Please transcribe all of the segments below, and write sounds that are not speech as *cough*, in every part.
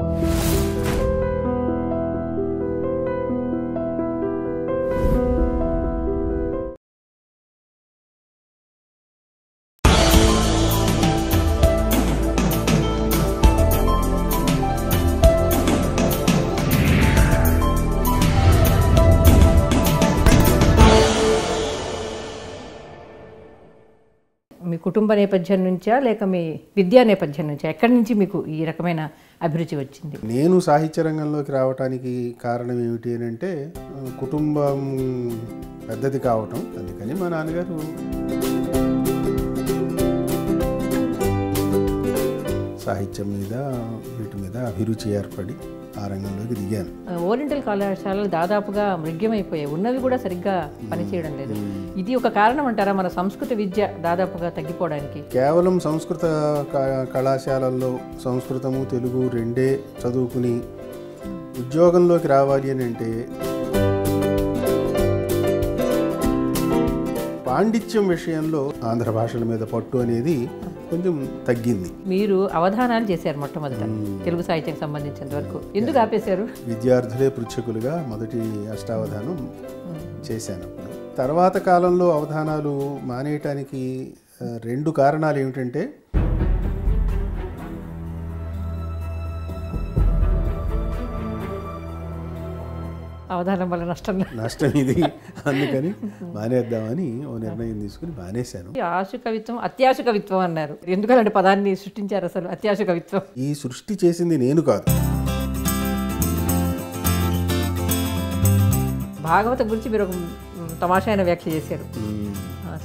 మీ కుటుంబ నేపథ్యం నుంచా లేక మీ విద్యా నేపథ్యం నుంచా? ఎక్కడి నుంచి మీకు ఈ రకమైన అభిరుచి వచ్చింది? నేను సాహిత్య రంగంలోకి రావడానికి కారణం ఏమిటి అని అంటే కుటుంబం పెద్దది కావటం అందుకని మా నాన్నగారు సాహిత్యం మీద వీటి మీద అభిరుచి ఏర్పడి ఆ రంగంలోకి దిగాను. ఓరియంటల్ కళాశాలలు దాదాపుగా మృగ్యమైపోయాయి. ఉన్నవి కూడా సరిగ్గా పనిచేయడం లేదు. ఇది ఒక కారణం అంటారా మన సంస్కృత విద్య దాదాపుగా తగ్గిపోవడానికి? కేవలం సంస్కృత కళాశాలల్లో సంస్కృతము తెలుగు రెండే చదువుకుని ఉద్యోగంలోకి రావాలి అని అంటే పాండిత్యం విషయంలో ఆంధ్ర భాషల మీద పట్టు అనేది కొంచెం తగ్గింది. మీరు అవధానాలు చేశారు మొట్టమొదట తెలుగు సాహిత్యానికి సంబంధించినంత వరకు. ఎందుకు ఆపేశారు? విద్యార్థులే పృచ్ఛకులుగా మొదటి అష్టావధానం చేశాను. తర్వాత కాలంలో అవధానాలు మానేయటానికి రెండు కారణాలు ఏమిటంటే అవధానం వల్ల నష్టం. నష్టం ఇది. అందుకని మానేద్దామని ఓ నిర్ణయం తీసుకుని మానేశాను. ఆశు కవిత్వం అత్యాశు కవిత్వం అన్నారు. ఎందుకలాంటి పదాన్ని సృష్టించారు అసలు అత్యాశు కవిత్వం ఈ సృష్టి చేసింది నేను కాదు. భాగవతం గురించి మీరు ఒక మ్, తమాషైన వ్యాఖ్య చేశారు.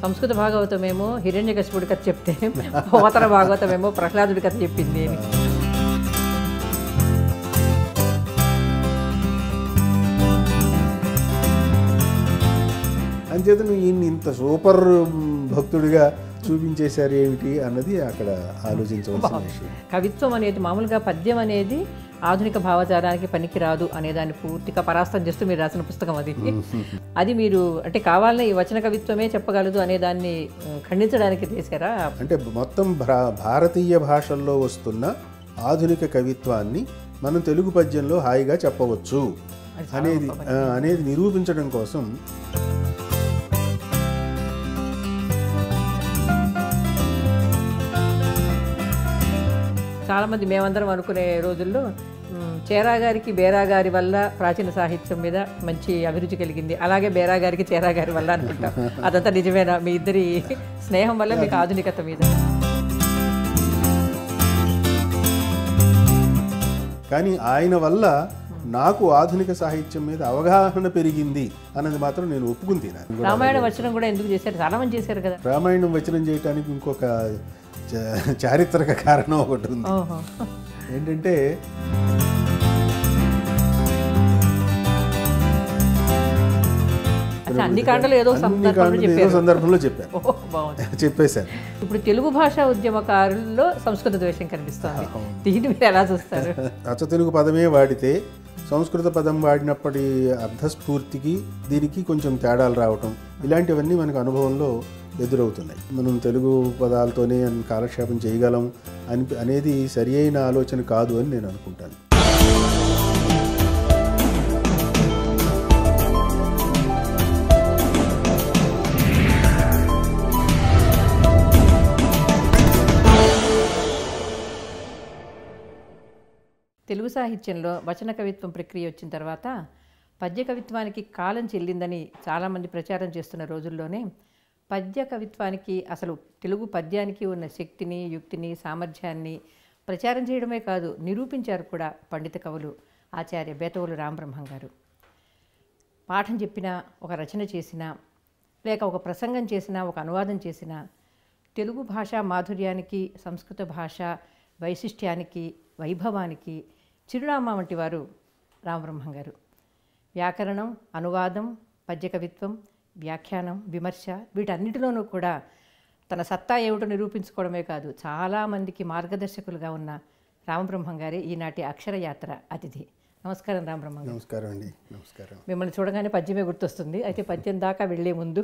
సంస్కృత భాగవతం ఏమో హిరణ్యకశిపుడి కథ చెప్తే పోతన భాగవతం ఏమో ప్రహ్లాదుడి కథ చెప్పింది అని. అంచేత నువ్వు ఈయన్ని ఇంత సూపర్ భక్తుడిగా చూపించేశారు ఏమిటి అన్నది అక్కడ ఆలోచించవలసిన విషయం. కవిత్వం అనేది మామూలుగా పద్యం అనేది ఆధునిక భావజాలానికి పనికిరాదు అనే దాన్ని పూర్తిగా పరాస్తం చేస్తూ మీరు రాసిన పుస్తకం అది. *laughs* అది మీరు అంటే కావాలనే ఈ వచన కవిత్వమే చెప్పగలదు అనే దాన్ని ఖండించడానికి చేశారా అంటే మొత్తం భారతీయ భాషల్లో వస్తున్న ఆధునిక కవిత్వాన్ని మనం తెలుగు పద్యంలో హాయిగా చెప్పవచ్చు అనేది అనేది నిరూపించడం కోసం చాలామంది మేమందరం అనుకునే రోజుల్లో మ్, చేరా గారికి బేరా గారి వల్ల ప్రాచీన సాహిత్యం మీద మంచి అభిరుచి కలిగింది. అలాగే బేరా గారికి చేరా గారి వల్ల అనుకుంటాం. అదంతా నిజమేనా? మీ ఇద్దరి స్నేహం వల్ల మీకు ఆధునికత మీద. కానీ ఆయన వల్ల నాకు ఆధునిక సాహిత్యం మీద అవగాహన పెరిగింది అన్నది మాత్రం నేను ఒప్పుకుని తినాను రామాయణ వచనం కూడా ఎందుకు చేశారు? చాలా మంది చేశారు కదా. రామాయణం వచనం చేయటానికి ఇంకొక చారిత్రక కారణం ఒకటి ఉంది. ఏంటంటే అన్ని కాండలు ఏదో సందర్భంలో ఏదో చెప్పారు. సందర్భంలో బాగుంది. చెప్పేశాను ఇప్పుడు తెలుగు భాషా ఉద్యమకారుల్లో సంస్కృత ద్వేషం కనిపిస్తోంది. దీన్ని మీరు ఎలా చూస్తారు? *laughs* అచ్చ తెలుగు పదమే వాడితే సంస్కృత పదం వాడినప్పటి అర్థస్ఫూర్తికి దీనికి కొంచెం తేడాలు రావటం ఇలాంటివన్నీ మనకు అనుభవంలో ఎదురవుతున్నాయి. మనం తెలుగు పదాలతోనే కాలక్షేపం చేయగలం అని అనేది సరి అయిన ఆలోచన కాదు అని నేను అనుకుంటాను. తెలుగు సాహిత్యంలో వచన కవిత్వం ప్రక్రియ వచ్చిన తర్వాత పద్య కవిత్వానికి కాలం చెల్లిందని చాలామంది ప్రచారం చేస్తున్న రోజుల్లోనే పద్య కవిత్వానికి అసలు తెలుగు పద్యానికి ఉన్న శక్తిని యుక్తిని సామర్థ్యాన్ని ప్రచారం చేయడమే కాదు నిరూపించారు కూడా పండిత కవులు ఆచార్య బేతవులు రామబ్రహ్మం గారు. పాఠం చెప్పినా ఒక రచన చేసినా లేక ఒక ప్రసంగం చేసినా ఒక అనువాదం చేసినా తెలుగు భాష మాధుర్యానికి సంస్కృత భాష వైశిష్ట్యానికి వైభవానికి చిరునామా వంటి వారు రామబ్రహ్మం గారు. వ్యాకరణం అనువాదం పద్య కవిత్వం వ్యాఖ్యానం విమర్శ వీటన్నిటిలోనూ కూడా తన సత్తా ఏమిటో నిరూపించుకోవడమే కాదు చాలామందికి మార్గదర్శకులుగా ఉన్న రామబ్రహ్మం గారే ఈనాటి అక్షరయాత్ర అతిథి. నమస్కారం రామబ్రహ్మం నమస్కారం అండి నమస్కారం. మిమ్మల్ని చూడగానే పద్యమే గుర్తొస్తుంది. అయితే *laughs* పద్యం దాకా వెళ్ళే ముందు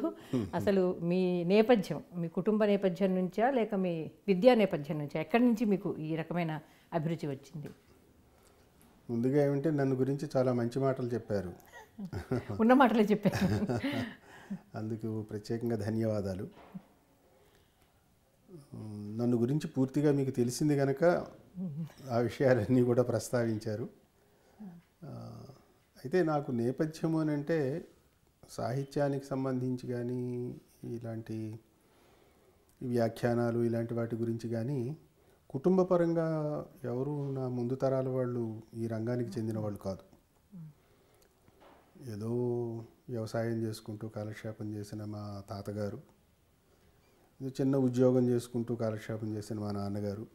అసలు మీ నేపథ్యం మీ కుటుంబ నేపథ్యం నుంచా లేక మీ విద్యా నేపథ్యం నుంచా ఎక్కడి నుంచి మీకు ఈ రకమైన అభిరుచి వచ్చింది? ముందుగా ఏమంటే నన్ను గురించి చాలా మంచి మాటలు చెప్పారు. ఉన్న మాటలే చెప్పాను *laughs* అందుకు ప్రత్యేకంగా ధన్యవాదాలు. నన్ను గురించి పూర్తిగా మీకు తెలిసింది కనుక ఆ విషయాలన్నీ కూడా ప్రస్తావించారు. అయితే నాకు నేపథ్యము అని అంటే సాహిత్యానికి సంబంధించి కానీ ఇలాంటి వ్యాఖ్యానాలు ఇలాంటి వాటి గురించి కానీ కుటుంబపరంగా ఎవరు నా ముందు తరాల వాళ్ళు ఈ రంగానికి చెందిన వాళ్ళు కాదు. ఏదో వ్యవసాయం చేసుకుంటూ కాలక్షేపం చేసిన మా తాతగారు చిన్న ఉద్యోగం చేసుకుంటూ కాలక్షేపం చేసిన మా నాన్నగారు.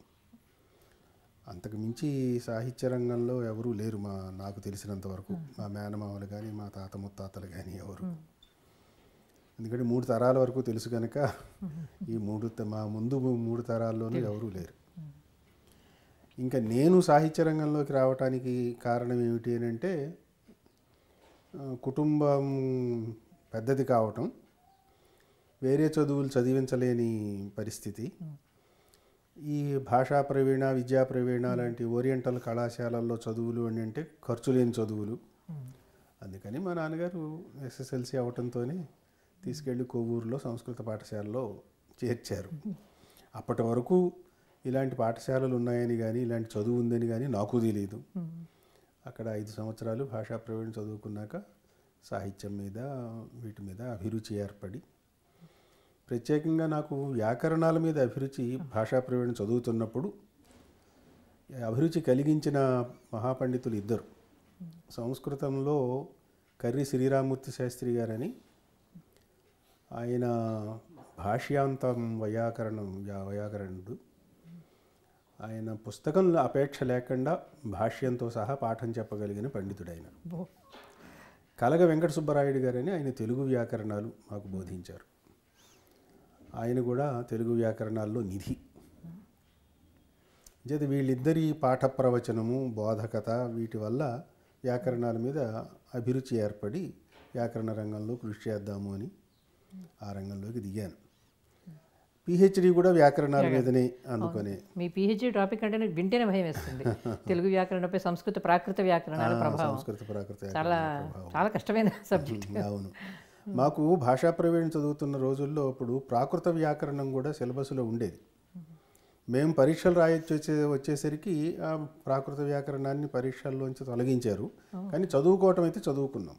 అంతకు మించి సాహిత్య రంగంలో ఎవరూ లేరు మా నాకు తెలిసినంత వరకు. మా మేనమామలు కానీ మా తాత ముత్తాతలు కానీ ఎవరు. ఎందుకంటే మూడు తరాల వరకు తెలుసు కనుక ఈ మూడు త- మా ముందు మూడు తరాల్లోనూ ఎవరూ లేరు. ఇంకా నేను సాహిత్య రంగంలోకి రావటానికి కారణం ఏమిటి అని అంటే కుటుంబం పెద్దది కావటం వేరే చదువులు చదివించలేని పరిస్థితి. ఈ భాషా ప్రవీణ విద్యా ప్రవీణ లాంటి ఓరియంటల్ కళాశాలల్లో చదువులు అని అంటే ఖర్చు లేని చదువులు. అందుకని మా నాన్నగారు ఎస్ఎస్ఎల్సి అవటంతోనే తీసుకెళ్ళి కొవ్వూరులో సంస్కృత పాఠశాలలో చేర్చారు. అప్పటి వరకు ఇలాంటి పాఠశాలలు ఉన్నాయని కానీ ఇలాంటి చదువు ఉందని కానీ నాకు తెలియదు అక్కడ ఐదు సంవత్సరాలు భాషా ప్రవీణ చదువుకున్నాక సాహిత్యం మీద వీటి మీద అభిరుచి ఏర్పడి ప్రత్యేకంగా నాకు వ్యాకరణాల మీద అభిరుచి భాషా ప్రవీణ చదువుతున్నప్పుడు అభిరుచి కలిగించిన మహాపండితులు ఇద్దరు. సంస్కృతంలో కర్రి శ్రీరామూర్తి శాస్త్రి గారని ఆయన భాష్యాంతం వైయాకరణం వ్యాకరణుడు. ఆయన పుస్తకంలో అపేక్ష లేకుండా భాష్యంతో సహా పాఠం చెప్పగలిగిన పండితుడైన. కలగ వెంకట సుబ్బరాయుడు గారని ఆయన తెలుగు వ్యాకరణాలు మాకు బోధించారు. ఆయన కూడా తెలుగు వ్యాకరణాల్లో నిధి. చేత వీళ్ళిద్దరి పాఠ ప్రవచనము బోధకత వీటి వల్ల వ్యాకరణాల మీద అభిరుచి ఏర్పడి వ్యాకరణ రంగంలో కృషి చేద్దాము అని ఆ రంగంలోకి దిగాను. పిహెచ్డి కూడా వ్యాకరణాల మీదనే అందుకనే. మీ పిహెచ్డి టాపిక్ అంటే నాకు వింటేనే భయం వేస్తుంది. *laughs* తెలుగు వ్యాకరణపై సంస్కృత ప్రాకృత వ్యాకరణాల ప్రభావం. సంస్కృత ప్రాకృత చాలా చాలా కష్టమైన *laughs* సబ్జెక్ట్ *laughs* అవును. మాకు భాషా ప్రవీణ్ చదువుతున్న రోజుల్లో అప్పుడు ప్రాకృత వ్యాకరణం కూడా సిలబస్లో ఉండేది. మేము పరీక్షలు రాయొచ్చు వచ్చే వచ్చేసరికి ఆ ప్రాకృత వ్యాకరణాన్ని పరీక్షల్లోంచి తొలగించారు. కానీ చదువుకోవటం అయితే చదువుకున్నాం.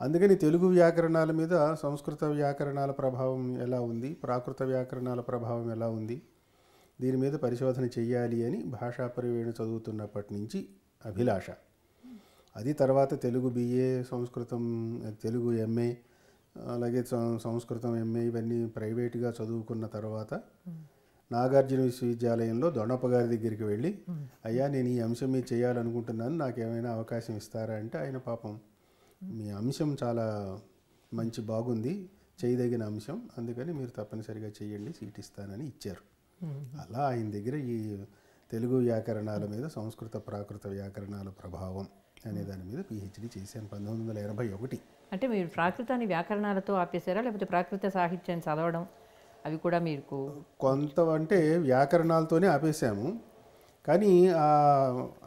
అందుకని తెలుగు వ్యాకరణాల మీద సంస్కృత వ్యాకరణాల ప్రభావం ఎలా ఉంది? ప్రాకృత వ్యాకరణాల ప్రభావం ఎలా ఉంది? దీని మీద పరిశోధన చెయ్యాలి అని భాషా ప్రవీణ చదువుతున్నప్పటి నుంచి అభిలాష. అది తర్వాత తెలుగు బిఏ సంస్కృతం తెలుగు ఎంఏ అలాగే సంస్కృతం ఎంఏ ఇవన్నీ ప్రైవేట్గా చదువుకున్న తర్వాత నాగార్జున విశ్వవిద్యాలయంలో దొండప్ప గారి దగ్గరికి వెళ్ళి అయ్యా నేను ఈ అంశం మీద చేయాలనుకుంటున్నాను. నాకు ఏమైనా అవకాశం ఇస్తారా? అంటే ఆయన పాపం మీ అంశం చాలా మంచి బాగుంది. చేయదగిన అంశం. అందుకని మీరు తప్పనిసరిగా చేయండి. సీట్ ఇస్తానని ఇచ్చారు. అలా ఆయన దగ్గర ఈ తెలుగు వ్యాకరణాల మీద సంస్కృత ప్రాకృత వ్యాకరణాల ప్రభావం అనే దాని మీద పిహెచ్డి చేశాను పంతొమ్మిది వందల ఎనభై ఒకటి. అంటే మీరు ప్రాకృతాన్ని వ్యాకరణాలతో ఆపేశారా? లేకపోతే ప్రాకృత సాహిత్యాన్ని చదవడం అవి కూడా మీకు కొంత అంటే వ్యాకరణాలతోనే ఆపేశాము. కానీ ఆ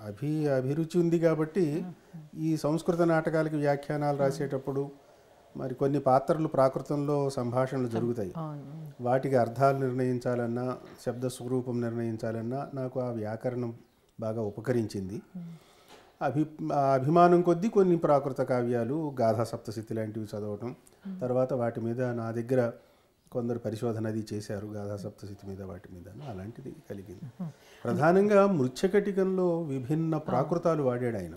అభి అభిరుచి ఉంది కాబట్టి ఈ సంస్కృత నాటకాలకి వ్యాఖ్యానాలు రాసేటప్పుడు మరి కొన్ని పాత్రలు ప్రాకృతంలో సంభాషణలు జరుగుతాయి. వాటికి అర్థాలు నిర్ణయించాలన్నా శబ్ద స్వరూపం నిర్ణయించాలన్నా నాకు ఆ వ్యాకరణం బాగా ఉపకరించింది. అభి అభిమానం కొద్దీ కొన్ని ప్రాకృత కావ్యాలు గాథా సప్తశతి లాంటివి చదవటం తర్వాత వాటి మీద నా దగ్గర కొందరు పరిశోధన అది చేశారు గాథా సప్తశతి మీద వాటి మీద అలాంటిది కలిగింది. ప్రధానంగా మృచ్ఛకటికంలో విభిన్న ప్రాకృతాలు వాడాడు ఆయన.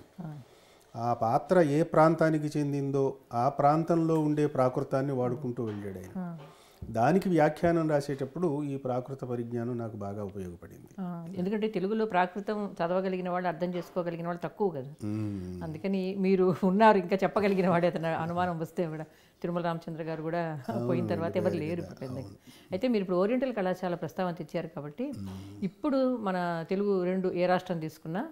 ఆ. పాత్ర ఏ ప్రాంతానికి చెందిందో ఆ ప్రాంతంలో ఉండే ప్రాకృతాన్ని వాడుకుంటూ వెళ్ళాడు ఆయన. దానికి వ్యాఖ్యానం రాసేటప్పుడు ఈ ప్రాకృత పరిజ్ఞానం నాకు బాగా ఉపయోగపడింది. ఎందుకంటే తెలుగులో ప్రాకృతం చదవగలిగిన వాళ్ళు అర్థం చేసుకోగలిగిన వాళ్ళు తక్కువ కదా. అందుకని మీరు ఉన్నారు ఇంకా చెప్పగలిగిన వాడే అతను అనుమానం వస్తే కూడా. తిరుమల రామచంద్ర గారు కూడా పోయిన తర్వాత ఎవరు లేరు పెద్దగా. అయితే మీరు ఇప్పుడు ఓరియంటల్ కళాశాల ప్రస్తావన తెచ్చారు కాబట్టి ఇప్పుడు మన తెలుగు రెండు ఏ రాష్ట్రం తీసుకున్నా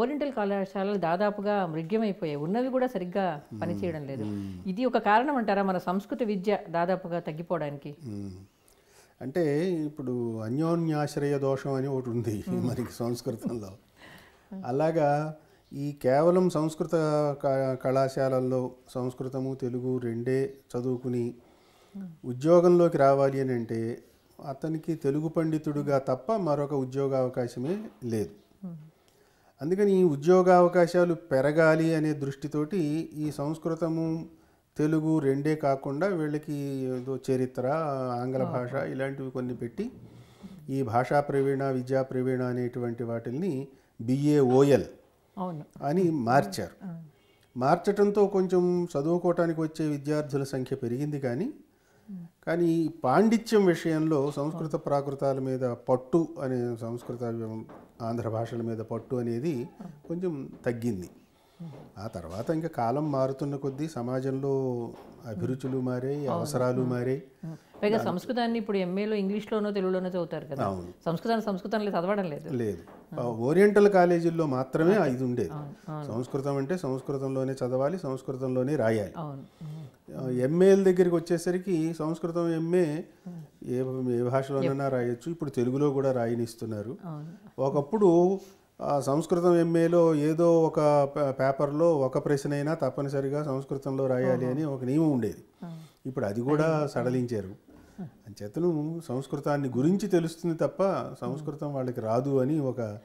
ఓరియంటల్ కళాశాలలు దాదాపుగా మృగ్యమైపోయాయి. ఉన్నవి కూడా సరిగ్గా పనిచేయడం లేదు. ఇది ఒక కారణం అంటారా మన సంస్కృత విద్య దాదాపుగా తగ్గిపోవడానికి. అంటే ఇప్పుడు అన్యోన్యాశ్రయ దోషం అని ఒకటి ఉంది మనకి సంస్కృతంలో. అలాగా ఈ కేవలం సంస్కృత క- కళాశాలల్లో సంస్కృతము తెలుగు రెండే చదువుకుని ఉద్యోగంలోకి రావాలి అని అంటే అతనికి తెలుగు పండితుడుగా తప్ప మరొక ఉద్యోగ అవకాశమే లేదు. అందుకని ఈ ఉద్యోగ అవకాశాలు పెరగాలి అనే దృష్టితోటి ఈ సంస్కృతము తెలుగు రెండే కాకుండా వీళ్ళకి ఏదో చరిత్ర ఆంగ్ల భాష ఇలాంటివి కొన్ని పెట్టి ఈ భాషా ప్రవీణ విద్యా ప్రవీణ అనేటువంటి వాటిల్ని బిఏఓఎల్ అని మార్చారు. మార్చటంతో కొంచెం చదువుకోవటానికి వచ్చే విద్యార్థుల సంఖ్య పెరిగింది కానీ కానీ పాండిత్యం విషయంలో సంస్కృత ప్రాకృతాల మీద పట్టు అనే సంస్కృత ఆంధ్ర భాషల మీద పట్టు అనేది కొంచెం తగ్గింది. ఆ తర్వాత ఇంకా కాలం మారుతున్న కొద్దీ సమాజంలో అభిరుచులు మారాయి అవసరాలు మారాయి పైగా సంస్కృతాన్ని ఇప్పుడు ఎంఏలో ఇంగ్లీష్లోనో తెలుగులోనో చదువుతారు కదా. సంస్కృతాన్ని సంస్కృతంలో చదవడం లేదు. లేదు. ఓరియంటల్ కాలేజీల్లో మాత్రమే ఇది ఉండేది. సంస్కృతం అంటే సంస్కృతంలోనే చదవాలి సంస్కృతంలోనే రాయాలి. ఎంఏల దగ్గరికి వచ్చేసరికి సంస్కృతం ఎంఏ ఏ ఏ భాషలోనైనా రాయొచ్చు. ఇప్పుడు తెలుగులో కూడా రాయనిస్తున్నారు. ఒకప్పుడు సంస్కృతం ఎంఏలో ఏదో ఒక పేపర్లో ఒక ప్రశ్న అయినా తప్పనిసరిగా సంస్కృతంలో రాయాలి అని ఒక నియమం ఉండేది. ఇప్పుడు అది కూడా సడలించారు. అంచేతను సంస్కృతాన్ని గురించి తెలుస్తుంది తప్ప సంస్కృతం వాళ్ళకి రాదు అని ఒక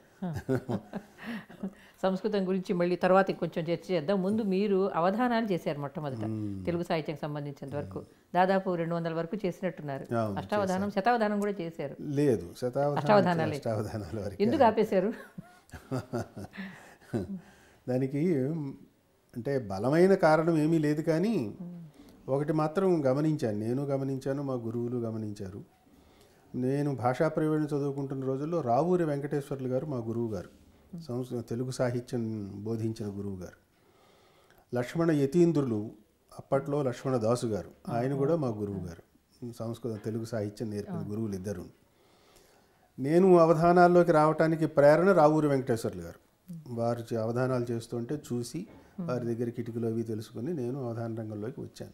సంస్కృతం గురించి మళ్ళీ తర్వాత ఇంకొంచెం చర్చ చేద్దాం. ముందు మీరు అవధానాలు చేశారు మొట్టమొదట తెలుగు సాహిత్యం సంబంధించినంత వరకు. దాదాపు రెండు వందల వరకు చేసినట్టున్నారు. అష్టావధానం శతావధానం కూడా చేశారు. లేదు శతావధానం అష్టావధానాలే. అష్టావధానాల వరకు ఎందుకు ఆపేశారు? దానికి అంటే బలమైన కారణం ఏమీ లేదు కానీ ఒకటి మాత్రం గమనించాను. నేను గమనించాను మా గురువులు గమనించారు. నేను భాషా ప్రవీణ చదువుకుంటున్న రోజుల్లో రావూరి వెంకటేశ్వర్లు గారు మా గురువు గారు సంస్కృత తెలుగు సాహిత్యం బోధించిన గురువు గారు లక్ష్మణ యతీంద్రులు అప్పట్లో లక్ష్మణ దాసు గారు. ఆయన కూడా మా గురువు గారు సంస్కృత తెలుగు సాహిత్యం నేర్పిన గురువులు ఇద్దరు నేను అవధానాల్లోకి రావటానికి ప్రేరణ రావూరి వెంకటేశ్వర్లు గారు. వారు అవధానాలు చేస్తుంటే చూసి వారి దగ్గర కిటికలు అవి తెలుసుకుని నేను అవధాన రంగంలోకి వచ్చాను.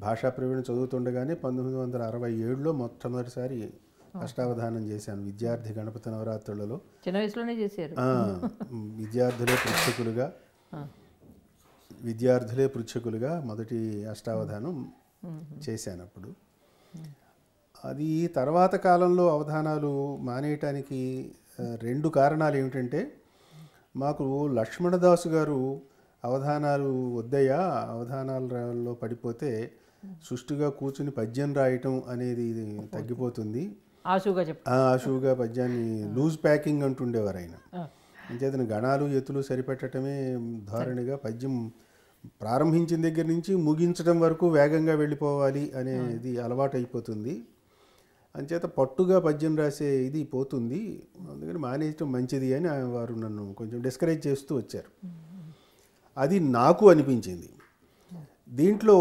భాషా ప్రవీణ చదువుతుండగానే పంతొమ్మిది వందల అరవై ఏడులో మొట్టమొదటిసారి అష్టావధానం చేశాను. విద్యార్థి గణపతి నవరాత్రులలో. చిన్న వయసులోనే చేశారు. విద్యార్థులే పృచ్ఛకులుగా విద్యార్థులే పృచ్ఛకులుగా మొదటి అష్టావధానం చేశాను అప్పుడు. అది తర్వాత కాలంలో అవధానాలు మానేయటానికి రెండు కారణాలు ఏమిటంటే మాకు లక్ష్మణదాసు గారు అవధానాలు వద్దయ్యా అవధానాలలో పడిపోతే సుష్టుగా కూర్చుని పద్యం రాయటం అనేది తగ్గిపోతుంది. ఆశువుగా పద్యాన్ని లూజ్ ప్యాకింగ్ అంటుండేవారు ఆయన. అంచేతను గణాలు ఎత్తులు సరిపెట్టడమే ధోరణిగా పద్యం ప్రారంభించిన దగ్గర నుంచి ముగించడం వరకు వేగంగా వెళ్ళిపోవాలి అనేది అలవాటు అయిపోతుంది అంచేత పట్టుగా పద్యం రాసే ఇది పోతుంది అందుకని మానేయటం మంచిది అని వారు నన్ను కొంచెం డిస్కరేజ్ చేస్తూ వచ్చారు అది నాకు అనిపించింది దీంట్లో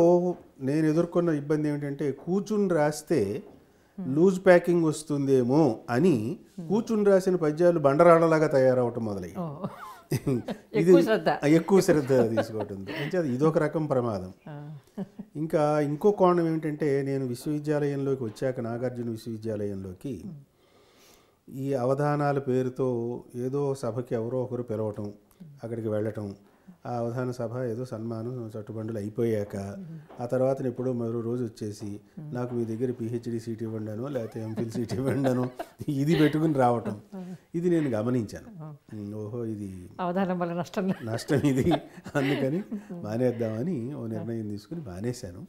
నేను ఎదుర్కొన్న ఇబ్బంది ఏమిటంటే కూర్చుని రాస్తే లూజ్ ప్యాకింగ్ వస్తుందేమో అని కూర్చుని రాసిన పద్యాలు బండరాళ్ళలాగా తయారవటం మొదలయ్యి. *laughs* ఇది ఎక్కువ శ్రద్ధ. తీసుకోవటం అది ఇదొక రకం ప్రమాదం. ఇంకా ఇంకో కోణం ఏమిటంటే నేను విశ్వవిద్యాలయంలోకి వచ్చాక నాగార్జున విశ్వవిద్యాలయంలోకి ఈ అవధానాల పేరుతో ఏదో సభకి ఎవరో ఒకరు పిలవటం అక్కడికి వెళ్ళటం ఆ అవధాన సభ ఏదో సన్మానం చట్టుబండులు అయిపోయాక ఆ తర్వాత ఎప్పుడో మరో రోజు వచ్చేసి నాకు మీ దగ్గర పిహెచ్డి సీట్ ఇవ్వండాను లేకపోతే ఎంఫిల్ సీట్ ఇవ్వండాను ఇది పెట్టుకుని రావటం. ఇది నేను గమనించాను. ఓహో ఇది అవధానం వల్ల నష్టం. నష్టం ఇది. అందుకని మానేద్దామని ఓ నిర్ణయం తీసుకుని మానేశాను.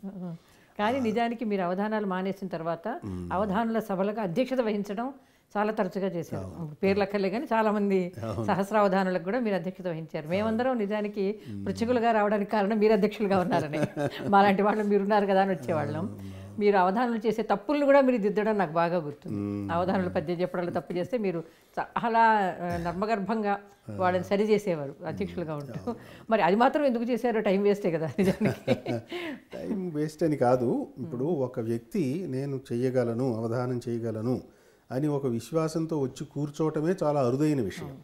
కానీ నిజానికి మీరు అవధానాలు మానేసిన తర్వాత అవధానుల సభలకు అధ్యక్షత వహించడం చాలా తరచుగా చేశారు పేర్లు అక్కర్లే కానీ చాలా మంది సహస్రావధానులకు కూడా మీరు అధ్యక్షత వహించారు. మేమందరం నిజానికి పృచ్ఛకులుగా రావడానికి కారణం మీరు అధ్యక్షులుగా ఉన్నారని. *laughs* మాలాంటి వాళ్ళు మీరు ఉన్నారు కదా అని వచ్చేవాళ్ళం. మీరు అవధానాలు చేసే తప్పులను కూడా మీరు దిద్దడం నాకు బాగా గుర్తుంది. అవధానాలు పద్యం చెప్పడంలో తప్పు చేస్తే మీరు చాలా నర్మగర్భంగా వాళ్ళని సరి చేసేవారు అధ్యక్షులుగా ఉంటూ. మరి అది మాత్రం ఎందుకు చేశారో టైం వేస్టే కదా నిజానికి. *laughs* టైం వేస్ట్ అని కాదు. ఇప్పుడు ఒక వ్యక్తి నేను చెయ్యగలను అవధానం చేయగలను అని ఒక విశ్వాసంతో వచ్చి కూర్చోవటమే చాలా అరుదైన విషయం.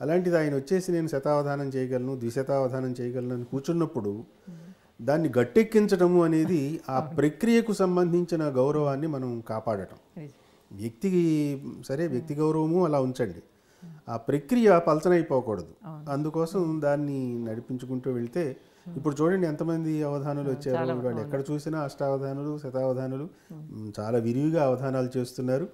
అలాంటిది ఆయన వచ్చేసి నేను శతావధానం చేయగలను ద్విశతావధానం చేయగలను అని కూర్చున్నప్పుడు దాన్ని గట్టెక్కించడము అనేది ఆ ప్రక్రియకు సంబంధించిన గౌరవాన్ని మనం కాపాడటం. వ్యక్తికి సరే వ్యక్తి గౌరవము అలా ఉంచండి. ఆ ప్రక్రియ పలచనైపోకూడదు. అందుకోసం దాన్ని నడిపించుకుంటూ వెళ్తే ఇప్పుడు చూడండి ఎంతమంది అవధానులు వచ్చారు వాళ్ళు ఎక్కడ చూసినా అష్టావధానులు శతావధానులు చాలా విరివిగా అవధానాలు చేస్తున్నారు.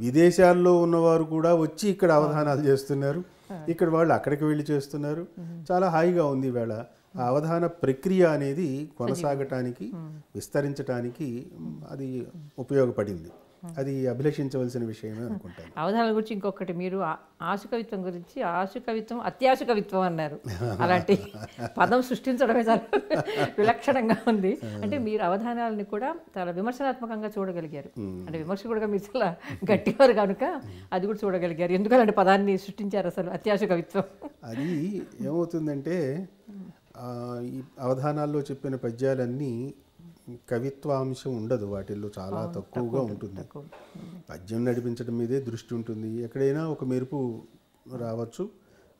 విదేశాల్లో ఉన్నవారు కూడా వచ్చి ఇక్కడ అవధానాలు చేస్తున్నారు. ఇక్కడ వాళ్ళు అక్కడికి వెళ్ళి చేస్తున్నారు. చాలా హాయిగా ఉంది ఈవేళ ఆ అవధాన ప్రక్రియ అనేది కొనసాగటానికి విస్తరించటానికి అది ఉపయోగపడింది. అది అభిలషించవలసిన విషయమే అనుకుంటాను. అవధానాల గురించి ఇంకొకటి మీరు ఆశు కవిత్వం గురించి ఆశు కవిత్వం అత్యాశు కవిత్వం అన్నారు. అలాంటి పదం సృష్టించడమే చాలా విలక్షణంగా ఉంది. అంటే మీరు అవధానాలని కూడా చాలా విమర్శనాత్మకంగా చూడగలిగారు. అంటే విమర్శ కూడా మీరు చాలా గట్టివారు కనుక అది కూడా చూడగలిగారు. ఎందుకు అలాంటి పదాన్ని సృష్టించారు అసలు అత్యాశు కవిత్వం అది ఏమవుతుందంటే ఈ అవధానాల్లో చెప్పిన పద్యాలన్నీ కవిత్వాంశం ఉండదు వాటిల్లో చాలా తక్కువగా ఉంటుంది. పద్యం నడిపించడం మీదే దృష్టి ఉంటుంది. ఎక్కడైనా ఒక మెరుపు రావచ్చు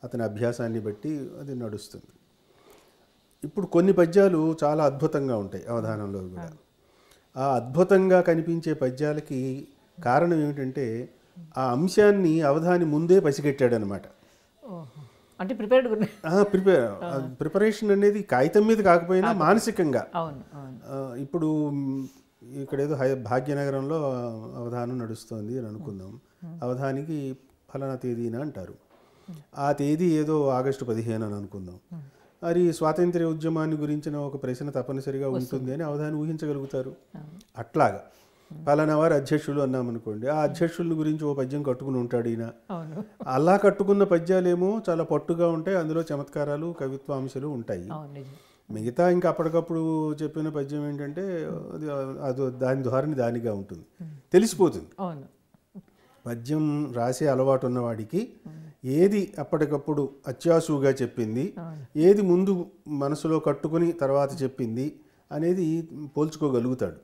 అతని అభ్యాసాన్ని బట్టి అది నడుస్తుంది. ఇప్పుడు కొన్ని పద్యాలు చాలా అద్భుతంగా ఉంటాయి అవధానంలో కూడా. ఆ అద్భుతంగా కనిపించే పద్యాలకి కారణం ఏమిటంటే ఆ అంశాన్ని అవధాని ముందే పసిగట్టాడనమాట. అంటే ప్రిపేర్డ్ ప్రిపేర్ ప్రిపరేషన్ అనేది కాగితం మీద కాకపోయినా మానసికంగా. ఇప్పుడు ఇక్కడ ఏదో భాగ్యనగరంలో అవధానం నడుస్తోంది అని అనుకుందాం. అవధానికి ఫలానా తేదీన అంటారు. ఆ తేదీ ఏదో ఆగస్టు పదిహేను అని అనుకుందాం. మరి స్వాతంత్ర్య ఉద్యమాన్ని గురించిన ఒక ప్రశ్న తప్పనిసరిగా ఉంటుంది అని అవధాని ఊహించగలుగుతారు. అట్లాగా. ఫలానా వారు అధ్యక్షులు అన్నామనుకోండి. ఆ అధ్యక్షుల గురించి ఓ పద్యం కట్టుకుని ఉంటాడు ఈయన. అలా కట్టుకున్న పద్యాలేమో చాలా పట్టుగా ఉంటాయి. అందులో చమత్కారాలు కవిత్వాంశాలు ఉంటాయి. మిగతా ఇంకా అప్పటికప్పుడు చెప్పిన పద్యం ఏంటంటే అది అది దాని ధోరణి దానిగా ఉంటుంది. తెలిసిపోతుంది. పద్యం రాసే అలవాటు ఉన్నవాడికి ఏది అప్పటికప్పుడు అత్యాసుగా చెప్పింది ఏది ముందు మనసులో కట్టుకుని తర్వాత చెప్పింది అనేది పోల్చుకోగలుగుతాడు.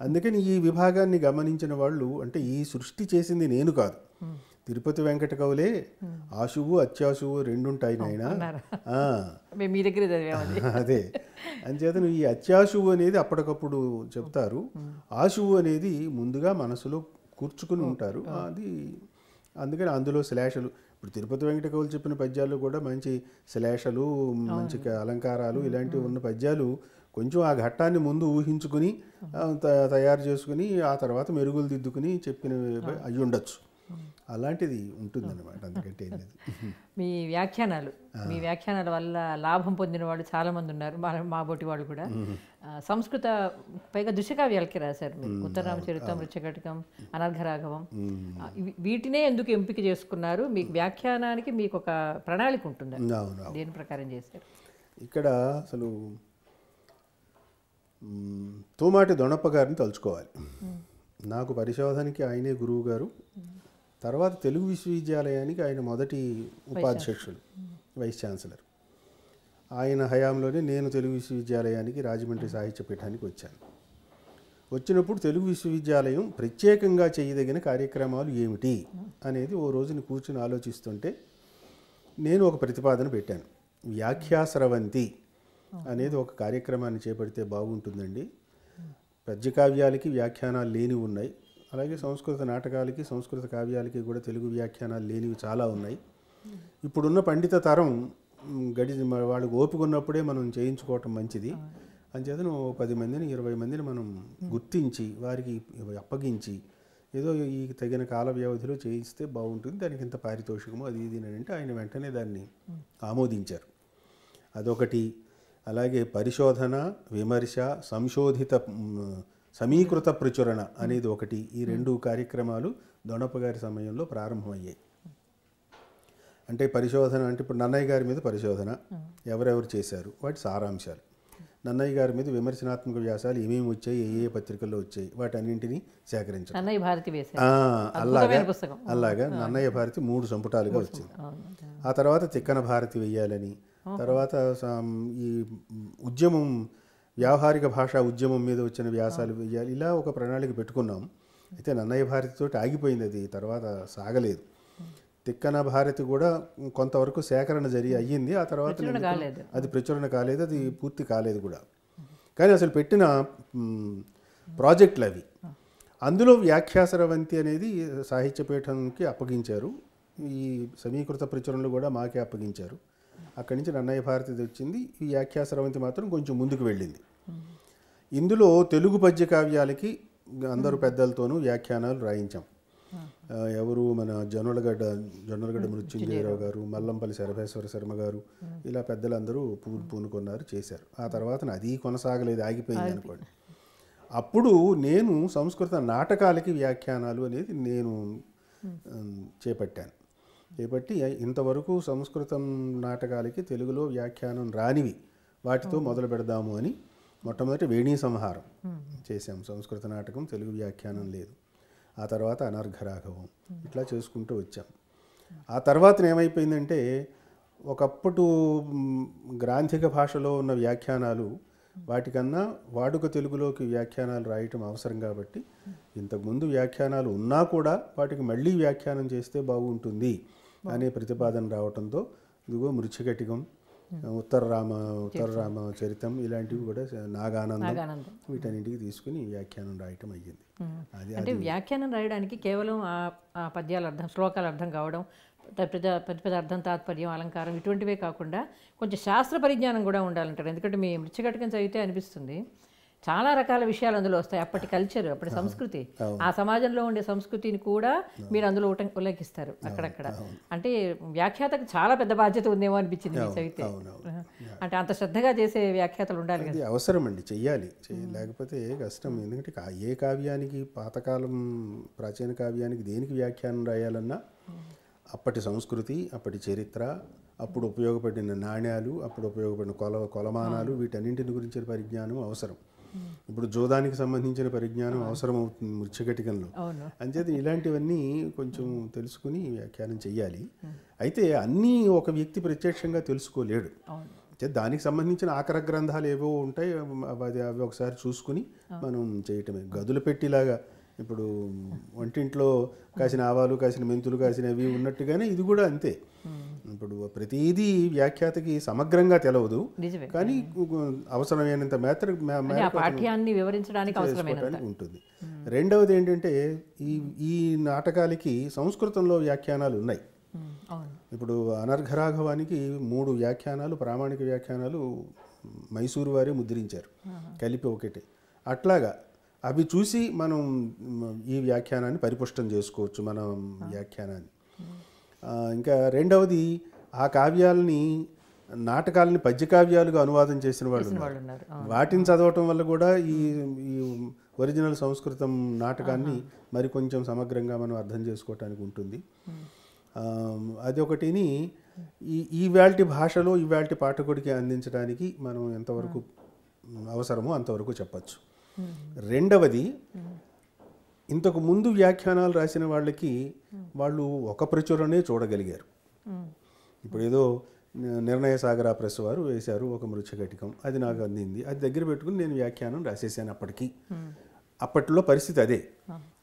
అందుకని ఈ విభాగాన్ని గమనించిన వాళ్ళు అంటే ఈ సృష్టి చేసింది నేను కాదు. తిరుపతి వెంకట కవులే ఆశువు అత్యాశువు రెండుంటాయి నాయన. మీ దగ్గర *laughs* అదే. అంచేతను ఈ అత్యాశువు అనేది అప్పటికప్పుడు చెప్తారు. ఆశువు అనేది ముందుగా మనసులో కూర్చుకుని ఉంటారు. అది అందుకని అందులో శ్లేషలు. ఇప్పుడు తిరుపతి వెంకట కవులు చెప్పిన పద్యాల్లో కూడా మంచి శ్లేషలు మంచి అలంకారాలు ఇలాంటివి ఉన్న పద్యాలు కొంచెం ఆ ఘట్టాన్ని ముందు ఊహించుకుని తయారు చేసుకుని ఆ తర్వాత మెరుగులు దిద్దుకుని చెప్పినవి అయి ఉండొచ్చు. అలాంటిది ఉంటుందన్నమాట అందుకంటే ఏం లేదు. మీ వ్యాఖ్యానాలు మీ వ్యాఖ్యానాల వల్ల లాభం పొందిన వాళ్ళు చాలా మంది ఉన్నారు మా మా బోటి వాళ్ళు కూడా. సంస్కృత పైగా దుషకావ్యాలకి రాశారు మీరు. ఉత్తరామచరితం రుచకటకం అనర్ఘరాఘవం వీటినే ఎందుకు ఎంపిక చేసుకున్నారు? మీకు వ్యాఖ్యానానికి మీకు ఒక ప్రణాళిక ఉంటుంది. దేని ప్రకారం చేశారు? ఇక్కడ అసలు మ్, తోమాటి దొణప్ప గారిని తలుచుకోవాలి. నాకు పరిశోధనకి ఆయనే గురువు గారు తర్వాత తెలుగు విశ్వవిద్యాలయానికి ఆయన మొదటి ఉపాధ్యక్షులు వైస్ ఛాన్సలర్. ఆయన హయాంలోనే నేను తెలుగు విశ్వవిద్యాలయానికి రాజమండ్రి సాహిత్య పీఠానికి వచ్చాను. వచ్చినప్పుడు తెలుగు విశ్వవిద్యాలయం ప్రత్యేకంగా చేయదగిన కార్యక్రమాలు ఏమిటి అనేది ఓ రోజుని కూర్చుని ఆలోచిస్తుంటే నేను ఒక ప్రతిపాదన పెట్టాను. వ్యాఖ్యాస్రవంతి అనేది ఒక కార్యక్రమాన్ని చేపడితే బాగుంటుందండి. పద్యకావ్యాలకి వ్యాఖ్యానాలు లేనివి ఉన్నాయి. అలాగే సంస్కృత నాటకాలకి సంస్కృత కావ్యాలకి కూడా తెలుగు వ్యాఖ్యానాలు లేనివి చాలా ఉన్నాయి. ఇప్పుడున్న పండిత తరం గడి వాళ్ళకి ఓపిక ఉన్నప్పుడే మనం చేయించుకోవటం మంచిది. అంచేతను ఓ పది మందిని ఇరవై మందిని మనం గుర్తించి వారికి అప్పగించి ఏదో ఈ తగిన కాల వ్యవధిలో చేయిస్తే బాగుంటుంది. దానికి ఇంత పారితోషికము అది ఇది అని అంటే ఆయన వెంటనే దాన్ని ఆమోదించారు. అదొకటి. అలాగే పరిశోధన విమర్శ సంశోధిత సమీకృత ప్రచురణ అనేది ఒకటి. ఈ రెండు కార్యక్రమాలు దొండప్ప గారి సమయంలో ప్రారంభమయ్యాయి. అంటే పరిశోధన అంటే ఇప్పుడు నన్నయ్య గారి మీద పరిశోధన. ఎవరెవరు చేశారు? వాటి సారాంశాలు. నన్నయ్య గారి మీద విమర్శనాత్మక వ్యాసాలు ఏమేమి వచ్చాయి? ఏ ఏ పత్రికల్లో వచ్చాయి? వాటన్నింటినీ సేకరించారు భారతి ఆ, అలాగా. నన్నయ్య భారతి మూడు సంపుటాలుగా వచ్చింది. ఆ తర్వాత తిక్కన భారతి వెయ్యాలని తర్వాత ఈ ఉద్యమం వ్యావహారిక భాషా ఉద్యమం మీద వచ్చిన వ్యాసాలు వెయ్యాలి ఇలా ఒక ప్రణాళిక పెట్టుకున్నాం. అయితే నన్నయ్య భారతితో ఆగిపోయింది అది తర్వాత సాగలేదు. తిక్కన భారతి కూడా కొంతవరకు సేకరణ జరిగి అయ్యింది ఆ తర్వాత. అది ప్రచురణ కాలేదు అది పూర్తి కాలేదు కూడా. కానీ అసలు పెట్టిన ప్రాజెక్టులు అవి. అందులో వ్యాఖ్యాసరవంతి అనేది సాహిత్యపీఠంకి అప్పగించారు. ఈ సమీకృత ప్రచురణలు కూడా మాకే అప్పగించారు. అక్కడి నుంచి నన్నయ్య భారతిది వచ్చింది. ఈ వ్యాఖ్యా స్రవంతి మాత్రం కొంచెం ముందుకు వెళ్ళింది. ఇందులో తెలుగు పద్య కావ్యాలకి అందరూ పెద్దలతోనూ వ్యాఖ్యానాలు రాయించాం. ఎవరు మన జొన్నలగడ్డ జొన్నలగడ్డ మృత్యుంజయరావు గారు మల్లంపల్లి శరభేశ్వర శర్మ గారు ఇలా పెద్దలందరూ పూ పూనుకున్నారు చేశారు. ఆ తర్వాత అది కొనసాగలేదు ఆగిపోయింది అనుకోండి. అప్పుడు నేను సంస్కృత నాటకాలకి వ్యాఖ్యానాలు అనేది నేను చేపట్టాను. చేపట్టి ఇంతవరకు సంస్కృతం నాటకాలకి తెలుగులో వ్యాఖ్యానం రానివి. వాటితో మొదలు పెడదాము అని మొట్టమొదటి వేణీ సంహారం చేశాం. సంస్కృత నాటకం తెలుగు వ్యాఖ్యానం లేదు. ఆ తర్వాత అనర్ఘరాఘవం ఇట్లా చేసుకుంటూ వచ్చాం. ఆ తర్వాత ఏమైపోయిందంటే ఒకప్పుడు గ్రాంథిక భాషలో ఉన్న వ్యాఖ్యానాలు వాటికన్నా వాడుక తెలుగులోకి వ్యాఖ్యానాలు రాయటం అవసరం కాబట్టి ఇంతకుముందు వ్యాఖ్యానాలు ఉన్నా కూడా వాటికి మళ్ళీ వ్యాఖ్యానం చేస్తే బాగుంటుంది. అనే ప్రతిపాదన రావడంతో ఇదిగో మృత్యుకటికం ఉత్తర రామ ఉత్తర రామ చరితం ఇలాంటివి కూడా నాగానందం వీటన్నింటికి తీసుకుని వ్యాఖ్యానం రాయటం అయ్యింది. అది అంటే వ్యాఖ్యానం రాయడానికి కేవలం ఆ పద్యాల అర్థం శ్లోకాల అర్థం కావడం పెద్ద పెద్ద పెద్ద అర్థం తాత్పర్యం అలంకారం ఇటువంటివే కాకుండా కొంచెం శాస్త్ర పరిజ్ఞానం కూడా ఉండాలంటారు. ఎందుకంటే మీ మృత్యుకటకం చదివితే అనిపిస్తుంది. చాలా రకాల విషయాలు అందులో వస్తాయి. అప్పటి కల్చర్ అప్పటి సంస్కృతి. ఆ సమాజంలో ఉండే సంస్కృతిని కూడా మీరు అందులో ఉల్లేఖిస్తారు అక్కడక్కడ. అంటే వ్యాఖ్యాతకు చాలా పెద్ద బాధ్యత ఉందేమో అనిపించింది మీకు చదివితే. అంటే అంత శ్రద్ధగా చేసే వ్యాఖ్యాతలు ఉండాలి కదా. అవసరం అండి చెయ్యాలి. చెయ్య లేకపోతే కష్టం. ఎందుకంటే ఏ కావ్యానికి పాతకాలం ప్రాచీన కావ్యానికి దేనికి వ్యాఖ్యానం రాయాలన్నా అప్పటి సంస్కృతి అప్పటి చరిత్ర అప్పుడు ఉపయోగపడిన నాణ్యాలు అప్పుడు ఉపయోగపడిన కొల కొలమానాలు వీటన్నింటిని గురించిన పరిజ్ఞానం అవసరం. ఇప్పుడు జోదానికి సంబంధించిన పరిజ్ఞానం అవసరం అవుతుంది అవును. అంచేత ఇలాంటివన్నీ కొంచెం తెలుసుకుని వ్యాఖ్యానం చెయ్యాలి. అయితే అన్నీ ఒక వ్యక్తి ప్రత్యక్షంగా తెలుసుకోలేడు. అంటే దానికి సంబంధించిన ఆకర గ్రంథాలు ఏవో ఉంటాయి అవి ఒకసారి చూసుకుని మనం చేయటమే. గదులు పెట్టిలాగా ఇప్పుడు వంటింట్లో కాసిన ఆవాలు కాసిన మెంతులు కాసిన అవి ఉన్నట్టుగానే ఇది కూడా అంతే. ఇప్పుడు ప్రతిదీ వ్యాఖ్యాతకి సమగ్రంగా తెలవదు. కానీ అవసరమైనంత మేర మే- అంటే ఆ పాఠ్యాన్ని వివరించడానికి ఉంటుంది. రెండవది ఏంటంటే ఈ ఈ నాటకాలకి సంస్కృతంలో వ్యాఖ్యానాలు ఉన్నాయి. ఇప్పుడు అనర్ఘరాఘవానికి మూడు వ్యాఖ్యానాలు ప్రామాణిక వ్యాఖ్యానాలు మైసూరు వారే ముద్రించారు. కలిపి ఒకటి. అట్లాగా అవి చూసి మనం ఈ వ్యాఖ్యానాన్ని పరిపుష్టం చేసుకోవచ్చు మన వ్యాఖ్యానాన్ని. ఇంకా రెండవది ఆ కావ్యాలని నాటకాలని పద్య కావ్యాలుగా అనువాదం చేసిన వాళ్ళు. వాటిని చదవటం వల్ల కూడా ఈ ఈ ఒరిజినల్ సంస్కృతం నాటకాన్ని మరి కొంచెం సమగ్రంగా మనం అర్థం చేసుకోవటానికి ఉంటుంది. అది ఒకటిని ఈ ఈవాల్టి భాషలో ఈవాల్టి పాఠకుడికి అందించడానికి మనం ఎంతవరకు అవసరమో అంతవరకు చెప్పచ్చు. రెండవది ఇంతకు ముందు వ్యాఖ్యానాలు రాసిన వాళ్ళకి వాళ్ళు ఒక ప్రచురణే చూడగలిగారు. ఇప్పుడు ఏదో నిర్ణయ సాగర ప్రెస్ వారు వేశారు ఒక మృత్యుఘటికం అది నాకు అందింది అది దగ్గర పెట్టుకుని నేను వ్యాఖ్యానం రాసేసాను అప్పటికి. అప్పట్లో పరిస్థితి అదే.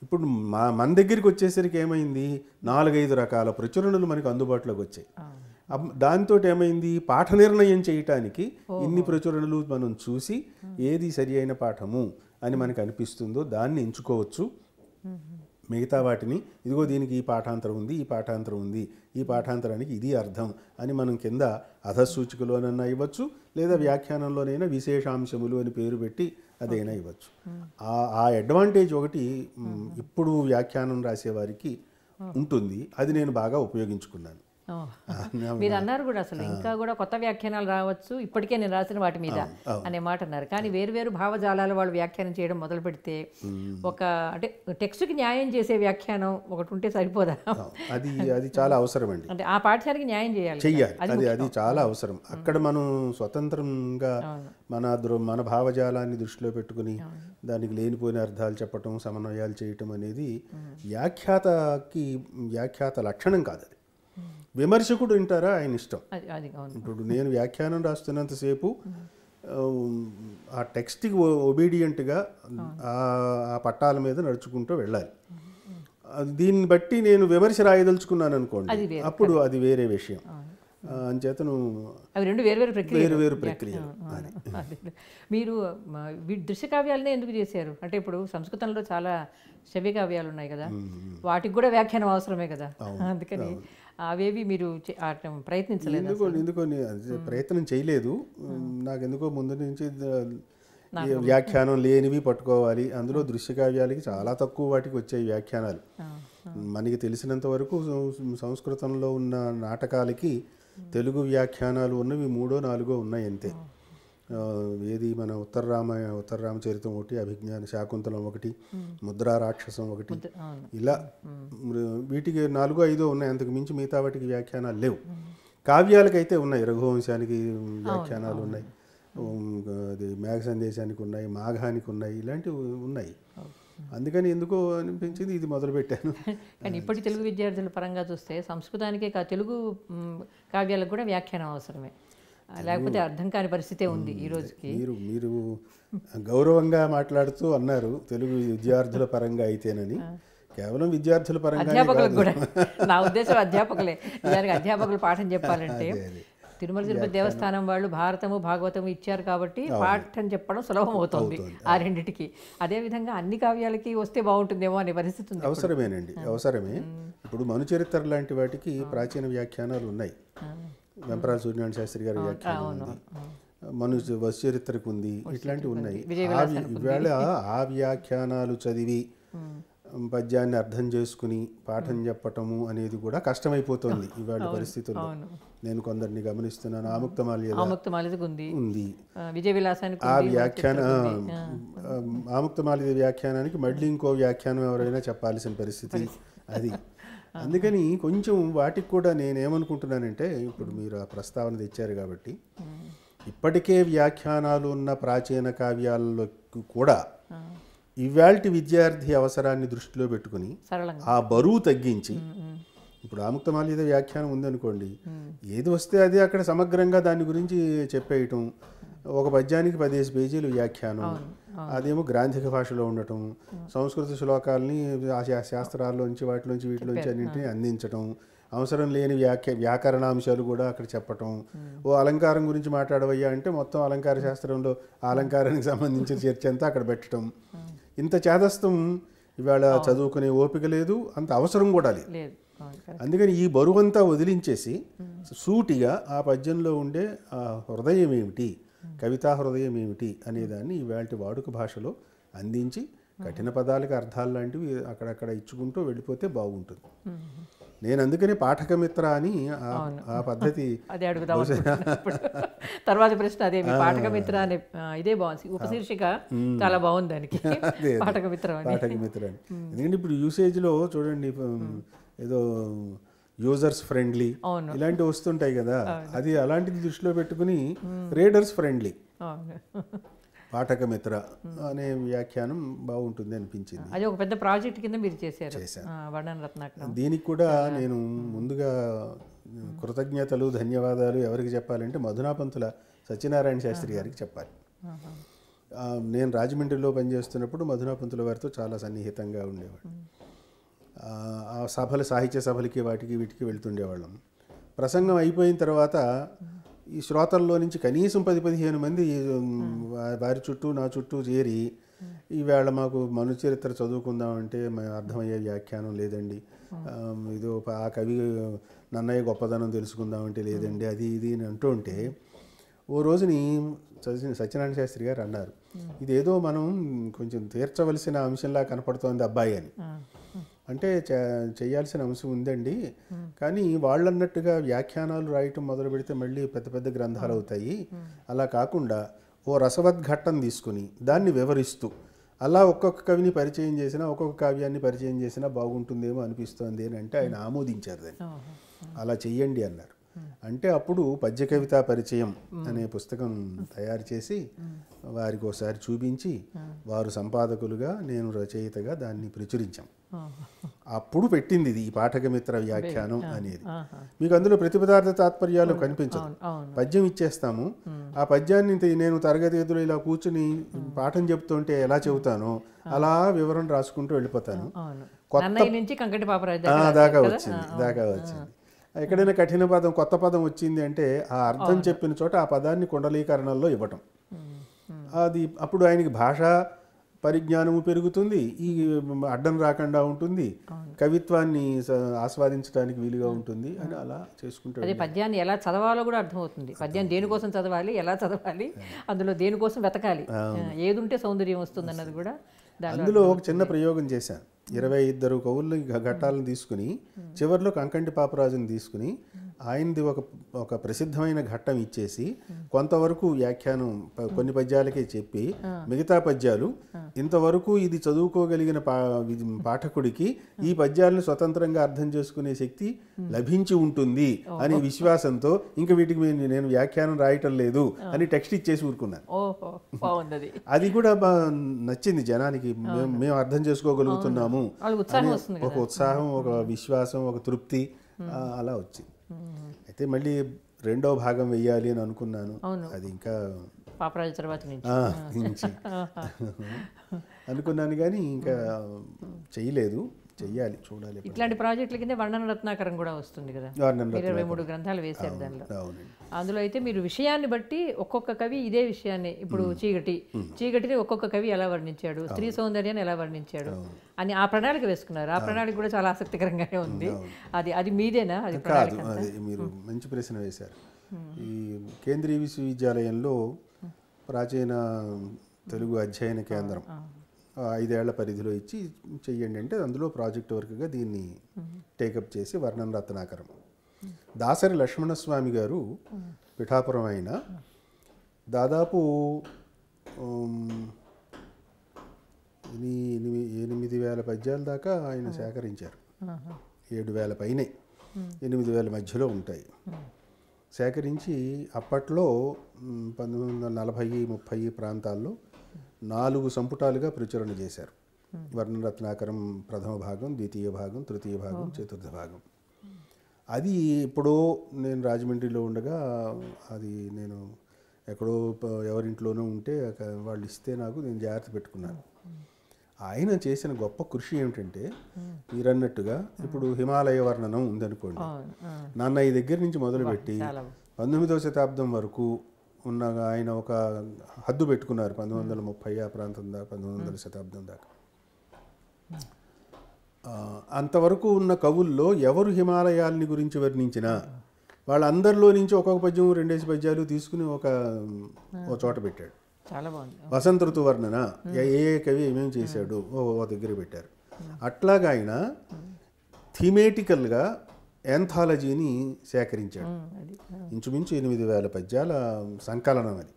ఇప్పుడు మా మన దగ్గరికి వచ్చేసరికి ఏమైంది? నాలుగైదు రకాల ప్రచురణలు మనకు అందుబాటులోకి వచ్చాయి. దాంతో ఏమైంది? పాఠ నిర్ణయం చేయటానికి ఇన్ని ప్రచురణలు మనం చూసి ఏది సరి అయిన పాఠము? అని మనకు అనిపిస్తుందో దాన్ని ఎంచుకోవచ్చు. మిగతా వాటిని ఇదిగో దీనికి ఈ పాఠాంతరం ఉంది ఈ పాఠాంతరం ఉంది ఈ పాఠాంతరానికి ఇది అర్థం అని మనం కింద అధసూచికలోనన్నా ఇవ్వచ్చు లేదా వ్యాఖ్యానంలోనైనా విశేషాంశములు అని పేరు పెట్టి అదైనా ఇవ్వచ్చు. ఆ ఆ అడ్వాంటేజ్ ఒకటి మ్, ఇప్పుడు వ్యాఖ్యానం రాసేవారికి ఉంటుంది. అది నేను బాగా ఉపయోగించుకున్నాను. మీరు అన్నారు కూడా అసలు ఇంకా కూడా కొత్త వ్యాఖ్యానాలు రావచ్చు ఇప్పటికే నేను రాసిన వాటి మీద అనే మాట అన్నారు. కానీ వేరు వేరు భావజాలాలు వాళ్ళు వ్యాఖ్యానం చేయడం మొదలు పెడితే ఒక అంటే టెక్స్ట్కి న్యాయం చేసే వ్యాఖ్యానం ఒకటి ఉంటే సరిపోదా? అది అది చాలా అవసరం అండి. అంటే ఆ పాఠ్యానికి న్యాయం చేయాలి చెయ్యాలి. అది అది చాలా అవసరం. అక్కడ మనం స్వతంత్రంగా మన మన భావజాలాన్ని దృష్టిలో పెట్టుకుని దానికి లేనిపోయిన అర్థాలు చెప్పటం సమన్వయాలు చేయటం అనేది వ్యాఖ్యాతకి వ్యాఖ్యాత లక్షణం కాదు విమర్శకుడు వింటారా? ఆయన ఇష్టం. ఇప్పుడు నేను వ్యాఖ్యానం రాస్తున్నంతసేపు ఆ, ఆ టెక్స్ట్కి ఒబీడియంట్గా ఆ పట్టాల మీద నడుచుకుంటూ వెళ్ళాలి. దీన్ని బట్టి నేను విమర్శ రాయదలుచుకున్నాను అనుకోండి అప్పుడు అది వేరే విషయం. అంచేతను అవి రెండు వేరు వేరు ప్రక్రియ వేరు వేరు *laughs* అదే. మీరు దృశ్య కావ్యాలనే ఎందుకు చేశారు? అంటే ఇప్పుడు సంస్కృతంలో చాలా శ్రవ్య కావ్యాలు ఉన్నాయి కదా. వాటికి కూడా వ్యాఖ్యానం అవసరమే కదా. అందుకని అవేవి మీరు ప్రయత్నించలేదు ఎందుకో ప్రయత్నం చేయలేదు. నాకు ఎందుకో ముందు నుంచి వ్యాఖ్యానం లేనివి పట్టుకోవాలి. అందులో దృశ్య కావ్యాలకి చాలా తక్కువ వాటికి వచ్చాయి వ్యాఖ్యానాలు. మనకి తెలిసినంత వరకు సంస్కృతంలో ఉన్న నాటకాలకి తెలుగు వ్యాఖ్యానాలు ఉన్నవి మూడో నాలుగో ఉన్నాయి అంతే. ఏది మన ఉత్తర రామ ఉత్తర రామచరితం ఒకటి అభిజ్ఞాన శాకుంతలం ఒకటి ముద్రా రాక్షసం ఒకటి. ఇలా వీటికి నాలుగో ఐదో ఉన్నాయి. అంతకు మించి మిగతా వాటికి వ్యాఖ్యానాలు లేవు. కావ్యాలకైతే ఉన్నాయి. రఘువంశానికి వ్యాఖ్యానాలు ఉన్నాయి. అది మేఘ సందేశానికి ఉన్నాయి. మాఘానికి ఉన్నాయి. ఇలాంటివి ఉన్నాయి. అందుకని ఎందుకో అనిపించింది. ఇది మొదలుపెట్టాను. *laughs* కానీ ఇప్పటి తెలుగు విద్యార్థుల పరంగా చూస్తే సంస్కృతానికే కా తెలుగు కావ్యాలకు కూడా వ్యాఖ్యానం అవసరమే. లేకపోతే అర్థం కాని పరిస్థితే ఉంది ఈ రోజుకి. మీరు మీరు గౌరవంగా మాట్లాడుతూ అన్నారు తెలుగు విద్యార్థుల పరంగా అయితేనని. కేవలం విద్యార్థుల పరంగా అధ్యాపకులకు కూడా. నా ఉద్దేశం అధ్యాపకులే. నిజానికి అధ్యాపకులు పాఠం చెప్పాలంటే. తిరుమల తిరుపతి దేవస్థానం వాళ్ళు భారతము భాగవతము ఇచ్చారు కాబట్టి పాఠం చెప్పడం సులభం అవుతుంది ఆ రెండిటికి. అదేవిధంగా అన్ని కావ్యాలకి వస్తే బాగుంటుందేమో అనే పరిస్థితి ఉంది అవసరమేనండి అవసరమే. ఇప్పుడు మనుచరిత్ర లాంటి వాటికి ప్రాచీన వ్యాఖ్యానాలు ఉన్నాయి. వెంపరాల సూర్యనారాయణ శాస్త్రి గారి వ్యాఖ్యానం ఉంది. మను వశ్చరిత్రకు ఉంది. ఇట్లాంటివి ఉన్నాయి. ఈవేళ ఆ వ్యాఖ్యానాలు చదివి పద్యాన్ని అర్థం చేసుకుని పాఠం చెప్పటము అనేది కూడా కష్టమైపోతుంది ఇవాళ పరిస్థితుల్లో. నేను కొందరిని గమనిస్తున్నాను. ఆముక్తమాల్యద ఆముక్త మాలిదకు ఉంది. ఆ, వ్యాఖ్యాన ఆముక్తమాలిద వ్యాఖ్యానానికి మళ్ళీ ఇంకో వ్యాఖ్యానం ఎవరైనా చెప్పాల్సిన పరిస్థితి. అది. అందుకని కొంచెం వాటికి కూడా నేనేమనుకుంటున్నానంటే ఇప్పుడు మీరు ఆ ప్రస్తావన తెచ్చారు కాబట్టి ఇప్పటికే వ్యాఖ్యానాలు ఉన్న ప్రాచీన కావ్యాలలో కూడా ఇవాల్టి విద్యార్థి అవసరాన్ని దృష్టిలో పెట్టుకుని ఆ బరువు తగ్గించి ఇప్పుడు ఆముక్తమాల్యద వ్యాఖ్యానం ఉందనుకోండి ఏది వస్తే అది అక్కడ సమగ్రంగా దాని గురించి చెప్పేయటం ఒక పద్యానికి పదిహేను పేజీలు వ్యాఖ్యానం. అదేమో గ్రాంధిక భాషలో ఉండటం సంస్కృత శ్లోకాలని శాస్త్రాల్లోంచి వాటిలోంచి వీటిలోంచి అన్నింటినీ అందించటం అవసరం లేని వ్యాఖ్య వ్యాకరణాంశాలు కూడా అక్కడ చెప్పటం. ఓ అలంకారం గురించి మాట్లాడవయ్యా అంటే మొత్తం అలంకార శాస్త్రంలో ఆ అలంకారానికి సంబంధించిన చర్చ అంతా అక్కడ పెట్టడం ఇంత చేదస్తం ఇవాళ చదువుకునే ఓపిక లేదు అంత అవసరం కూడా లేదు. అందుకని ఈ బరువంతా వదిలించేసి సూటిగా ఆ పద్యంలో ఉండే హృదయం ఏమిటి? కవితా హృదయం ఏమిటి అనేదాన్ని ఇవాళ వాడుక భాషలో అందించి కఠిన పదాలకు అర్థాలు లాంటివి అక్కడక్కడ ఇచ్చుకుంటూ వెళ్ళిపోతే బాగుంటుంది. నేను అందుకనే పాఠకమిత్ర అని ఆ- పద్ధతి *laughs* అదే అడుగుదాం. తర్వాత ప్రశ్న అదే మీ పాఠక మిత్ర అనే ఇదే బాగుంది. ఉపశీర్షిక చాలా బాగుంది దానికి. *laughs* అదే. పాఠక మిత్రం అని. పాఠకమిత్ర అని. ఎందుకంటే ఇప్పుడు యూసేజ్లో చూడండి ఏదో యూజర్స్ ఫ్రెండ్లీ. ఇలాంటివి వస్తుంటాయి కదా. అది అలాంటిది దృష్టిలో పెట్టుకుని రీడర్స్ ఫ్రెండ్లీ. పాఠకమిత్ర అనే వ్యాఖ్యానం బాగుంటుంది అనిపించింది. అది ఒక పెద్ద ప్రాజెక్ట్ కింద మీరు చేశారు. చేశాను. దీనికి కూడా నేను ముందుగా కృతజ్ఞతలు ధన్యవాదాలు ఎవరికి చెప్పాలంటే మధునాపంతుల సత్యనారాయణ శాస్త్రి గారికి చెప్పాలి. నేను రాజమండ్రిలో పనిచేస్తున్నప్పుడు మధునాపంతుల వారితో చాలా సన్నిహితంగా ఉండేవాడు ఆ, సభలు సాహిత్య సభలకి వాటికి వీటికి వెళ్తుండేవాళ్ళం. ప్రసంగం అయిపోయిన తర్వాత ఈ శ్రోతల్లో నుంచి కనీసం పది పదిహేను మంది వారి చుట్టూ నా చుట్టూ చేరి ఈవేళ మాకు మనుచరిత్ర చదువుకుందామంటే అర్థమయ్యే వ్యాఖ్యానం లేదండి. ఇదో ఆ కవి నన్నయ్య గొప్పదనం తెలుసుకుందామంటే లేదండి అది ఇది అని అంటూ ఉంటే ఓ రోజుని సత్య సత్యనారాయణ శాస్త్రి గారు అన్నారు. ఇదేదో మనం కొంచెం తీర్చవలసిన అంశంలా కనపడుతోంది అబ్బాయి అని. అంటే చేయాల్సిన అంశం ఉందండి. కానీ వాళ్ళు అన్నట్టుగా వ్యాఖ్యానాలు రాయటం మొదలు పెడితే మళ్ళీ పెద్ద పెద్ద గ్రంథాలు అవుతాయి. అలా కాకుండా ఓ రసవద్ఘట్టం తీసుకుని దాన్ని వివరిస్తూ అలా ఒక్కొక్క కవిని పరిచయం చేసినా ఒక్కొక్క కావ్యాన్ని పరిచయం చేసినా బాగుంటుందేమో అనిపిస్తోంది అని అంటే ఆయన ఆమోదించారు దాన్ని. అలా చెయ్యండి అన్నారు. అంటే అప్పుడు పద్య కవితా పరిచయం అనే పుస్తకం తయారు చేసి వారికి ఒకసారి చూపించి వారు సంపాదకులుగా నేను రచయితగా దాన్ని ప్రచురించాం. అప్పుడు పెట్టింది ఇది ఈ పాఠకమిత్ర వ్యాఖ్యానం అనేది. మీకు అందులో ప్రతిపదార్థ తాత్పర్యాలు కనిపించదు. పద్యం ఇచ్చేస్తాము. ఆ పద్యాన్ని నేను తరగతి గదిలో ఇలా కూర్చుని పాఠం చెప్తుంటే ఎలా చెబుతానో అలా వివరణ రాసుకుంటూ వెళ్ళిపోతాను. కొత్త- నుంచి దాకా? వచ్చింది దాకా వచ్చింది. ఎక్కడైనా కఠిన పదం కొత్త పదం వచ్చింది అంటే ఆ అర్థం చెప్పిన చోట ఆ పదాన్ని కుండలీకరణలో ఇవ్వటం. అది అప్పుడు ఆయనకి భాష పరిజ్ఞానము పెరుగుతుంది ఈ అడ్డం రాకుండా ఉంటుంది కవిత్వాన్ని ఆస్వాదించడానికి వీలుగా ఉంటుంది అని అలా చేసుకుంటాడు అదే పద్యాన్ని ఎలా చదవాలో కూడా అర్థమవుతుంది. పద్యాన్ని దేనికోసం చదవాలి ఎలా చదవాలి అందులో దేనికోసం వెతకాలి ఏది ఉంటే సౌందర్యం వస్తుంది. అన్నది కూడా అందులో ఒక చిన్న ప్రయోగం చేశాను ఇరవై ఇద్దరు గ- ఘట్టాలను తీసుకుని చివరిలో కంకంటి పాపరాజుని తీసుకుని ఆయనది ఒక ఒక ప్రసిద్ధమైన ఘట్టం ఇచ్చేసి కొంతవరకు వ్యాఖ్యానం కొన్ని పద్యాలకే చెప్పి మిగతా పద్యాలు ఇంతవరకు ఇది చదువుకోగలిగిన పాఠకుడికి ఈ పద్యాలను స్వతంత్రంగా అర్థం చేసుకునే శక్తి లభించి ఉంటుంది అనే విశ్వాసంతో ఇంకా వీటికి నేను వ్యాఖ్యానం రాయటం లేదు అని టెక్స్ట్ ఇచ్చేసి ఊరుకున్నాను. అది కూడా నచ్చింది జనానికి. మేము అర్థం చేసుకోగలుగుతున్నాము ఒక ఉత్సాహం ఒక విశ్వాసం ఒక తృప్తి అలా వచ్చింది. అయితే మళ్ళీ రెండో భాగం వెయ్యాలి అని అనుకున్నాను. అది ఇంకా పాపరాజు తర్వాత నుంచి. అనుకున్నాను కానీ ఇంకా చెయ్యలేదు చెయ్యాలి చూడాలి ఇట్లాంటి ప్రాజెక్టుల కింద వర్ణన రత్నాకరం కూడా వస్తుంది కదా. ఇరవై మూడు గ్రంథాలు వేశారు దానిలో. అందులో అయితే మీరు విషయాన్ని బట్టి ఒక్కొక్క కవి ఇదే విషయాన్ని ఇప్పుడు చీకటి చీకటిని ఒక్కొక్క కవి ఎలా వర్ణించాడు స్త్రీ సౌందర్యాన్ని ఎలా వర్ణించాడు అని ఆ ప్రణాళిక వేసుకున్నారు. ఆ ప్రణాళిక కూడా చాలా ఆసక్తికరంగానే ఉంది. అది అది మీదేనా? అది కాదు మీరు మంచి ప్రశ్న వేశారు. ఈ కేంద్రీయ విశ్వవిద్యాలయంలో ప్రాచీన తెలుగు అధ్యయన కేంద్రం. ఐదేళ్ళ పరిధిలో ఇచ్చి చెయ్యండి అంటే అందులో ప్రాజెక్ట్ వర్క్గా దీన్ని టేకప్ చేసి వర్ణన రత్నాకరం. దాసరి లక్ష్మణస్వామి గారు పిఠాపురం అయిన దాదాపు ఎనిమిది వేల పద్యాల దాకా ఆయన సేకరించారు. ఏడు వేల పైనే ఎనిమిది వేల మధ్యలో ఉంటాయి. సేకరించి అప్పట్లో పంతొమ్మిది వందల నలభై ముప్పై ప్రాంతాల్లో నాలుగు సంపుటాలుగా ప్రచురణ చేశారు. వర్ణరత్నాకరం ప్రథమ భాగం ద్వితీయ భాగం తృతీయ భాగం చతుర్థ భాగం. అది ఎప్పుడో నేను రాజమండ్రిలో ఉండగా అది నేను ఎక్కడో ఎవరింట్లోనో ఉంటే వాళ్ళు ఇస్తే నాకు నేను జాగ్రత్త పెట్టుకున్నాను. ఆయన చేసిన గొప్ప కృషి ఏమిటంటే మీరన్నట్టుగా ఇప్పుడు హిమాలయ వర్ణనం ఉందనుకోండి. నాన్న ఈ దగ్గర నుంచి మొదలుపెట్టి పంతొమ్మిదవ శతాబ్దం వరకు ఉన్న ఆయన ఒక హద్దు పెట్టుకున్నారు పంతొమ్మిది వందల ముప్పై ఆ ప్రాంతం దాకా పంతొమ్మిది వందల శతాబ్దం దాకా. అంతవరకు ఉన్న కవుల్లో ఎవరు హిమాలయాల్ని గురించి వర్ణించినా వాళ్ళందరిలో నుంచి ఒక్కొక్క పద్యం రెండేసి పద్యాలు తీసుకుని ఒక ఒక చోట పెట్టాడు. చాలా బాగుంది. వసంత ఋతు వర్ణన ఏ కవి ఏమేమి చేశాడు ఓ ఓ దగ్గర పెట్టారు. అట్లాగా ఆయన థీమేటికల్గా యాంథాలజీని సేకరించాడు. ఇంచుమించు ఎనిమిది వేల పద్యాల సంకలనం అది.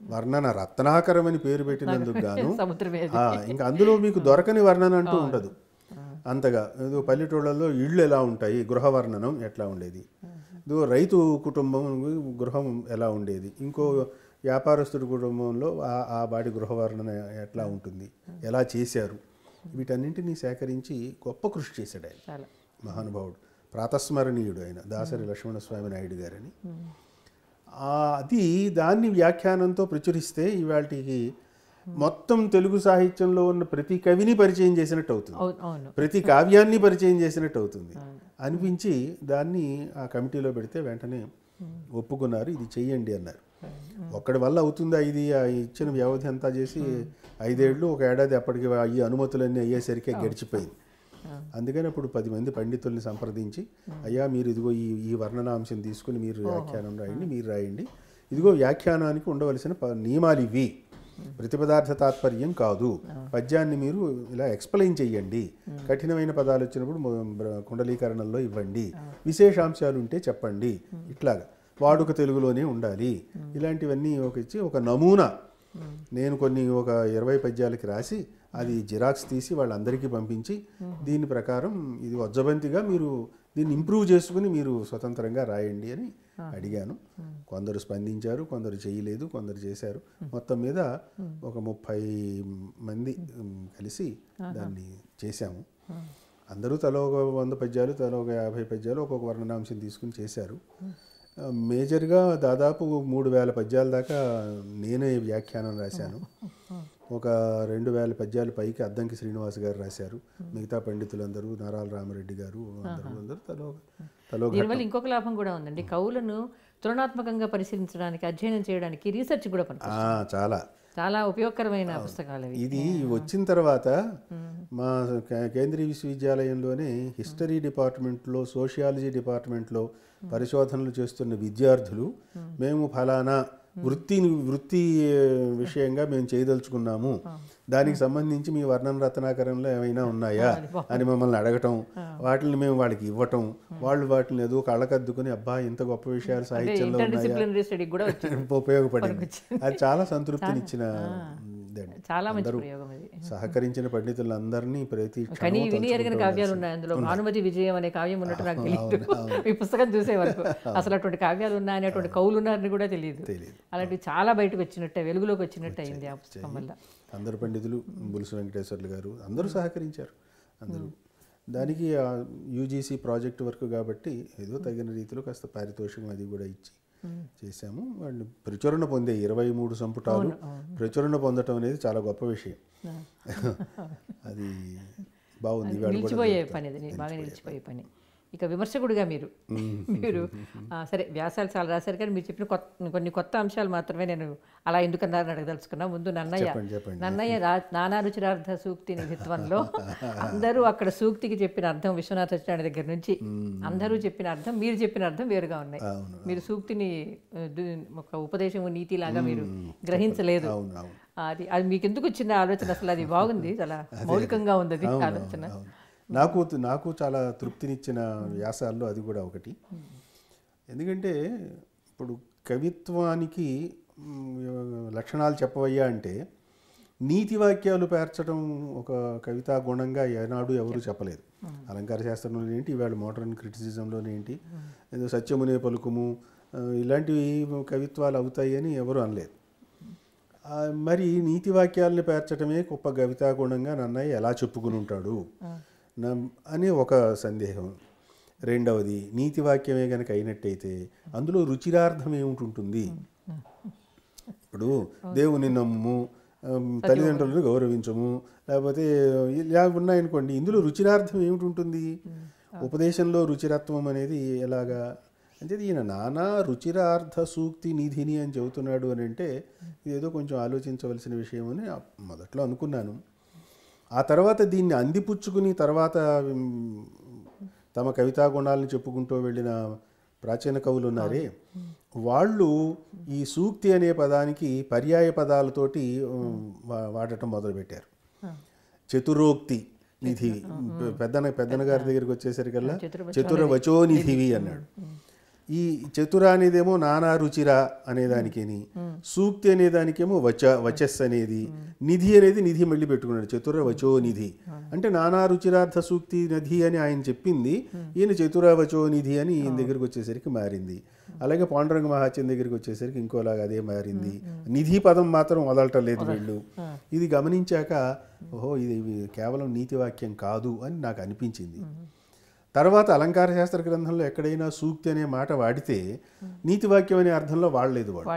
వర్ణన రత్నాకరం అని పేరు పెట్టినందుకు గాను *laughs* ఇంకా అందులో మీకు దొరకని వర్ణన అంటూ ఉండదు. అంతగా పల్లెటూళ్ళలో ఇళ్ళు ఎలా ఉంటాయి గృహ వర్ణనం ఎట్లా ఉండేది ఇదో రైతు కుటుంబం గృహం ఎలా ఉండేది ఇంకో వ్యాపారస్తుడి కుటుంబంలో ఆ- ఆ వాడి గృహ వర్ణన ఎట్లా ఉంటుంది ఎలా చేశారు వీటన్నింటినీ సేకరించి గొప్ప కృషి చేశాడు ఆయన. మహానుభావుడు. ప్రాతస్మరణీయుడు ఆయన దాసరి లక్ష్మణస్వామి నాయుడు గారని. అది దాన్ని వ్యాఖ్యానంతో ప్రచురిస్తే ఇవాళకి మొత్తం తెలుగు సాహిత్యంలో ఉన్న ప్రతి కవిని పరిచయం చేసినట్టు అవుతుంది. ప్రతి కావ్యాన్ని పరిచయం చేసినట్టు అవుతుంది. అనిపించి దాన్ని ఆ కమిటీలో పెడితే వెంటనే ఒప్పుకున్నారు ఇది చెయ్యండి అన్నారు. ఒక్కడి వల్ల అవుతుందా ఇది? ఆ ఇచ్చిన వ్యవధి అంతా చేసి ఐదేళ్ళు ఒక ఏడాది అప్పటికి ఈ అనుమతులన్నీ అయ్యేసరికి గడిచిపోయింది. అందుకని అప్పుడు పది మంది పండితుల్ని సంప్రదించి అయ్యా మీరు ఇదిగో ఈ ఈ వర్ణనాంశం తీసుకుని మీరు వ్యాఖ్యానం రాయండి మీరు రాయండి. ఇదిగో వ్యాఖ్యానానికి ఉండవలసిన ప- నియమాలు ఇవి. ప్రతిపదార్థ తాత్పర్యం కాదు. పద్యాన్ని మీరు ఇలా ఎక్స్ప్లెయిన్ చెయ్యండి కఠినమైన పదాలు వచ్చినప్పుడు మొ- బ్ర- కుండలీకరణంలో ఇవ్వండి. విశేషాంశాలు ఉంటే చెప్పండి. ఇట్లాగా. వాడుక తెలుగులోనే ఉండాలి. ఇలాంటివన్నీ ఒక ఇచ్చి ఒక నమూనా నేను కొన్ని ఒక ఇరవై పద్యాలకి రాసి అది జిరాక్స్ తీసి వాళ్ళందరికీ పంపించి దీని ప్రకారం ఇది వజ్జబంతిగా మీరు దీన్ని ఇంప్రూవ్ చేసుకుని మీరు స్వతంత్రంగా రాయండి అని అడిగాను. కొందరు స్పందించారు కొందరు చేయలేదు కొందరు చేశారు. మొత్తం మీద ఒక ముప్పై మంది కలిసి దాన్ని చేశాము. అందరూ తలో ఒక వంద పద్యాలు తలో ఒక యాభై పద్యాలు ఒక్కొక్క వర్ణనాంశం తీసుకుని చేశారు. మేజర్గా దాదాపు మూడు వేల పద్యాల దాకా నేనే వ్యాఖ్యానం రాశాను. ఒక రెండు వేల పద్యాలు పైకి అద్దంకి శ్రీనివాస్ గారు రాశారు. మిగతా పండితులందరూ నారాల రామరెడ్డి గారు అందరూ అందరూ తలో తలో దీనివల్ల ఇంకొక లాభం కూడా ఉందండి. కవులను తులనాత్మకంగా పరిశీలించడానికి అధ్యయనం చేయడానికి రీసెర్చ్ కూడా పనికి ఆ, చాలా. చాలా ఉపయోగకరమైన పుస్తకాలు ఇది వచ్చిన తర్వాత మా కేంద్రీయ విశ్వవిద్యాలయంలోనే హిస్టరీ డిపార్ట్మెంట్లో సోషియాలజీ డిపార్ట్మెంట్లో పరిశోధనలు చేస్తున్న విద్యార్థులు మేము ఫలానా వృత్తిని వృత్తి విషయంగా మేము చేయదలుచుకున్నాము. దానికి సంబంధించి మీ వర్ణన రత్నాకరంలో ఏమైనా ఉన్నాయా? అని మమ్మల్ని అడగటం వాటిని మేము వాళ్ళకి ఇవ్వటం వాళ్ళు వాటిని ఏదో కళ్ళకద్దుకుని అబ్బా ఇంత గొప్ప విషయాలు సాహిత్యంలో ఉన్నాయా? *laughs* ఉపయోగపడింది. అది చాలా సంతృప్తినిచ్చిన. చాలా మంచి ప్రయోగం అది సహకరించిన పండితులందరినీ ప్రతి కానీ విని ఎరగని కావ్యాలు ఉన్నాయి అందులో? భానుమతి విజయం అనే కావ్యం ఉన్నట్టు నాకు తెలియదు. ఈ పుస్తకం చూసే వరకు. అసలు అటువంటి కావ్యాలు ఉన్నాయని అటువంటి కవులు ఉన్నారని కూడా తెలియదు. తెలియదు. అలాంటివి చాలా బయటకు వచ్చినట్టే వెలుగులోకి వచ్చినట్టు అయింది ఆ పుస్తకం వల్ల. అందరు పండితులు బులుసు వెంకటేశ్వర్లు గారు అందరూ సహకరించారు. అందరూ. దానికి యూజీసీ ప్రాజెక్ట్ వర్క్ కాబట్టి ఏదో తగిన రీతిలో కాస్త పారితోషికం అది కూడా ఇచ్చి చేశాము. వాళ్ళు ప్రచురణ పొందే ఇరవై మూడు సంపుటాలు ప్రచురణ పొందటం అనేది చాలా గొప్ప విషయం. *laughs* అది బాగుంది నిలిచిపోయే పని బాగా నిలిచిపోయే పని. ఇక విమర్శకుడిగా మీరు. మీరు సరే వ్యాసాలు చాలా రాశారు కానీ మీరు చెప్పిన కొత్త కొన్ని కొత్త అంశాలు మాత్రమే నేను అలా ఎందుకన్నారని అడగదలుచుకున్నా. ముందు నన్నయ్య నన్నయ్య రా నానా రుచిరార్థ సూక్తి నిధిత్వంలో *laughs* అందరూ అక్కడ సూక్తికి చెప్పిన అర్థం విశ్వనాథ సత్యనారాయణ దగ్గర నుంచి అందరూ చెప్పిన అర్థం మీరు చెప్పిన అర్థం వేరుగా ఉన్నాయి. మీరు సూక్తిని ఒక ఉపదేశం నీతిలాగా మీరు గ్రహించలేదు. అది అది మీకు ఎందుకు వచ్చిన ఆలోచన? అసలు అది బాగుంది చాలా మౌలికంగా ఉంది అది ఆలోచన. నాకు నాకు చాలా తృప్తినిచ్చిన వ్యాసాల్లో అది కూడా ఒకటి. ఎందుకంటే ఇప్పుడు కవిత్వానికి లక్షణాలు చెప్పవయ్యా అంటే నీతి వాక్యాలు పేర్చడం ఒక కవితా గుణంగా ఏనాడు ఎవరు చెప్పలేదు. అలంకార శాస్త్రంలో ఏంటి ఇవాళ మోడర్న్ క్రిటిసిజంలో ఏంటి ఏదో సత్యమునే పలుకుము ఇలాంటివి కవిత్వాలు అవుతాయి అని ఎవరు అనలేదు. మరి నీతి వాక్యాలను పేర్చడమే గొప్ప కవితా గుణంగా నన్నయ్య ఎలా చెప్పుకుని ఉంటాడు? నా అని ఒక సందేహం. రెండవది నీతి వాక్యమే కనుక అయినట్టయితే అందులో రుచిరార్థం ఏమిటి ఇప్పుడు దేవుని నమ్ము తల్లిదండ్రులను గౌరవించము లేకపోతే ఇలా ఉన్నాయనుకోండి ఇందులో రుచిరార్థం ఏమిటి ఉంటుంది ఉపదేశంలో రుచిరత్వం అనేది ఎలాగా? అంటే ఈయన నానా రుచిరార్థ సూక్తి నిధిని అని చెబుతున్నాడు అని అంటే ఇదేదో కొంచెం ఆలోచించవలసిన విషయం అని మొదట్లో అనుకున్నాను. ఆ తర్వాత దీన్ని అందిపుచ్చుకుని తర్వాత తమ కవితా గుణాలను చెప్పుకుంటూ వెళ్ళిన ప్రాచీన కవులు ఉన్నారే. వాళ్ళు ఈ సూక్తి అనే పదానికి పర్యాయ పదాలతోటి వాడటం మొదలుపెట్టారు. చతురోక్తి నిధి. పెద్దన పెద్దన గారి దగ్గరికి వచ్చేసరికల్లా చతుర వచోనిధివి అన్నాడు. ఈ చతుర అనేదేమో నానా రుచిర అనేదానికి సూక్తి అనేదానికేమో వచ వచస్ అనేది నిధి అనేది నిధి మళ్ళీ పెట్టుకున్నాడు చతుర వచో నిధి. అంటే నానా రుచిరార్థ సూక్తి నిధి అని ఆయన చెప్పింది ఈయన చతుర వచో నిధి అని ఈయన దగ్గరికి వచ్చేసరికి మారింది. అలాగే పాండురంగ మహాత్యం దగ్గరికి వచ్చేసరికి ఇంకోలాగా అదే మారింది. నిధి పదం మాత్రం వదలటం లేదు వీళ్ళు. ఇది గమనించాక ఓహో ఇది కేవలం నీతి వాక్యం కాదు అని నాకు అనిపించింది. తర్వాత అలంకార శాస్త్ర గ్రంథంలో ఎక్కడైనా సూక్తి అనే మాట వాడితే నీతి వాక్యం అనే అర్థంలో వాడలేదు వాడు.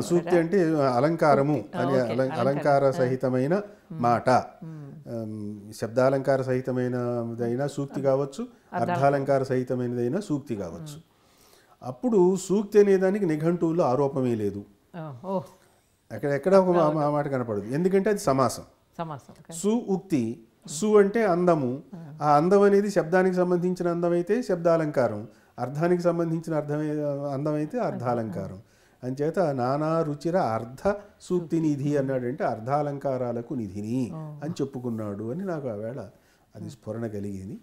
సూక్తి అంటే అలంకారము అనే అలం- అలంకార. సహితమైన మాట. శబ్దాలంకార సహితమైనదైనా సూక్తి కావచ్చు అర్థాలంకార సహితమైనదైనా సూక్తి కావచ్చు. అప్పుడు సూక్తి అనేదానికి నిఘంటువులో ఆరోపమే లేదు. అక్కడ ఎక్కడ ఒక మాట కనపడదు. ఎందుకంటే అది సమాసం. సమాసం. సు ఉక్తి సు అంటే అందము. ఆ అందం అనేది శబ్దానికి సంబంధించిన అందం అయితే శబ్దాలంకారం. అర్థానికి సంబంధించిన అర్థమే అందం అయితే అర్థాలంకారం అంచేత నానా రుచిర అర్ధ సూక్తి నిధి అన్నాడంటే అర్ధాలంకారాలకు నిధిని అని చెప్పుకున్నాడు అని నాకు ఆవేళ అది స్ఫురణ కలిగింది.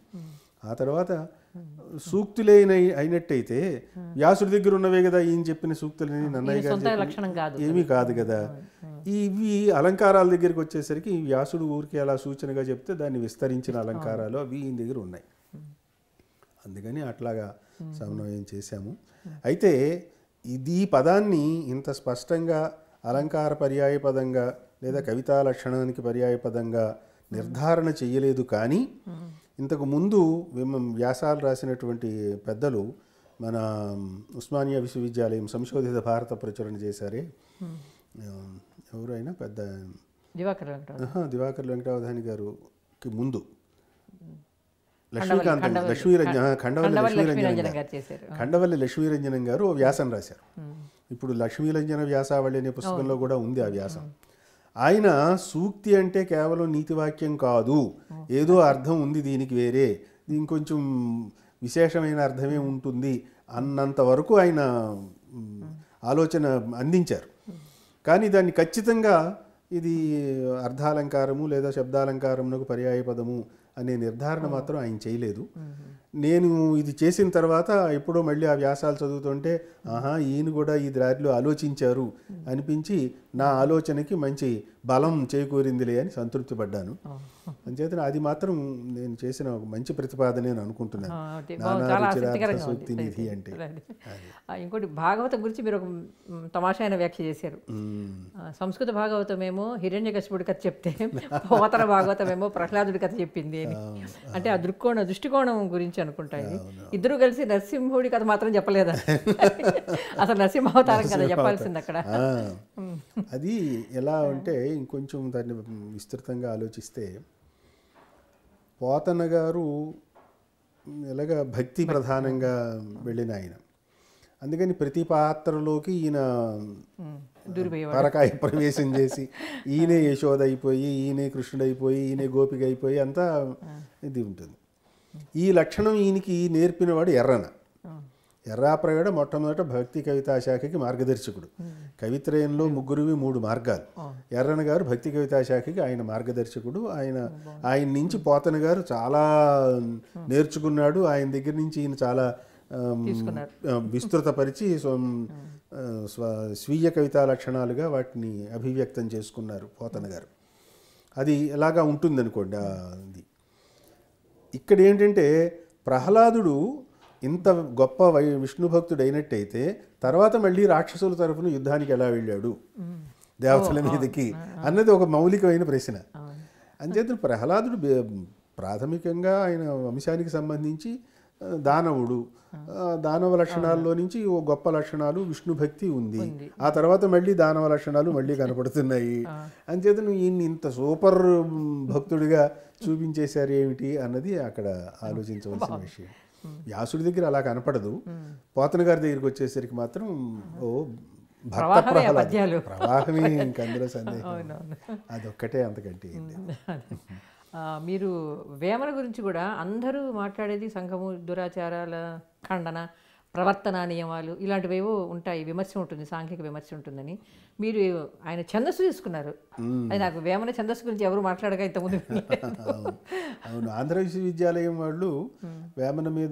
ఆ తర్వాత సూక్తులైన అయినట్టయితే వ్యాసుడి దగ్గర ఉన్నవే కదా ఈయన చెప్పిన సూక్తులని నన్నయ్య గారు ఏమీ కాదు కదా. ఇవి అలంకారాల దగ్గరికి వచ్చేసరికి వ్యాసుడు ఊరికి అలా సూచనగా చెప్తే దాన్ని విస్తరించిన అలంకారాలు అవి ఈయన దగ్గర ఉన్నాయి. అందుకని అట్లాగా సమన్వయం చేశాము. అయితే ఇది పదాన్ని ఇంత స్పష్టంగా అలంకార పర్యాయ పదంగా లేదా కవితా లక్షణానికి పర్యాయ పదంగా నిర్ధారణ చేయలేదు కానీ ఇంతకు ముందు వ్యాసాలు రాసినటువంటి పెద్దలు మన ఉస్మానియా విశ్వవిద్యాలయం సంశోధిత భారత ప్రచురణ చేశారే. ఎవరైనా పెద్ద దివాకర్ దివాకర్ వెంకటావధాని గారుకి ముందు. లక్ష్మీకాంతం లక్ష్మీ రంజన ఖండవల్లి లక్ష్మీరంజనం లక్ష్మీరంజనం ఖండవల్లి లక్ష్మీరంజనం గారు వ్యాసం రాశారు. ఇప్పుడు లక్ష్మీలంజన వ్యాసావళి అనే పుస్తకంలో కూడా ఉంది ఆ వ్యాసం. ఆయన సూక్తి అంటే కేవలం నీతివాక్యం కాదు. ఏదో అర్థం ఉంది దీనికి వేరే. దీనికి కొంచెం విశేషమైన అర్థమే ఉంటుంది అన్నంత వరకు ఆయన ఆలోచన అందించారు. కానీ దాన్ని ఖచ్చితంగా ఇది అర్థాలంకారము లేదా శబ్దాలంకారమునకు పర్యాయ పదము అనే నిర్ధారణ మాత్రం ఆయన చేయలేదు. నేను ఇది చేసిన తర్వాత ఎప్పుడో మళ్ళీ ఆ వ్యాసాలు చదువుతుంటే ఆహా ఈయన కూడా ఈ దారిలో ఆలోచించారు అనిపించి నా ఆలోచనకి మంచి బలం చేకూరిందిలే అని సంతృప్తి పడ్డాను. అంచేత అది మాత్రం నేను చేసిన ఒక మంచి ప్రతిపాదనే అని అనుకుంటున్నాను. అంటే నిధి ఇంకోటి భాగవతం గురించి మీరు ఒక తమాషైన వ్యాఖ్య చేశారు. సంస్కృత భాగవతం ఏమో హిరణ్యకశిపుడి కథ చెప్తే *laughs* పోతన భాగవతం ఏమో ప్రహ్లాదుడి కథ చెప్పింది అని. అంటే ఆ దృక్కోణ దృష్టికోణం గురించి అనుకుంటా ఇది. ఇద్దరు కలిసి నరసింహుడి కథ మాత్రం చెప్పలేదా? *laughs* అసలు నరసింహావతారం కదా చెప్పాల్సింది అక్కడ. అది ఎలా అంటే ఇంకొంచెం దాన్ని విస్తృతంగా ఆలోచిస్తే పోతన్న గారు ఎలాగ భక్తి ప్రధానంగా వెళ్ళిన ఆయన. అందుకని ప్రతి పాత్రలోకి ఈయన పరకాయ ప్రవేశం చేసి ఈయనే యశోద అయిపోయి ఈయనే కృష్ణుడు అయిపోయి ఈయనే గోపిక అయిపోయి అంతా ఇది ఉంటుంది. ఈ లక్షణం ఈయనకి నేర్పినవాడు ఎర్రన. ఎర్రాప్రగడ మొట్టమొదట భక్తి కవితా శాఖకి మార్గదర్శకుడు. కవిత్రయంలో ముగ్గురువి మూడు మార్గాలు. ఎర్రన గారు భక్తి కవితా శాఖకి ఆయన మార్గదర్శకుడు. ఆయన ఆయన నుంచి పోతన గారు చాలా నేర్చుకున్నాడు. ఆయన దగ్గర నుంచి ఈయన చాలా విస్తృతపరిచి స్వీయ కవితా లక్షణాలుగా వాటిని అభివ్యక్తం చేసుకున్నారు పోతన గారు. అది ఎలాగా ఉంటుందనుకోండి ఇది ఇక్కడ ఏంటంటే ప్రహ్లాదుడు ఇంత గొప్ప వై విష్ణు భక్తుడు అయినట్టయితే తర్వాత మళ్ళీ రాక్షసుల తరఫున యుద్ధానికి ఎలా వెళ్ళాడు? దేవతల మీదకి అన్నది ఒక మౌలికమైన ప్రశ్న. అంచేత ప్రహ్లాదుడు ప్రాథమికంగా ఆయన వంశానికి సంబంధించి దానవుడు. దానవ లక్షణాల్లో నుంచి ఓ గొప్ప లక్షణాలు విష్ణు భక్తి ఉంది. ఆ తర్వాత మళ్ళీ దానవ లక్షణాలు మళ్ళీ కనపడుతున్నాయి. అంచేత నువ్వు ఈయన్ని ఇంత సూపర్ భక్తుడిగా చూపించేశారు ఏమిటి అన్నది అక్కడ ఆలోచించవలసిన విషయం. వ్యాసుడి దగ్గర అలా కనపడదు. పోతన గారి దగ్గరికి వచ్చేసరికి మాత్రం ఓ ఆ ప్రహ్లాద. ప్రవాహమే ఇంకందులో సందేహం. అదొక్కటే అంతకంటే మీరు వేమన గురించి కూడా అందరూ మాట్లాడేది సంఘము దురాచారాల ఖండన ప్రవర్తన నియమాలు ఇలాంటివేవో ఉంటాయి. విమర్శ ఉంటుంది సాంఘిక విమర్శ ఉంటుందని. మీరు ఆయన ఛందస్సు తీసుకున్నారు. అది నాకు వేమన ఛందస్సు గురించి ఎవరు మాట్లాడగా ఇంతకుముందు. అవును. ఆంధ్ర విశ్వవిద్యాలయం వాళ్ళు వేమన మీద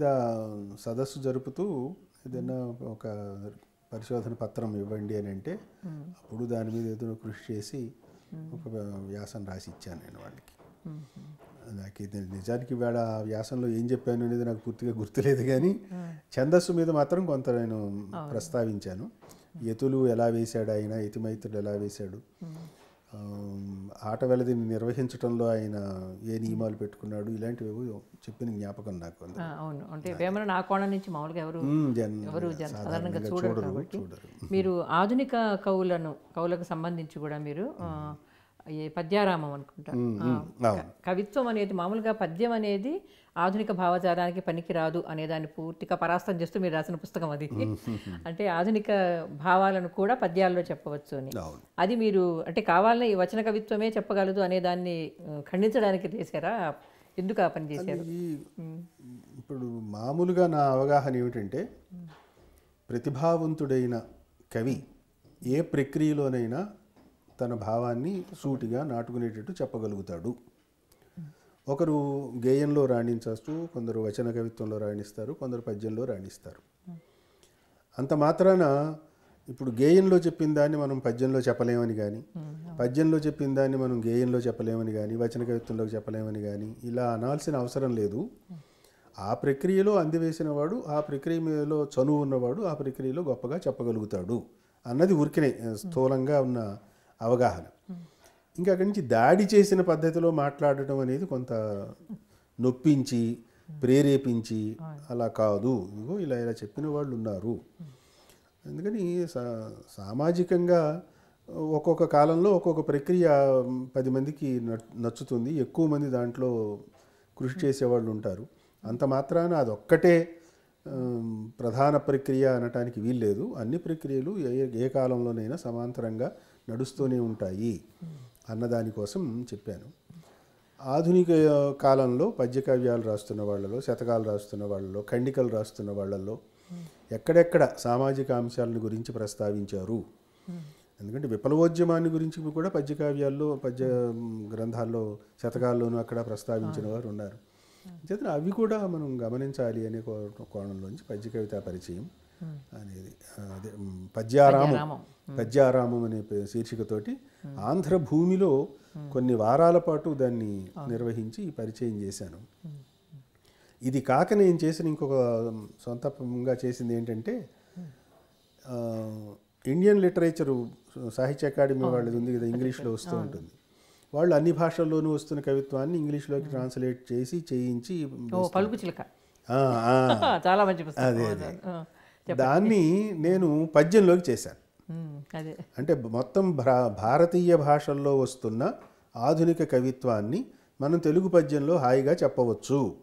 సదస్సు జరుపుతూ ఏదైనా ఒక పరిశోధన పత్రం ఇవ్వండి అని అంటే అప్పుడు దాని మీద ఏదో కృషి చేసి ఒక వ్యాసం రాసి ఇచ్చాను నేను వాళ్ళకి. నాకు ఇది నిజానికి వేళ వ్యాసంలో ఏం చెప్పాను అనేది నాకు పూర్తిగా గుర్తులేదు కానీ ఛందస్సు మీద మాత్రం కొంత నేను ప్రస్తావించాను. యతులు ఎలా వేశాడు ఆయన? యతిమైత్రుడు ఎలా వేశాడు? ఆట వెలదిని నిర్వహించడంలో ఆయన ఏ నియమాలు పెట్టుకున్నాడు? ఇలాంటివి చెప్పిన జ్ఞాపకం నాకు అవును. అంటే వేమన నా కోణం నుంచి మామూలుగా ఎవరు ఎవరు సాధారణంగా చూడరు కాబట్టి మీరు ఆధునిక కవులను కవులకు సంబంధించి కూడా మీరు పద్యారామం అనుకుంటా ఆ, అవును. కవిత్వం అనేది మామూలుగా పద్యం అనేది ఆధునిక భావజాలానికి పనికిరాదు అనే దాన్ని పూర్తిగా పరాస్తం చేస్తూ మీరు రాసిన పుస్తకం అది. అంటే ఆధునిక భావాలను కూడా పద్యాల్లో చెప్పవచ్చు అని. అది మీరు అంటే కావాలనే ఈ వచన కవిత్వమే చెప్పగలదు అనే దాన్ని ఖండించడానికి చేశారా? ఎందుకు ఆ పని చేశారు? ఇప్పుడు మామూలుగా నా అవగాహన ఏమిటంటే ప్రతిభావంతుడైన కవి ఏ ప్రక్రియలోనైనా తన భావాన్ని సూటిగా నాటుకునేటట్టు చెప్పగలుగుతాడు. ఒకరు గేయంలో రాణించవచ్చు కొందరు వచన కవిత్వంలో రాణిస్తారు కొందరు పద్యంలో రాణిస్తారు. అంత మాత్రాన ఇప్పుడు గేయంలో చెప్పిన దాన్ని మనం పద్యంలో చెప్పలేమని కానీ పద్యంలో చెప్పిన దాన్ని మనం గేయంలో చెప్పలేమని కానీ వచన కవిత్వంలో చెప్పలేమని కానీ ఇలా అనాల్సిన అవసరం లేదు. ఆ ప్రక్రియలో అందివేసిన వాడు ఆ ప్రక్రియలో చనువు ఉన్నవాడు ఆ ప్రక్రియలో గొప్పగా చెప్పగలుగుతాడు అన్నది ఉరికినే స్థూలంగా ఉన్న అవగాహన. ఇంకా అక్కడి నుంచి దాడి చేసిన పద్ధతిలో మాట్లాడటం అనేది కొంత నొప్పించి ప్రేరేపించి అలా కాదు. ఇదిగో ఇలా ఇలా చెప్పిన వాళ్ళు ఉన్నారు. అందుకని సా సామాజికంగా ఒక్కొక్క కాలంలో ఒక్కొక్క ప్రక్రియ పది మందికి నచ్చుతుంది. ఎక్కువ మంది దాంట్లో కృషి చేసేవాళ్ళు ఉంటారు. అంత మాత్రాన అదొక్కటే ప్రధాన ప్రక్రియ అనటానికి వీల్లేదు. అన్ని ప్రక్రియలు ఏ ఏ కాలంలోనైనా సమాంతరంగా నడుస్తూనే ఉంటాయి అన్నదానికోసం చెప్పాను. ఆధునిక కాలంలో పద్యకావ్యాలు రాస్తున్న వాళ్ళలో శతకాలు రాస్తున్న వాళ్ళలో ఖండికలు రాస్తున్న వాళ్ళలో ఎక్కడెక్కడ సామాజిక అంశాలను గురించి ప్రస్తావించారు? ఎందుకంటే విప్లవోద్యమాన్ని గురించి కూడా పద్యకావ్యాల్లో పద్య గ్రంథాల్లో శతకాల్లోనూ అక్కడ ప్రస్తావించిన వారు ఉన్నారు. చేత అవి కూడా మనం గమనించాలి అనే కోణంలోంచి పద్య కవితా పరిచయం. అనేది అదే పద్యారామం. పద్యారామం. అనే శీర్షికతోటి ఆంధ్ర భూమిలో కొన్ని వారాల పాటు దాన్ని నిర్వహించి పరిచయం చేశాను. ఇది కాక నేను చేసిన ఇంకొక సొంతంగా చేసింది ఏంటంటే ఇండియన్ లిటరేచరు సాహిత్య అకాడమీ వాళ్ళది ఉంది కదా ఇంగ్లీష్లో వస్తూ ఉంటుంది. వాళ్ళు అన్ని భాషల్లోనూ వస్తున్న కవిత్వాన్ని ఇంగ్లీష్లోకి ట్రాన్స్లేట్ చేసి చేయించి *laughs* చాలా మంచి అదే, అదే. దాన్ని నేను పద్యంలోకి చేశాను. అంటే మొత్తం భారతీయ భాషల్లో వస్తున్న ఆధునిక కవిత్వాన్ని మనం తెలుగు పద్యంలో హాయిగా చెప్పవచ్చు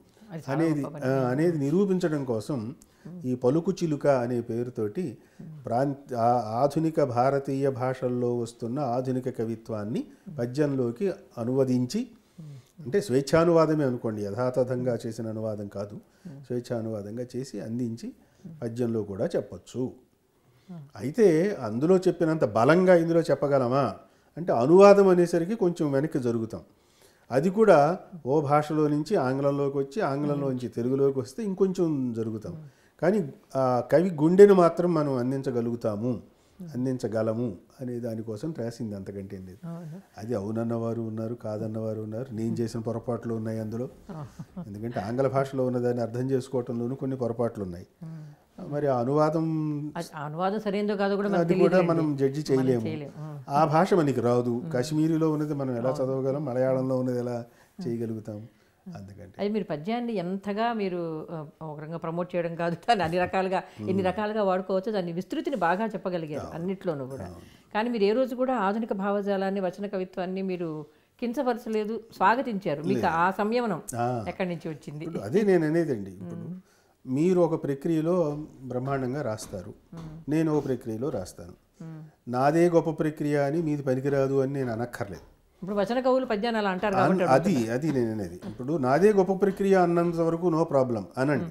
అనేది అనేది నిరూపించడం కోసం ఈ పలుకు చిలుక అనే పేరుతోటి ప్రాంత ఆధునిక భారతీయ భాషల్లో వస్తున్న ఆధునిక కవిత్వాన్ని పద్యంలోకి అనువదించి అంటే స్వేచ్ఛానువాదమే అనుకోండి యథాతథంగా చేసిన అనువాదం కాదు స్వేచ్ఛానువాదంగా చేసి అందించి పద్యంలో కూడా చెప్పచ్చు. అయితే అందులో చెప్పినంత బలంగా ఇందులో చెప్పగలమా? అంటే అనువాదం అనేసరికి కొంచెం వెనక్కి జరుగుతాం. అది కూడా ఓ భాషలో నుంచి ఆంగ్లంలోకి వచ్చి ఆంగ్లంలో నుంచి తెలుగులోకి వస్తే ఇంకొంచెం జరుగుతాం. కానీ కవి గుండెను మాత్రం మనం అందించగలుగుతాము. అందించగలము అనే దానికోసం రాసింది అంతకంటే లేదు. అది అవునన్నవారు ఉన్నారు కాదన్నవారు ఉన్నారు. నేను చేసిన పొరపాట్లు ఉన్నాయి అందులో. ఎందుకంటే ఆంగ్ల భాషలో ఉన్నదాన్ని అర్థం చేసుకోవటంలోనూ కొన్ని పొరపాట్లు ఉన్నాయి. మరి ఆ అనువాదం అనువాదం సరైనదో కాదో కూడా అది కూడా మనం జడ్జి చేయలేము. చేయలేము. ఆ. భాష మనకి రాదు. కాశ్మీరీలో ఉన్నది మనం ఎలా చదవగలం మలయాళంలో ఉన్నది ఎలా చేయగలుగుతాం? అందుకంటే. అది మీరు పద్యాన్ని ఎంతగా మీరు ఒక రకంగా ప్రమోట్ చేయడం కాదు దాన్ని అన్ని రకాలుగా ఎన్ని రకాలుగా వాడుకోవచ్చు దాని విస్తృతిని బాగా చెప్పగలిగారు అన్నిట్లోనూ కూడా. కానీ మీరు ఏ రోజు కూడా ఆధునిక భావజాలాన్ని వచన కవిత్వాన్ని మీరు కించపరచలేదు స్వాగతించారు. మీకు ఆ సంయమనం. ఎక్కడి నుంచి వచ్చింది? అదే నేను అనేదండి. ఇప్పుడు మీరు ఒక ప్రక్రియలో బ్రహ్మాండంగా రాస్తారు. నేను ఒక ప్రక్రియలో రాస్తాను. నాదే గొప్ప ప్రక్రియ అని మీది పనికిరాదు అని నేను అనక్కర్లేదు. ఇప్పుడు వచన కవులు పద్యాన్ని అలా అంటారు అది అది నేను అనేది ఇప్పుడు నాదే గొప్ప ప్రక్రియ అన్నంత వరకు నో ప్రాబ్లం అనండి.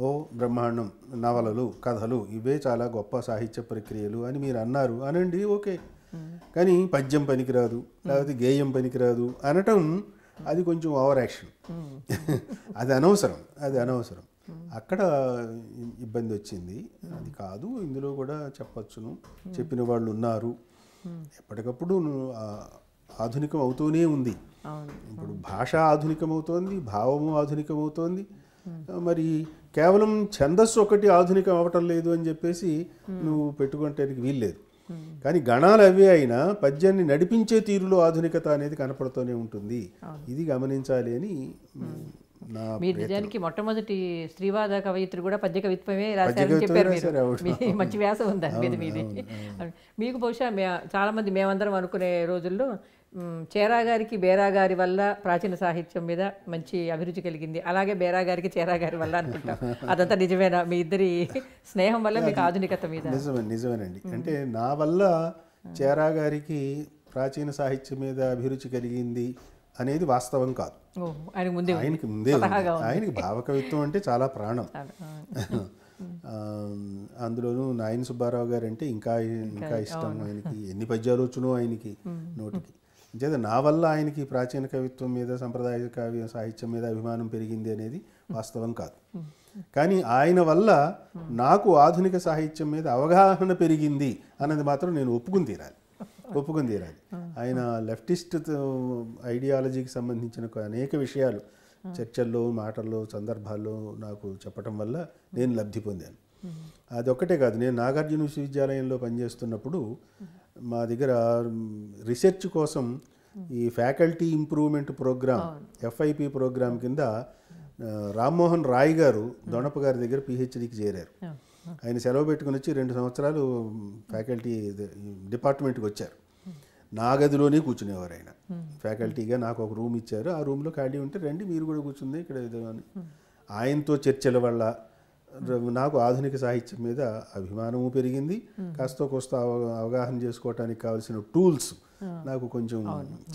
ఓ బ్రహ్మాండం నవలలు కథలు ఇవే చాలా గొప్ప సాహిత్య ప్రక్రియలు అని మీరు అన్నారు అనండి ఓకే. కానీ పద్యం పనికిరాదు లేకపోతే గేయం పనికిరాదు అనటం అది కొంచెం ఓవర్ యాక్షన్. అది అనవసరం అది అనవసరం. అక్కడ ఇబ్బంది వచ్చింది. అది కాదు ఇందులో కూడా చెప్పచ్చును. చెప్పిన వాళ్ళు ఉన్నారు. ఎప్పటికప్పుడు ఆధునికం అవుతూనే ఉంది ఇప్పుడు భాష ఆధునికం అవుతోంది భావము ఆధునికం అవుతోంది మరి కేవలం ఛందస్సు ఒకటి ఆధునికం అవ్వటం లేదు అని చెప్పేసి నువ్వు పెట్టుకోవటానికి వీల్లేదు. కానీ గణాలు అవే అయినా పద్యాన్ని నడిపించే తీరులో ఆధునికత అనేది కనపడుతూనే ఉంటుంది. ఇది గమనించాలి అని మీరు నిజానికి మొట్టమొదటి స్త్రీవాద కవయిత్రి కూడా పద్య కవిత్వమే రాశారని చెప్పారు మీరు. మీ మంచి వ్యాసం ఉంది దాని మీద మీది. మీకు బహుశా మే చాలా మంది మేమందరం అనుకునే రోజుల్లో మ్, చేరా గారికి బేరా గారి వల్ల ప్రాచీన సాహిత్యం మీద మంచి అభిరుచి కలిగింది. అలాగే బేరా గారికి చేరా గారి వల్ల అనుకుంటాం. అదంతా నిజమేనా? మీ ఇద్దరి స్నేహం వల్ల మీకు ఆధునికత మీద. నిజమే నిజమేనండి. అంటే నా వల్ల చేరా గారికి ప్రాచీన సాహిత్యం మీద అభిరుచి కలిగింది అనేది వాస్తవం కాదు. ఆయనకి ముందే. ఆయనకి భావకవిత్వం అంటే చాలా ప్రాణం. అందులోనూ నాయన సుబ్బారావు గారు అంటే ఇంకా ఇంకా ఇష్టం ఆయనకి. ఎన్ని పద్యాలు వచ్చునో ఆయనకి నోటికి. అంచేత నా వల్ల ఆయనకి ప్రాచీన కవిత్వం మీద సంప్రదాయ కావ్య సాహిత్యం మీద అభిమానం పెరిగింది అనేది వాస్తవం కాదు. కానీ ఆయన వల్ల నాకు ఆధునిక సాహిత్యం మీద అవగాహన పెరిగింది అన్నది మాత్రం నేను ఒప్పుకుని తీరాలి. ఒప్పుకుని తీరాలి. ఆయన లెఫ్టిస్ట్ ఐడియాలజీకి సంబంధించిన అనేక విషయాలు చర్చల్లో మాటల్లో సందర్భాల్లో నాకు చెప్పటం వల్ల నేను లబ్ధి పొందాను. అదొక్కటే కాదు నేను నాగార్జున విశ్వవిద్యాలయంలో పనిచేస్తున్నప్పుడు మా దగ్గర రీసెర్చ్ కోసం ఈ faculty improvement programme FIP programme కింద రామ్మోహన్ రాయ్ గారు దొణప గారి దగ్గర పిహెచ్డికి చేరారు. ఆయన సెలవు పెట్టుకుని వచ్చి రెండు సంవత్సరాలు ఫ్యాకల్టీ డిపార్ట్మెంట్కి వచ్చారు. నా గదిలోనే కూర్చునేవారు ఆయన. ఫ్యాకల్టీగా నాకు ఒక రూమ్ ఇచ్చారు. ఆ రూమ్లో ఖాళీ ఉంటే రండి మీరు కూడా కూర్చుంది ఇక్కడ ఏదో అని. ఆయనతో చర్చల వల్ల నాకు ఆధునిక సాహిత్యం మీద అభిమానము పెరిగింది. కాస్త కోస్త అవ- అవగాహన చేసుకోవటానికి కావాల్సిన టూల్స్ నాకు కొంచెం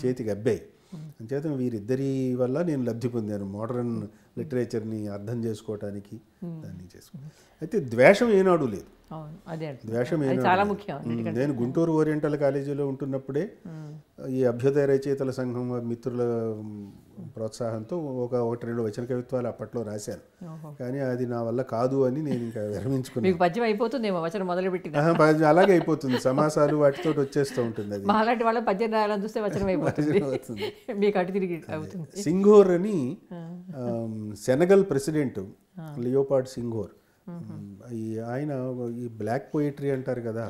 చేతికి అబ్బాయి. అంచేత వీరిద్దరి వల్ల నేను లబ్ధి పొందాను. మోడర్న్ లిటరేచర్ని అర్థం చేసుకోవటానికి దాన్ని చేసుకో అయితే ద్వేషం ఏనాడు లేదు. అవును అదే అంటున్నా. ద్వేషం చాలా. ముఖ్యం నేను గుంటూరు ఓరియంటల్ కాలేజీలో ఉంటున్నప్పుడే ఈ అభ్యుదయ రచయితల సంఘం మిత్రుల ప్రోత్సాహంతో ఒక ఒకటి రెండు వచన కవిత్వాలు అప్పట్లో రాశాను. కానీ అది నా వల్ల కాదు అని నేను ఇంకా విరమించుకున్నాను. పద్యం అయిపోతుందేమో వచనం మొదలు పెట్టిన ఆహా, పది- అలాగే అయిపోతుంది. సమాసాలు వాటితో వచ్చేస్తూ ఉంటుంది అది. మాలాంటి వాళ్ళ పద్యం రాయాలని చూస్తే వచనం అయిపోతుంది. మీకు అటు తిరిగి అవుతుంది. సింఘోర్ అని సెనగల్ ప్రెసిడెంట్ లియోపార్డ్ సింఘోర్. ఈ ఆయన ఈ బ్లాక్ పోయిటరీ అంటారు కదా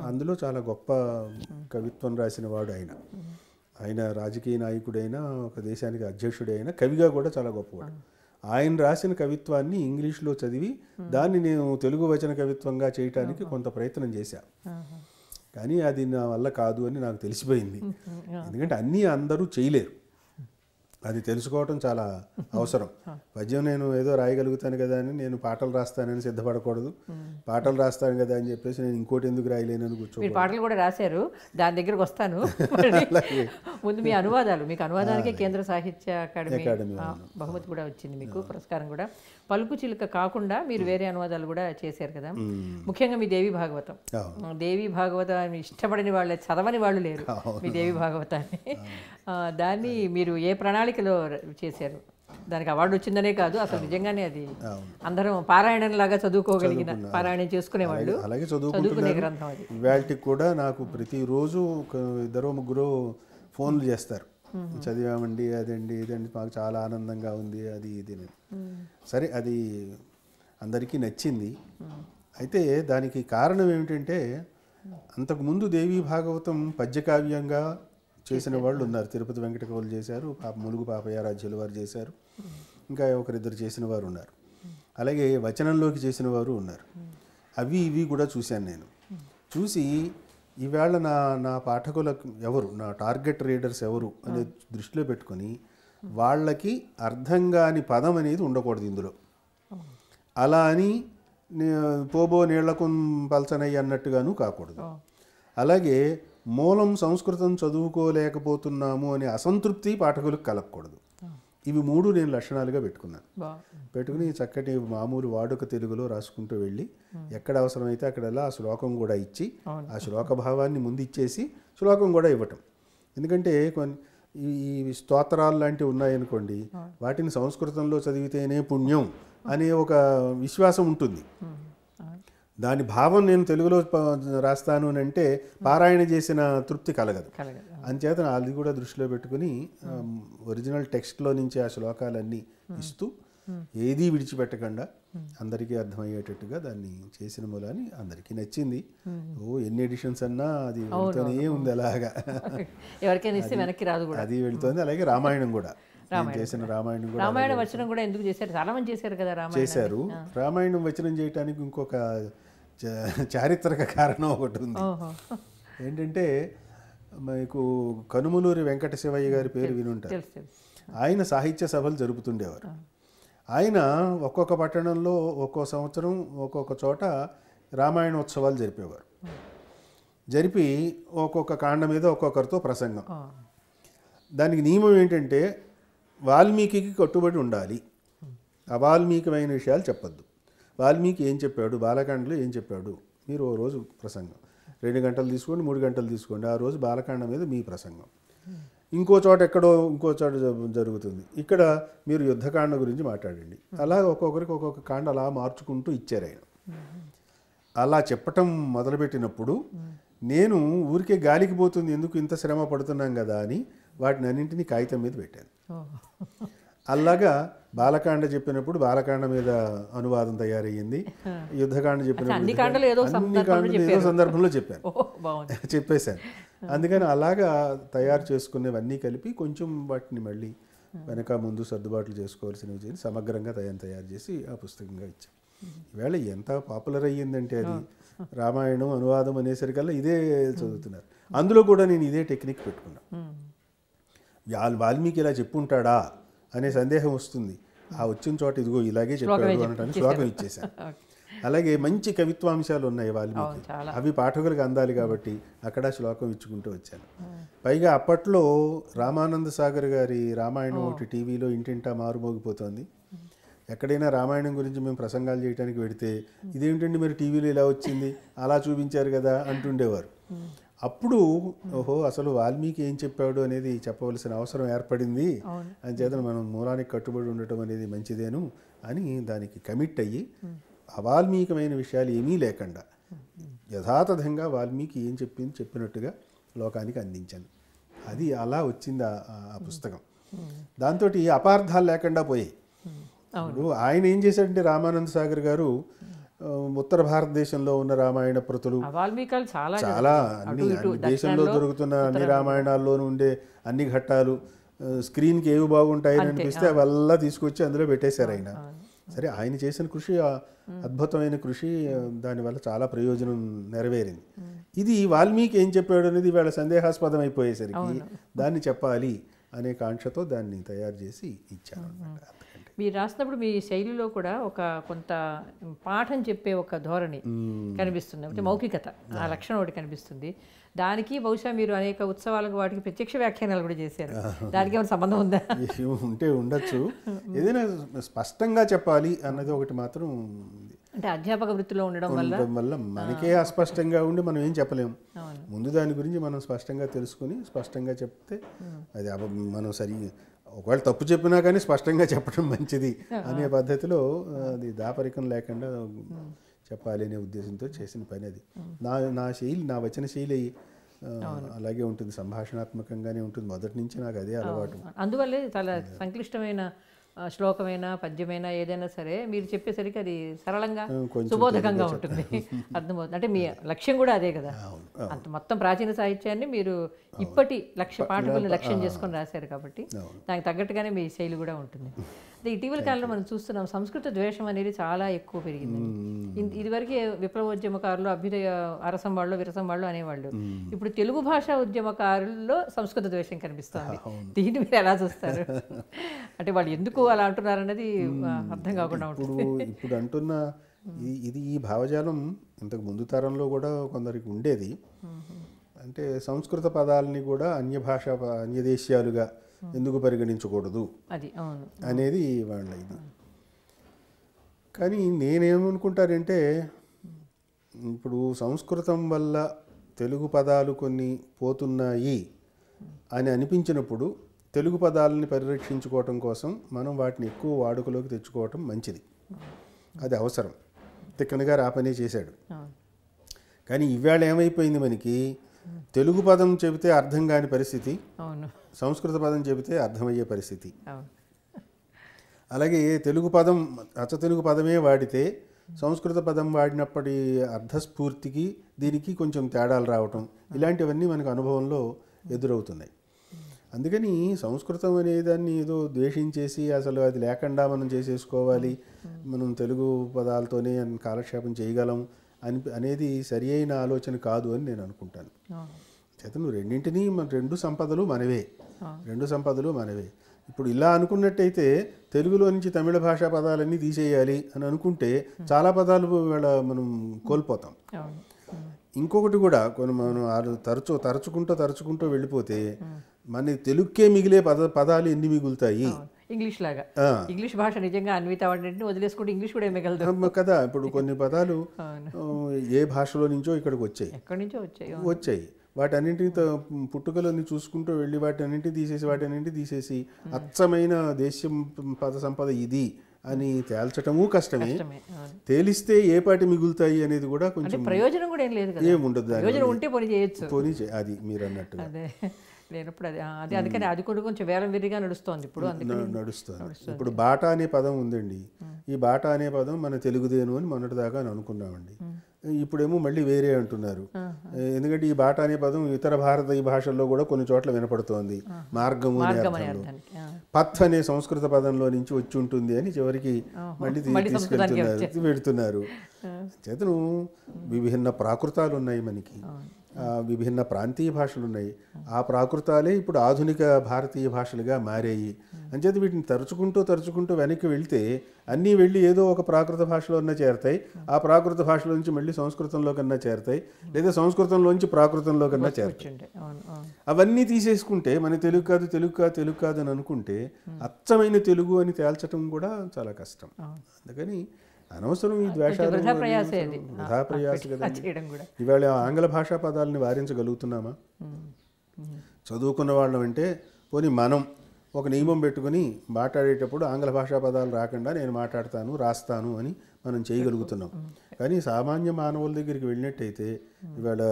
అందులో చాలా గొప్ప కవిత్వం రాసిన వాడు ఆయన. ఆయన రాజకీయ నాయకుడైన ఒక దేశానికి అధ్యక్షుడైన కవిగా కూడా చాలా గొప్పవాడు. ఆయన రాసిన కవిత్వాన్ని ఇంగ్లీష్లో చదివి దాన్ని నేను తెలుగు వచన కవిత్వంగా చేయటానికి కొంత ప్రయత్నం చేశా. ఆహా. కానీ అది నా వల్ల కాదు అని నాకు తెలిసిపోయింది. ఎందుకంటే అన్నీ అందరూ చేయలేరు. అది తెలుసుకోవటం చాలా అవసరం. పద్యం నేను ఏదో రాయగలుగుతాను కదా అని నేను పాటలు రాస్తానని సిద్ధపడకూడదు. పాటలు రాస్తాను కదా అని చెప్పేసి నేను ఇంకోటి ఎందుకు రాయలేనని కూర్చో పాటలు కూడా రాశారు. దాని దగ్గరకు వస్తాను. *laughs* ముందు మీ అనువాదాలు. మీకు అనువాదానికే కేంద్ర సాహిత్య అకాడమీ బహుమతి కూడా వచ్చింది మీకు పురస్కారం కూడా. పలుకు చిలుక కాకుండా మీరు వేరే అనువాదాలు కూడా చేశారు కదా. ముఖ్యంగా మీ దేవి భాగవతం. దేవి భాగవతం ఇష్టపడని వాళ్ళే చదవని వాళ్ళు లేరు. మీ దేవి భాగవతాన్ని. దాన్ని మీరు ఏ ప్రణాళికలో చేశారు? దానికి అవార్డు వచ్చిందనే కాదు అసలు నిజంగానే అది అందరం పారాయణం లాగా చదువుకోగలిగిన పారాయణం చేసుకునేవాళ్ళు అలాగే చదువుకునే గ్రంథం అది. కూడా నాకు ప్రతిరోజు ఇద్దరు ముగ్గురు ఫోన్లు చేస్తారు. చదివామండి అదండి ఇదండి మాకు చాలా ఆనందంగా ఉంది అది ఇది. సరే అది అందరికీ నచ్చింది. అయితే దానికి కారణం ఏమిటంటే అంతకుముందు దేవీ భాగవతం పద్యకావ్యంగా చేసిన వాళ్ళు ఉన్నారు. తిరుపతి వెంకట కవులు చేశారు పాప ములుగు పాపయారాధ్యుల వారు చేశారు. ఇంకా ఒకరిద్దరు చేసిన వారు ఉన్నారు. అలాగే వచనంలోకి చేసిన వారు ఉన్నారు. అవి ఇవి కూడా చూశాను నేను. చూసి ఈవేళ నా నా పాఠకులకు ఎవరు నా టార్గెట్ రీడర్స్ ఎవరు అనే దృష్టిలో పెట్టుకొని వాళ్ళకి అర్థం కాని పదం అనేది ఉండకూడదు ఇందులో. అలా అని పోబో నీళ్ళకు పల్చనయ్య అన్నట్టుగాను కాకూడదు. అలాగే మూలం సంస్కృతం చదువుకోలేకపోతున్నాము అనే అసంతృప్తి పాఠకులకు కలగకూడదు. ఇవి మూడు నేను లక్షణాలుగా పెట్టుకున్నాను. పెట్టుకుని చక్కటి మామూలు వాడుక తెలుగులో రాసుకుంటూ వెళ్ళి ఎక్కడ అవసరమైతే అక్కడల్లా ఆ శ్లోకం కూడా ఇచ్చి ఆ శ్లోక భావాన్ని ముందు ఇచ్చేసి శ్లోకం కూడా ఇవ్వటం. ఎందుకంటే కొన్ని ఈ స్తోత్రాలు లాంటివి ఉన్నాయనుకోండి వాటిని సంస్కృతంలో చదివితేనే పుణ్యం అనే ఒక విశ్వాసం ఉంటుంది. దాని భావం నేను తెలుగులో రాస్తాను అని అంటే పారాయణ చేసిన తృప్తి కలగదు. అంచేత అది కూడా దృష్టిలో పెట్టుకుని ఒరిజినల్ టెక్స్ట్లో నుంచి ఆ శ్లోకాలన్నీ ఇస్తూ ఏదీ విడిచిపెట్టకుండా అందరికీ అర్థమయ్యేటట్టుగా దాన్ని చేసిన మూలాన్ని అందరికీ నచ్చింది. ఓ ఎన్ని ఎడిషన్స్ అన్నా అది వెళ్తూనే ఉంది అలాగా. *laughs* ఎవరికైనా ఇస్తే వెనక్కి రాదు కూడా. అది వెళ్తోంది. అలాగే రామాయణం కూడా. చేసిన రామాయణం కూడా రామాయణ వచనం కూడా ఎందుకు చేశారు? చాలా మంది చేశారు కదా రామాయణ చేశారు. రామాయణం వచనం చేయటానికి ఇంకొక చారిత్రక కారణం ఒకటి ఉంది. ఏంటంటే మీకు కనుమలూరి వెంకట శివయ్య గారి పేరు వినుంటారు. ఆయన సాహిత్య సభలు జరుపుతుండేవారు. ఆయన ఒక్కొక్క పట్టణంలో ఒక్కో సంవత్సరం ఒక్కొక్క చోట రామాయణ ఉత్సవాలు జరిపేవారు జరిపి ఒక్కొక్క కాండ మీద ఒక్కొక్కరితో ప్రసంగం. దానికి నియమం ఏంటంటే వాల్మీకి కట్టుబడి ఉండాలి. అవాల్మీకమైన విషయాలు చెప్పొద్దు. వాల్మీకి ఏం చెప్పాడు? బాలకాండలో ఏం చెప్పాడు? మీరు ఓ రోజు ప్రసంగం. రెండు గంటలు తీసుకోండి మూడు గంటలు తీసుకోండి. ఆ రోజు బాలకాండ మీద మీ ప్రసంగం. ఇంకో చోట ఎక్కడో ఇంకో చోట జరుగుతుంది. ఇక్కడ మీరు యుద్ధకాండ గురించి మాట్లాడండి. అలా ఒక్కొక్కరికి ఒక్కొక్క కాండ అలా మార్చుకుంటూ ఇచ్చారు ఆయన. అలా చెప్పటం మొదలుపెట్టినప్పుడు నేను ఊరికే గాలికి పోతుంది ఎందుకు ఇంత శ్రమ పడుతున్నాం కదా అని వాటిని అన్నింటినీ కాగితం మీద పెట్టాను. అలాగా బాలకాండ చెప్పినప్పుడు బాలకాండ మీద అనువాదం తయారయ్యింది. యుద్ధకాండ చెప్పినప్పుడు అన్ని యుద్ధకాండ- కాండలు ఏదో సందర్భంలో చెప్పాను *laughs* చెప్పేశాను అందుకని అలాగా తయారు చేసుకునేవన్నీ కలిపి కొంచెం వాటిని మళ్ళీ వెనక ముందు సర్దుబాట్లు చేసుకోవాల్సినవి చేసి సమగ్రంగా తయారు తయారు చేసి ఆ పుస్తకంగా ఇచ్చాం ఈవేళ ఎంత పాపులర్ అయ్యిందంటే అది. రామాయణం అనువాదం అనేసరికల్లా ఇదే చదువుతున్నారు. అందులో కూడా నేను ఇదే టెక్నిక్ పెట్టుకున్నా. ఉమ్, వాల్ వాల్మీకి ఇలా చెప్పుంటాడా? అనే సందేహం వస్తుంది. ఆ వచ్చిన చోట ఇదిగో ఇలాగే చెప్పాడు అనడానికి శ్లోకం ఇచ్చేసాను అలాగే మంచి కవిత్వాంశాలు ఉన్నాయి వాల్మీకి. అవి పాఠకులకు అందాలి కాబట్టి అక్కడ శ్లోకం ఇచ్చుకుంటూ వచ్చాను పైగా అప్పట్లో రామానంద సాగర్ గారి రామాయణం ఒకటి టీవీలో ఇంటింటా మారుమోగిపోతోంది. ఎక్కడైనా రామాయణం గురించి మేము ప్రసంగాలు చేయడానికి పెడితే ఇదేంటండి మరి టీవీలో ఇలా వచ్చింది? అలా చూపించారు కదా అంటుండేవారు. అప్పుడు ఓహో అసలు వాల్మీకి ఏం చెప్పాడు అనేది చెప్పవలసిన అవసరం ఏర్పడింది. అని చేత మనం మూలానికి కట్టుబడి ఉండటం అనేది మంచిదేను అని దానికి కమిట్ అయ్యి అవాల్మీకమైన విషయాలు ఏమీ లేకుండా యథాతథంగా వాల్మీకి ఏం చెప్పింది చెప్పినట్టుగా లోకానికి అందించాను. అది అలా వచ్చింది ఆ- పుస్తకం. దాంతో అపార్థాలు లేకుండా పోయాయి. ఇప్పుడు ఆయన ఏం చేశాడంటే రామానంద సాగర్ గారు ఉత్తర భారతదేశంలో ఉన్న రామాయణ ప్రతులు చాలా. చాలా అన్ని అన్ని దేశంలో దొరుకుతున్న అన్ని రామాయణాల్లోనూ ఉండే అన్ని ఘట్టాలు స్క్రీన్కి ఏవి బాగుంటాయని అనిపిస్తే అవల్లా తీసుకొచ్చి అందులో పెట్టేశారు ఆయన. సరే ఆయన చేసిన కృషి అద్భుతమైన కృషి దానివల్ల చాలా ప్రయోజనం నెరవేరింది. ఇది వాల్మీకి ఏం చెప్పాడు అనేది వాళ్ళ సందేహాస్పదం అయిపోయేసరికి దాన్ని చెప్పాలి అనే కాంక్షతో దాన్ని తయారు చేసి ఇచ్చాను అంతకంటే మీరు రాసినప్పుడు మీ శైలిలో కూడా ఒక కొంత పాఠం చెప్పే ఒక ధోరణి కనిపిస్తుంది. అంటే మౌఖికత. ఆ లక్షణం ఒకటి కనిపిస్తుంది. దానికి బహుశా మీరు అనేక ఉత్సవాలకు వాటికి ప్రత్యక్ష వ్యాఖ్యానాలు కూడా చేశారు. *laughs* దానికి ఏమైనా సంబంధం ఉందా? ఉంటే ఉండొచ్చు. ఏదైనా స్పష్టంగా చెప్పాలి అన్నది ఒకటి మాత్రం. అంటే అధ్యాపక వృత్తిలో ఉండడం వల్ల? వల్ల మనకే అస్పష్టంగా ఉండి మనం ఏం చెప్పలేము ముందు దాని గురించి మనం స్పష్టంగా తెలుసుకుని స్పష్టంగా చెప్తే అది మనం సరి ఒకవేళ తప్పు చెప్పినా కానీ స్పష్టంగా చెప్పడం మంచిది అనే పద్ధతిలో అది దాపరికం లేకుండా చెప్పాలి అనే ఉద్దేశంతో చేసిన పని అది. నా నా శైలి నా వచన శైలి అలాగే ఉంటుంది. సంభాషణాత్మకంగానే ఉంటుంది. మొదటి నుంచి నాకు అదే అలవాటు. అందువల్లే చాలా సంక్లిష్టమైన శ్లోకమైనా పద్యమైనా ఏదైనా సరే మీరు చెప్పేసరికి అది సరళంగా సుబోధకంగా ఉంటుంది. *laughs* అర్థమవుతుంది. అంటే మీ లక్ష్యం కూడా అదే కదా. అంత మొత్తం ప్రాచీన సాహిత్యాన్ని మీరు ఇప్పటి లక్ష్య పాఠకులను లక్ష్యం చేసుకొని రాశారు కాబట్టి దానికి తగ్గట్టుగానే మీ శైలి కూడా ఉంటుంది. *laughs* ఇటీవల కాలంలో మనం చూస్తున్నాం సంస్కృత ద్వేషం అనేది చాలా ఎక్కువ పెరిగింది ఇన్- ఇదివరకే విప్లవోద్యమకారులు అభ్యుదయ అరసం వాళ్ళు విరసం వాళ్ళు అనేవాళ్ళు ఇప్పుడు తెలుగు భాషా ఉద్యమకారుల్లో సంస్కృత ద్వేషం కనిపిస్తుంది. *laughs* దీన్ని మీరు ఎలా చూస్తారు? *laughs* అంటే వాళ్ళు ఎందుకు అలా అంటున్నారు అన్నది ఆ, అర్థం కాకుండా ఉంటుంది. ఇప్పుడు ఇప్పుడు అంటున్న *laughs* ఇది ఈ భావజాలం ఇంతకు ముందు తరంలో కూడా కొందరికి ఉండేది. అంటే సంస్కృత పదాలని కూడా అన్య భాష ప- అన్య దేశ్యాలుగా ఎందుకు పరిగణించకూడదు అది అవును. అనేది వాళ్ళ ఇది. కానీ నేనేమనుకుంటానంటే ఇప్పుడు సంస్కృతం వల్ల తెలుగు పదాలు కొన్ని పోతున్నాయి అని అనిపించినప్పుడు తెలుగు పదాలని పరిరక్షించుకోవటం కోసం మనం వాటిని ఎక్కువ వాడుకలోకి తెచ్చుకోవటం మంచిది. అది అవసరం. తిక్కన గారు ఆ పనే చేశాడు. కానీ ఇవాళ ఏమైపోయింది మనకి? తెలుగు పదం చెబితే అర్థం కాని పరిస్థితి సంస్కృత పదం చెబితే అర్థమయ్యే పరిస్థితి. అలాగే తెలుగు పదం అచ్చ తెలుగు పదమే వాడితే సంస్కృత పదం వాడినప్పటి అర్థస్ఫూర్తికి దీనికి కొంచెం తేడాలు రావటం ఇలాంటివన్నీ మనకు అనుభవంలో ఎదురవుతున్నాయి. అందుకని సంస్కృతం అనే దాన్ని ఏదో ద్వేషించేసి అసలు అది లేకుండా మనం చేసేసుకోవాలి మనం తెలుగు పదాలతోనే కాలక్షేపం చేయగలం అని అనేది సరి అయిన ఆలోచన కాదు అని నేను అనుకుంటాను. చేత నువ్వు రెండింటినీ మన రెండు సంపదలు మనవే. రెండు సంపదలు మనవే. ఇప్పుడు ఇలా అనుకున్నట్టయితే తెలుగులో నుంచి తమిళ భాషా పదాలన్నీ తీసేయాలి అని అనుకుంటే చాలా పదాలు ఇవాళ మనం కోల్పోతాం. ఇంకొకటి కూడా కొన్ని మనం తరచు తరచుకుంటూ తరచుకుంటూ వెళ్ళిపోతే మన తెలుగుకే మిగిలే పద పదాలు ఎన్ని మిగులుతాయి? ఇంగ్లీష్ లాగా. ఇంగ్లీష్ భాష నిజంగా అన్విత వాటిని వదిలేసుకుంటే ఇంగ్లీష్ కూడా మిగలదు అమ్మ కదా ఇప్పుడు కొన్ని పదాలు ఏ భాషలో నుంచో ఇక్కడికి వచ్చాయి. ఎక్కడి నుంచో వచ్చాయి వచ్చాయి. వాటన్నింటిని త- పుట్టుకలని చూసుకుంటూ వెళ్ళి వాటన్నింటిని తీసేసి వాటన్నింటిని తీసేసి అచ్చమైన దేశం పద సంపద ఇది అని తేల్చటము కష్టమే. తేలిస్తే ఏ పాటి మిగులుతాయి అనేది కూడా కొంచెం ప్రయోజనం కూడా ఏం లేదు ఏముండదు పని చేయొచ్చు. పోనీ అది మీరు అన్నట్టుగా అదే. లేనప్పుడు అది అదే అందుకని అది కూడా కొంచెం వేలం విరిగా నడుస్తోంది ఇప్పుడు నడుస్తుంది. ఇప్పుడు బాటా అనే పదం ఉందండి. ఈ బాటా అనే పదం మన తెలుగుదేను అని మొన్నటిదాకా అని అనుకున్నామండి. ఇప్పుడేమో మళ్ళీ వేరే అంటున్నారు. ఎందుకంటే ఈ బాటా అనే పదం ఇతర భారతీయ భాషల్లో కూడా కొన్ని చోట్ల వినపడుతోంది. మార్గము. పత్ అనే సంస్కృత పదంలో నుంచి వచ్చి ఉంటుంది అని చివరికి మళ్ళీ తీసుకెళ్తున్నారు పెడుతున్నారు. చేతను విభిన్న ప్రాకృతాలు ఉన్నాయి మనకి విభిన్న ప్రాంతీయ భాషలు ఉన్నాయి ఆ ప్రాకృతాలే ఇప్పుడు ఆధునిక భారతీయ భాషలుగా మారాయి. అంచేత వీటిని తరుచుకుంటూ తరుచుకుంటూ వెనక్కి వెళ్తే అన్నీ వెళ్ళి ఏదో ఒక ప్రాకృత భాషలోనే చేరతాయి. ఆ ప్రాకృత భాషలో నుంచి మళ్ళీ సంస్కృతంలో కన్నా చేరతాయి. లేదా సంస్కృతంలోంచి ప్రాకృతంలో కన్నా చేరతాయి. అవన్నీ తీసేసుకుంటే మన తెలుగు కాదు తెలుగు కాదు తెలుగు కాదు అని అనుకుంటే అచ్చమైన తెలుగు అని తేల్చడం కూడా చాలా కష్టం. అందుకని అనవసరం ఈ ద్వేషాలు వృధా ప్రయాసే కూడా. ఇవాళ ఆంగ్ల భాషా పదాలని వారించగలుగుతున్నామా? చదువుకున్న వాళ్ళం అంటే పోనీ మనం ఒక నియమం పెట్టుకుని మాట్లాడేటప్పుడు ఆంగ్ల భాషా పదాలు రాకుండా నేను మాట్లాడతాను రాస్తాను అని మనం చేయగలుగుతున్నాం. కానీ సామాన్య మానవుల దగ్గరికి వెళ్ళినట్టయితే ఇవాళ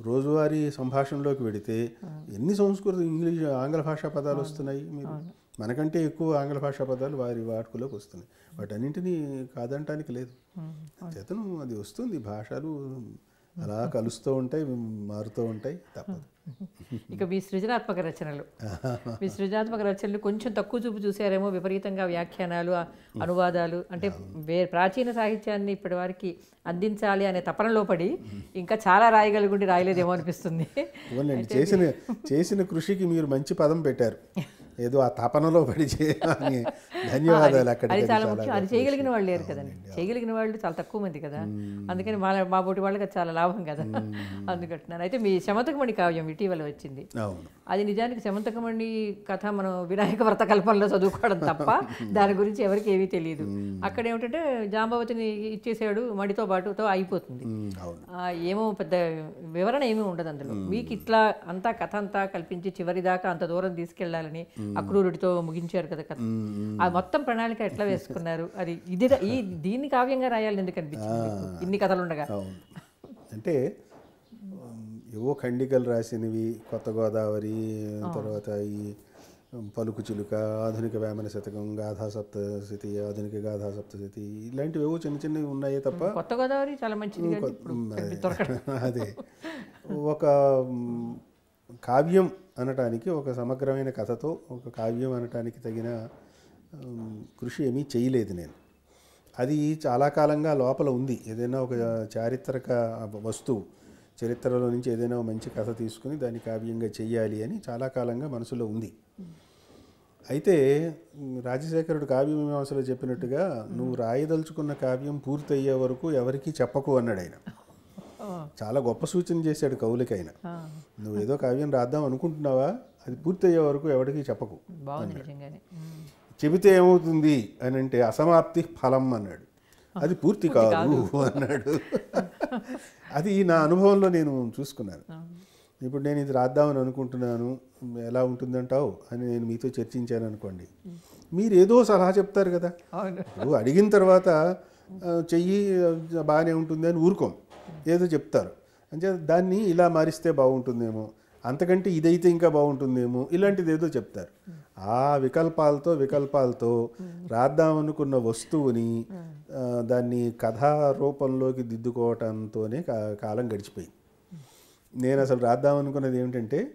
రోజువారీ సంభాషణలోకి వెడితే ఎన్ని సంస్కృత ఇంగ్లీష్ ఆంగ్ల భాషా పదాలు వస్తున్నాయి మీరు? మనకంటే ఎక్కువ ఆంగ్ల భాషా పదాలు వారి వాడుకలోకి వస్తున్నాయి. వాటన్నింటినీ కాదంటానికి లేదు. చేతను అది వస్తుంది. భాషలు అలా కలుస్తూ ఉంటాయి మారుతూ ఉంటాయి తప్పదు. ఇక మీ సృజనాత్మక రచనలు. *laughs* మీ సృజనాత్మక రచనలు కొంచెం తక్కువ చూపు చూసారేమో విపరీతంగా వ్యాఖ్యానాలు అనువాదాలు అంటే వే ప్రాచీన సాహిత్యాన్ని ఇప్పటి వారికి అందించాలి అనే తపనలో పడి ఇంకా చాలా రాయగలుగుండి రాయలేదేమో అనిపిస్తుంది. చేసిన చేసిన కృషికి మీరు మంచి పదం పెట్టారు. *laughs* ఏదో ఆ తపనలో పడి చేయాలని *laughs* ధన్యవాదాలు అక్కడికి అది చాలా ముఖ్యం. అది చేయగలిగిన వాళ్ళు లేరు కదండి. చేయగలిగిన వాళ్ళు చాలా తక్కువ మంది కదా. అందుకని మా మా బోటి వాళ్ళకి చాలా లాభం కదా. అందుకంటున్నాను అయితే మీ శమంతకమణి కావ్యం ఇటీవల వచ్చింది. అది నిజానికి శమంతకమణి కథ మనం వినాయక వ్రత కల్పనలో చదువుకోవడం తప్ప దాని గురించి ఎవరికి ఏమీ తెలియదు. అక్కడ ఏమిటంటే జాంబవతిని ఇచ్చేసాడు మడితో పాటుతో అయిపోతుంది. ఏమో పెద్ద వివరణ ఏమీ ఉండదు అందులో. మీకు ఇట్లా అంతా కథ అంతా కల్పించి చివరి దాకా అంత దూరం తీసుకెళ్ళాలని అక్రూరుడితో ముగించారు కదా కథ. ఆ మొత్తం ప్రణాళిక ఎట్లా వేసుకున్నారు? అది ఇది ఈ దీన్ని కావ్యంగా రాయాలని ఎందుకు అనిపించింది? ఇన్ని కథలు ఉండగా. అంటే ఏవో ఖండికలు రాసినవి కొత్త గోదావరి తర్వాత ఈ పలుకు చిలుక ఆధునిక వేమన శతకం గాథా సప్తశతి ఆధునిక గాథా సప్తశతి ఇలాంటివి ఏవో చిన్న చిన్నవి ఉన్నాయే తప్ప కొత్త గోదావరి చాలా మంచిది అదే. ఒక కావ్యం అనటానికి ఒక సమగ్రమైన కథతో ఒక కావ్యం అనటానికి తగిన కృషి ఏమీ చేయలేదు నేను. అది చాలా కాలంగా లోపల ఉంది. ఏదైనా ఒక చారిత్రక వస్తువు చరిత్రలో నుంచి ఏదైనా మంచి కథ తీసుకుని దాన్ని కావ్యంగా చెయ్యాలి అని చాలా కాలంగా మనసులో ఉంది. అయితే రాజశేఖరుడు కావ్యమీమాంసలో చెప్పినట్టుగా నువ్వు రాయదలుచుకున్న కావ్యం పూర్తయ్యే వరకు ఎవరికీ చెప్పకు అన్నాడు ఆయన. చాలా గొప్ప సూచన చేశాడు కవులకైనా నువ్వు ఏదో కావ్యం రాద్దాం అనుకుంటున్నావా? అది పూర్తయ్యే వరకు ఎవరికీ చెప్పకు. చెబితే ఏమవుతుంది అని అంటే అసమాప్తి ఫలం అన్నాడు. అది పూర్తి కాదు అన్నాడు. అది నా అనుభవంలో నేను చూసుకున్నాను. ఇప్పుడు నేను ఇది రాద్దామని అనుకుంటున్నాను. ఎలా ఉంటుందంటావు అని నేను మీతో చర్చించాను అనుకోండి. మీరు ఏదో సలహా చెప్తారు కదా. అడిగిన తర్వాత చెయ్యి బాగానే ఉంటుంది అని ఊరుకోం. ఏదో చెప్తారు. అంటే దాన్ని ఇలా మారిస్తే బాగుంటుందేమో అంతకంటే ఇదైతే ఇంకా బాగుంటుందేమో ఇలాంటిది ఏదో చెప్తారు. ఆ వికల్పాలతో వికల్పాలతో రాద్దామనుకున్న వస్తువుని దాన్ని కథా రూపంలోకి దిద్దుకోవటంతోనే కా- కాలం గడిచిపోయింది. నేను అసలు రాద్దామనుకున్నది ఏమిటంటే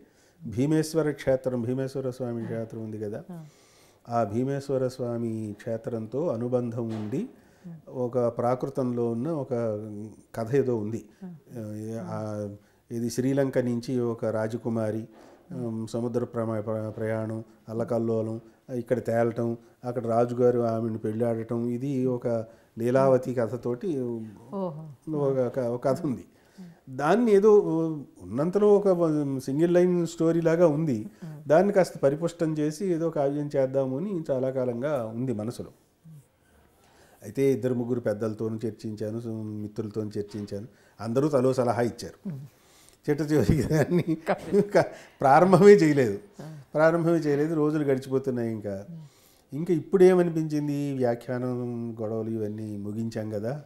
భీమేశ్వర క్షేత్రం భీమేశ్వర స్వామి క్షేత్రం ఉంది కదా ఆ భీమేశ్వర స్వామి క్షేత్రంతో అనుబంధం ఉండి ఒక ప్రాకృతంలో ఉన్న ఒక కథ ఏదో ఉంది. ఇది శ్రీలంక నుంచి ఒక రాజకుమారి సముద్ర ప్రయాణం అల్లకల్లోలం ఇక్కడ తేలటం అక్కడ రాజుగారు ఆమెను పెళ్ళాడటం ఇది ఒక లీలావతి కథతోటి ఒక కథ ఉంది. దాన్ని ఏదో ఉన్నంతలో ఒక సింగిల్ లైన్ స్టోరీ లాగా ఉంది. దాన్ని కాస్త పరిపుష్టం చేసి ఏదో కావ్యం చేద్దాము అని చాలా కాలంగా ఉంది మనసులో. అయితే ఇద్దరు ముగ్గురు పెద్దలతో చర్చించాను మిత్రులతో చర్చించాను. అందరూ తలో సలహా ఇచ్చారు. చిట్ట చివరికి దాన్ని ఇంకా ప్రారంభమే చేయలేదు. ప్రారంభమే చేయలేదు రోజులు గడిచిపోతున్నాయి ఇంకా. ఇంకా ఇప్పుడు ఏమనిపించింది వ్యాఖ్యానం గొడవలు ఇవన్నీ ముగించాం కదా.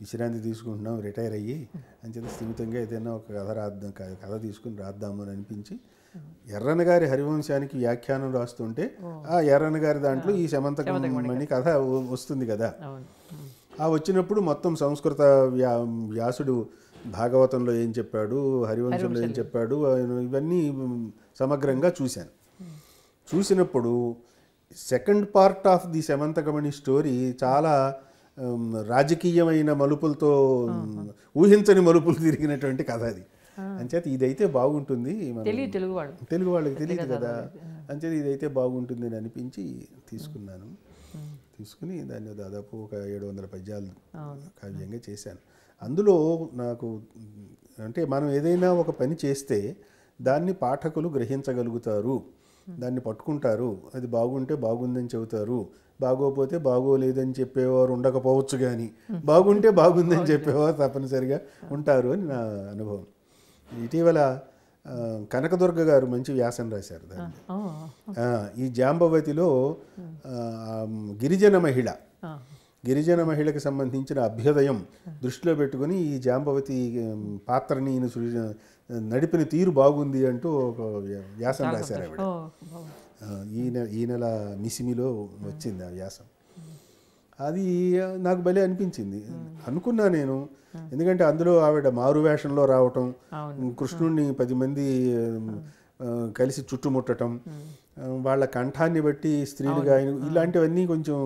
విశ్రాంతి తీసుకుంటున్నాం రిటైర్ అయ్యి. అని చెప్పి స్థిమితంగా ఏదైనా ఒక కథ రాద్దాం కథ తీసుకుని రాద్దాము అని అనిపించి ఎర్రన్న గారి హరివంశానికి వ్యాఖ్యానం రాస్తుంటే ఆ ఎర్రన్న గారి దాంట్లో ఈ శమంతకమణి కథ వస్తుంది కదా. ఆ వచ్చినప్పుడు మొత్తం సంస్కృత వ్యా వ్యాసుడు భాగవతంలో ఏం చెప్పాడు హరివంశంలో ఏం చెప్పాడు ఇవన్నీ సమగ్రంగా చూశాను. చూసినప్పుడు second part of the Shamantakamani story చాలా రాజకీయమైన మలుపులతో ఊహించని మలుపులు తిరిగినటువంటి కథ అది. అంచేత ఇదైతే బాగుంటుంది తెలుగు తెలుగు వాళ్ళకి తెలియదు కదా. అంచేత ఇదైతే బాగుంటుంది అని అనిపించి తీసుకున్నాను. తీసుకుని దాన్ని దాదాపు ఒక ఏడు వందల పద్యాలు కావ్యంగా చేశాను. అందులో నాకు అంటే మనం ఏదైనా ఒక పని చేస్తే దాన్ని పాఠకులు గ్రహించగలుగుతారు. దాన్ని పట్టుకుంటారు. అది బాగుంటే బాగుందని చెబుతారు. బాగోపోతే బాగోలేదని చెప్పేవారు ఉండకపోవచ్చు కానీ బాగుంటే బాగుందని చెప్పేవారు తప్పనిసరిగా ఉంటారు అని నా అనుభవం. ఇటీవల కనకదుర్గ గారు మంచి వ్యాసం రాశారు దాన్ని. ఈ జాంబవతిలో గిరిజన మహిళ గిరిజన మహిళకి సంబంధించిన అభ్యుదయం దృష్టిలో పెట్టుకుని ఈ జాంబవతి పాత్రని ఈయన నడిపిన తీరు బాగుంది అంటూ ఒక వ్య- వ్యాసం రాశారు ఆవిడ. ఆ, ఈ నెల ఈ నెల మిసిమిలో వచ్చింది ఆ వ్యాసం. అది నాకు భలే అనిపించింది. అనుకున్నా నేను. ఎందుకంటే అందులో ఆవిడ మారు వేషంలో రావటం కృష్ణుడిని పది మంది కలిసి చుట్టుముట్టటం ఆ, వాళ్ళ కంఠాన్ని బట్టి స్త్రీలుగా ఇలాంటివన్నీ కొంచెం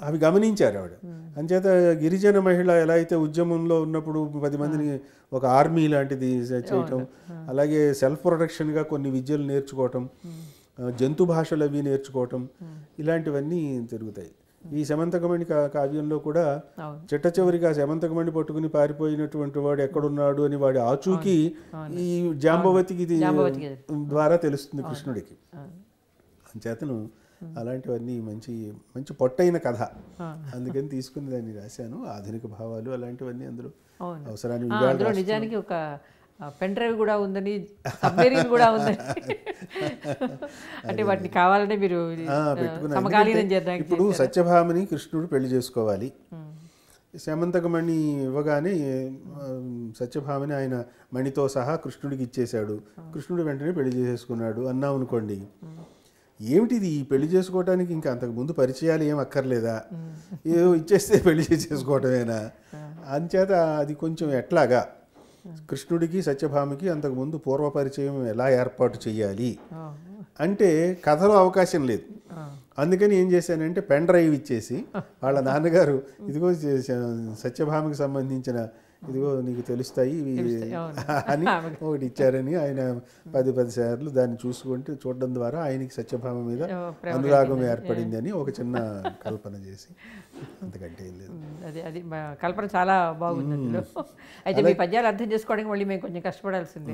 అవి గమనించారు ఆవిడ. అంచేత గిరిజన మహిళ ఎలా అయితే ఉద్యమంలో ఉన్నప్పుడు పది మందిని ఒక ఆర్మీ లాంటిది చేయటం అలాగే సెల్ఫ్ ప్రొటెక్షన్గా కొన్ని విద్యలు నేర్చుకోవటం జంతు భాషలు అవి నేర్చుకోవటం ఇలాంటివన్నీ జరుగుతాయి. ఈ శమంతకమణి కావ్యంలో కూడా. చిట్ట చివరికి ఆ శమంతకమణి పట్టుకుని పారిపోయినటువంటి వాడు ఎక్కడున్నాడు అని వాడి ఆచూకీ ఈ జాంబవతికి ద్వారా తెలుస్తుంది కృష్ణుడికి. అంచేతను అలాంటివన్నీ మంచి మంచి పొట్టైన కథ. అందుకని తీసుకుని దాన్ని రాశాను ఆధునిక భావాలు అలాంటివన్నీ అందులో. అవసరాన్ని నిజానికి ఒక పెన్ డ్రైవ్ కూడా ఉందని సబ్మెరీన్ కూడా ఉందని. అంటే వాటిని కావాలనే మీరు. సమకాలీనం చేద్దాం ఇప్పుడు సత్యభామని కృష్ణుడు పెళ్ళి చేసుకోవాలి. శమంతకమణి ఇవ్వగానే సత్యభామని ఆయన మణితో సహా కృష్ణుడికి ఇచ్చేశాడు. కృష్ణుడు వెంటనే పెళ్ళి చేసేసుకున్నాడు అన్నాం అనుకోండి. ఏమిటిది? ఈ పెళ్ళి చేసుకోవడానికి ఇంకా అంతకు ముందు పరిచయాలు ఏం అక్కర్లేదా? ఏదో ఇచ్చేస్తే పెళ్ళి చేసేసుకోవటమేనా? అంచేత అది కొంచెం ఎట్లాగా? కృష్ణుడికి సత్యభామకి అంతకుముందు పూర్వ పరిచయం ఎలా ఏర్పాటు చేయాలి అంటే కథలో అవకాశం లేదు. అందుకని ఏం చేశానంటే పెన్ డ్రైవ్ ఇచ్చేసి వాళ్ళ నాన్నగారు ఇదిగో సత్యభామకి సంబంధించిన ఇదిగో నీకు తెలుస్తాయి ఇవి అని ఒకటి ఇచ్చారని ఆయన పది పది సార్లు దాన్ని చూసుకుంటే చూడడం ద్వారా ఆయనకి సత్యభామ మీద అనురాగం ఏర్పడింది అని ఒక చిన్న కల్పన చేసి *laughs* అంతకంటే ఏం లేదు. ఉమ్, అది అది కల్పన చాలా బాగుంది అందులో. అయితే మీ పద్యాలు అర్థం చేసుకోవడానికి మళ్ళీ మేము కొంచెం కష్టపడాల్సిందే.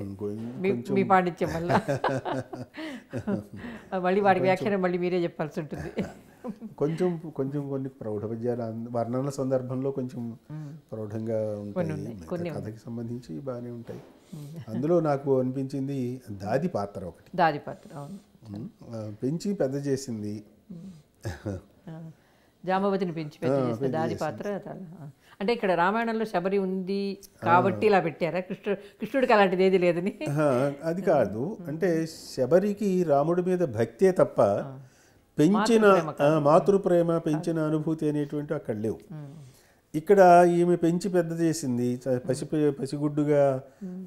మీ పాండిత్యం వల్ల. *laughs* మళ్ళీ వాడి వ్యాఖ్యానం మళ్ళీ మీరే చెప్పాల్సి ఉంటుంది. కొంచెం కొంచెం కొన్ని ప్రౌఢ పద్యాలు వర్ణనల సందర్భంలో కొంచెం ప్రౌఢంగా ఉంటాయి. కథకి సంబంధించి బాగానే ఉంటాయి. అందులో నాకు అనిపించింది దాది పాత్ర ఒకటి. దాది పాత్ర పెంచి పెద్ద చేసింది. జాంబవతిని పెంచి పెద్ద దాది పాత్ర. అంటే ఇక్కడ రామాయణంలో శబరి ఉంది కాబట్టి ఇలా పెట్టారా? కృష్ణుడు కృష్ణుడికి అలాంటిది ఏది లేదని? అది కాదు. అంటే శబరికి రాముడి మీద భక్తే తప్ప పెంచిన మాతృప్రేమ పెంచిన అనుభూతి అనేటువంటి అక్కడ లేవు. ఇక్కడ ఈమె పెంచి పెద్ద చేసింది. పసి పసిగుడ్డుగా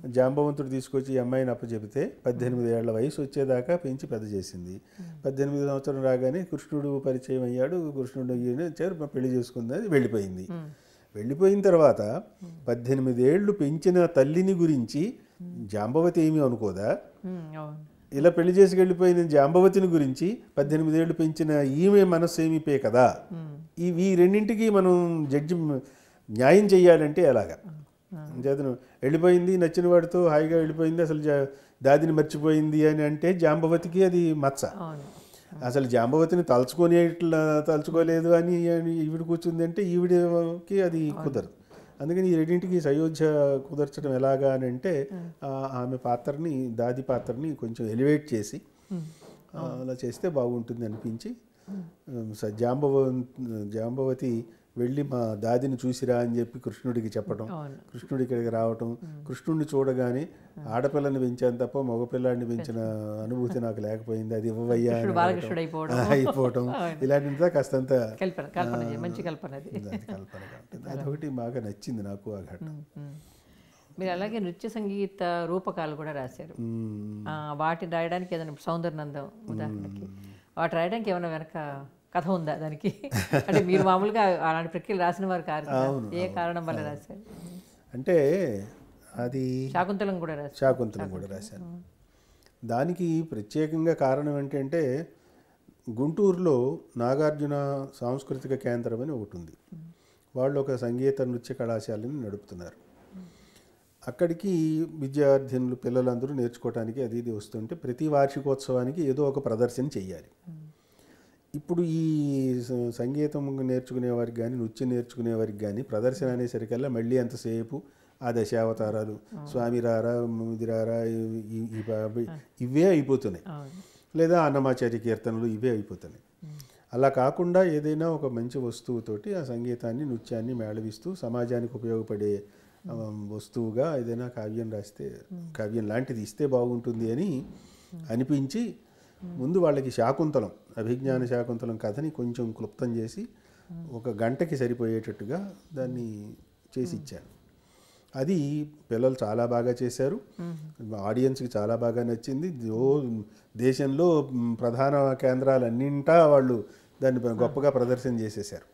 జాంబవంతుడు తీసుకొచ్చి ఈ అమ్మాయిని అప్పచెబితే పద్దెనిమిది ఏళ్ళ వయసు వచ్చేదాకా పెంచి పెద్ద చేసింది. పద్దెనిమిది సంవత్సరం రాగానే కృష్ణుడు పరిచయం అయ్యాడు. కృష్ణుడు చేరు పెళ్ళి చేసుకుంది వెళ్ళిపోయింది. వెళ్ళిపోయిన తర్వాత పద్దెనిమిది ఏళ్ళు పెంచిన తల్లిని గురించి జాంబవతి ఏమీ అనుకోదా? ఇలా పెళ్ళి చేసి వెళ్ళిపోయిన జాంబవతిని గురించి పద్దెనిమిది ఏళ్ళు పెంచిన ఈమె మనస్సు ఏమీ పే కదా? ఈ ఈ రెండింటికి మనం జడ్జి న్యాయం చేయాలంటే ఎలాగా? చేతను వెళ్ళిపోయింది నచ్చిన వాడితో హాయిగా వెళ్ళిపోయింది అసలు జా- దాదిని మర్చిపోయింది అని అంటే జాంబవతికి అది మచ్చ. అసలు జాంబవతిని తలుచుకొని తలుచుకోలేదు అని అని ఈవిడ కూర్చుంది అంటే ఈవిడకి అది కుదరదు. అందుకని ఈ రెండింటికి సయోధ్య కుదర్చడం ఎలాగా అని అంటే ఆమె పాత్రని దాది పాత్రని కొంచెం ఎలివేట్ చేసి అలా చేస్తే బాగుంటుంది అనిపించి స- జాంబవ జాంబవతి వెళ్ళి మా దాదిని చూసిరా అని చెప్పి కృష్ణుడికి చెప్పడం కృష్ణుడి ఇక్కడికి రావటం. కృష్ణుడిని చూడగానే ఆడపిల్లని పెంచాను తప్ప మగపిల్లాడిని పెంచిన అనుభూతి నాకు లేకపోయింది. అది ఇవ్వవయ్యా అయిపోవటం. *laughs* ఇలాంటింతా కాస్తంత మంచి కల్పన *laughs* అదొకటి బాగా నచ్చింది నాకు ఆ ఉమ్. మీరు అలాగే నృత్య సంగీత రూపకాలు కూడా రాశారు. వాటిని రాయడానికి ఏదైనా సౌందర్నందం ఉదాహరణకి. వాటి రాయడానికి ఏమైనా వెనక కథ ఉందా దానికి? అంటే మీరు మామూలుగా అలాంటి ప్రక్రియలు రాసిన వారు కారు. ఏ కారణం వల్ల రాశారు? అంటే అది శాకుంతలం కూడా రాశారు. శాకుంతలం కూడా రాశాను దానికి ప్రత్యేకంగా కారణం ఏంటంటే గుంటూరులో నాగార్జున సాంస్కృతిక కేంద్రం అని ఒకటి ఉంది. వాళ్ళు ఒక సంగీత నృత్య కళాశాలని నడుపుతున్నారు. అక్కడికి విద్యార్థినులు పిల్లలందరూ నేర్చుకోవడానికి అది ఇది వస్తుంటే ప్రతి వార్షికోత్సవానికి ఏదో ఒక ప్రదర్శన చెయ్యాలి. ఇప్పుడు ఈ సంగీతం నేర్చుకునే వారికి కానీ నృత్యం నేర్చుకునే వారికి కానీ ప్రదర్శన అనేసరికల్లా మళ్ళీ ఎంతసేపు ఆ దశావతారాలు స్వామి రారా ఇది రారా ఈ- ఈ- ఈ బాబు- ఇవే అయిపోతున్నాయి. లేదా అన్నమాచార్య కీర్తనలు ఇవే అయిపోతున్నాయి. అలా కాకుండా ఏదైనా ఒక మంచి వస్తువుతోటి ఆ సంగీతాన్ని నృత్యాన్ని మేళవిస్తూ సమాజానికి ఉపయోగపడే వస్తువుగా ఏదైనా కావ్యం రాస్తే కావ్యం లాంటిది ఇస్తే బాగుంటుంది అని అనిపించి ముందు వాళ్ళకి శాకుంతలం అభిజ్ఞాన శాకుంతలం కథని కొంచెం క్లుప్తం చేసి ఒక గంటకి సరిపోయేటట్టుగా దాన్ని చేసి ఇచ్చాను అది పిల్లలు చాలా బాగా చేశారు. ఆడియన్స్కి చాలా బాగా నచ్చింది. దేశంలో ప్రధాన కేంద్రాలన్నింటా వాళ్ళు దాన్ని గొప్పగా ప్రదర్శన చేసేశారు.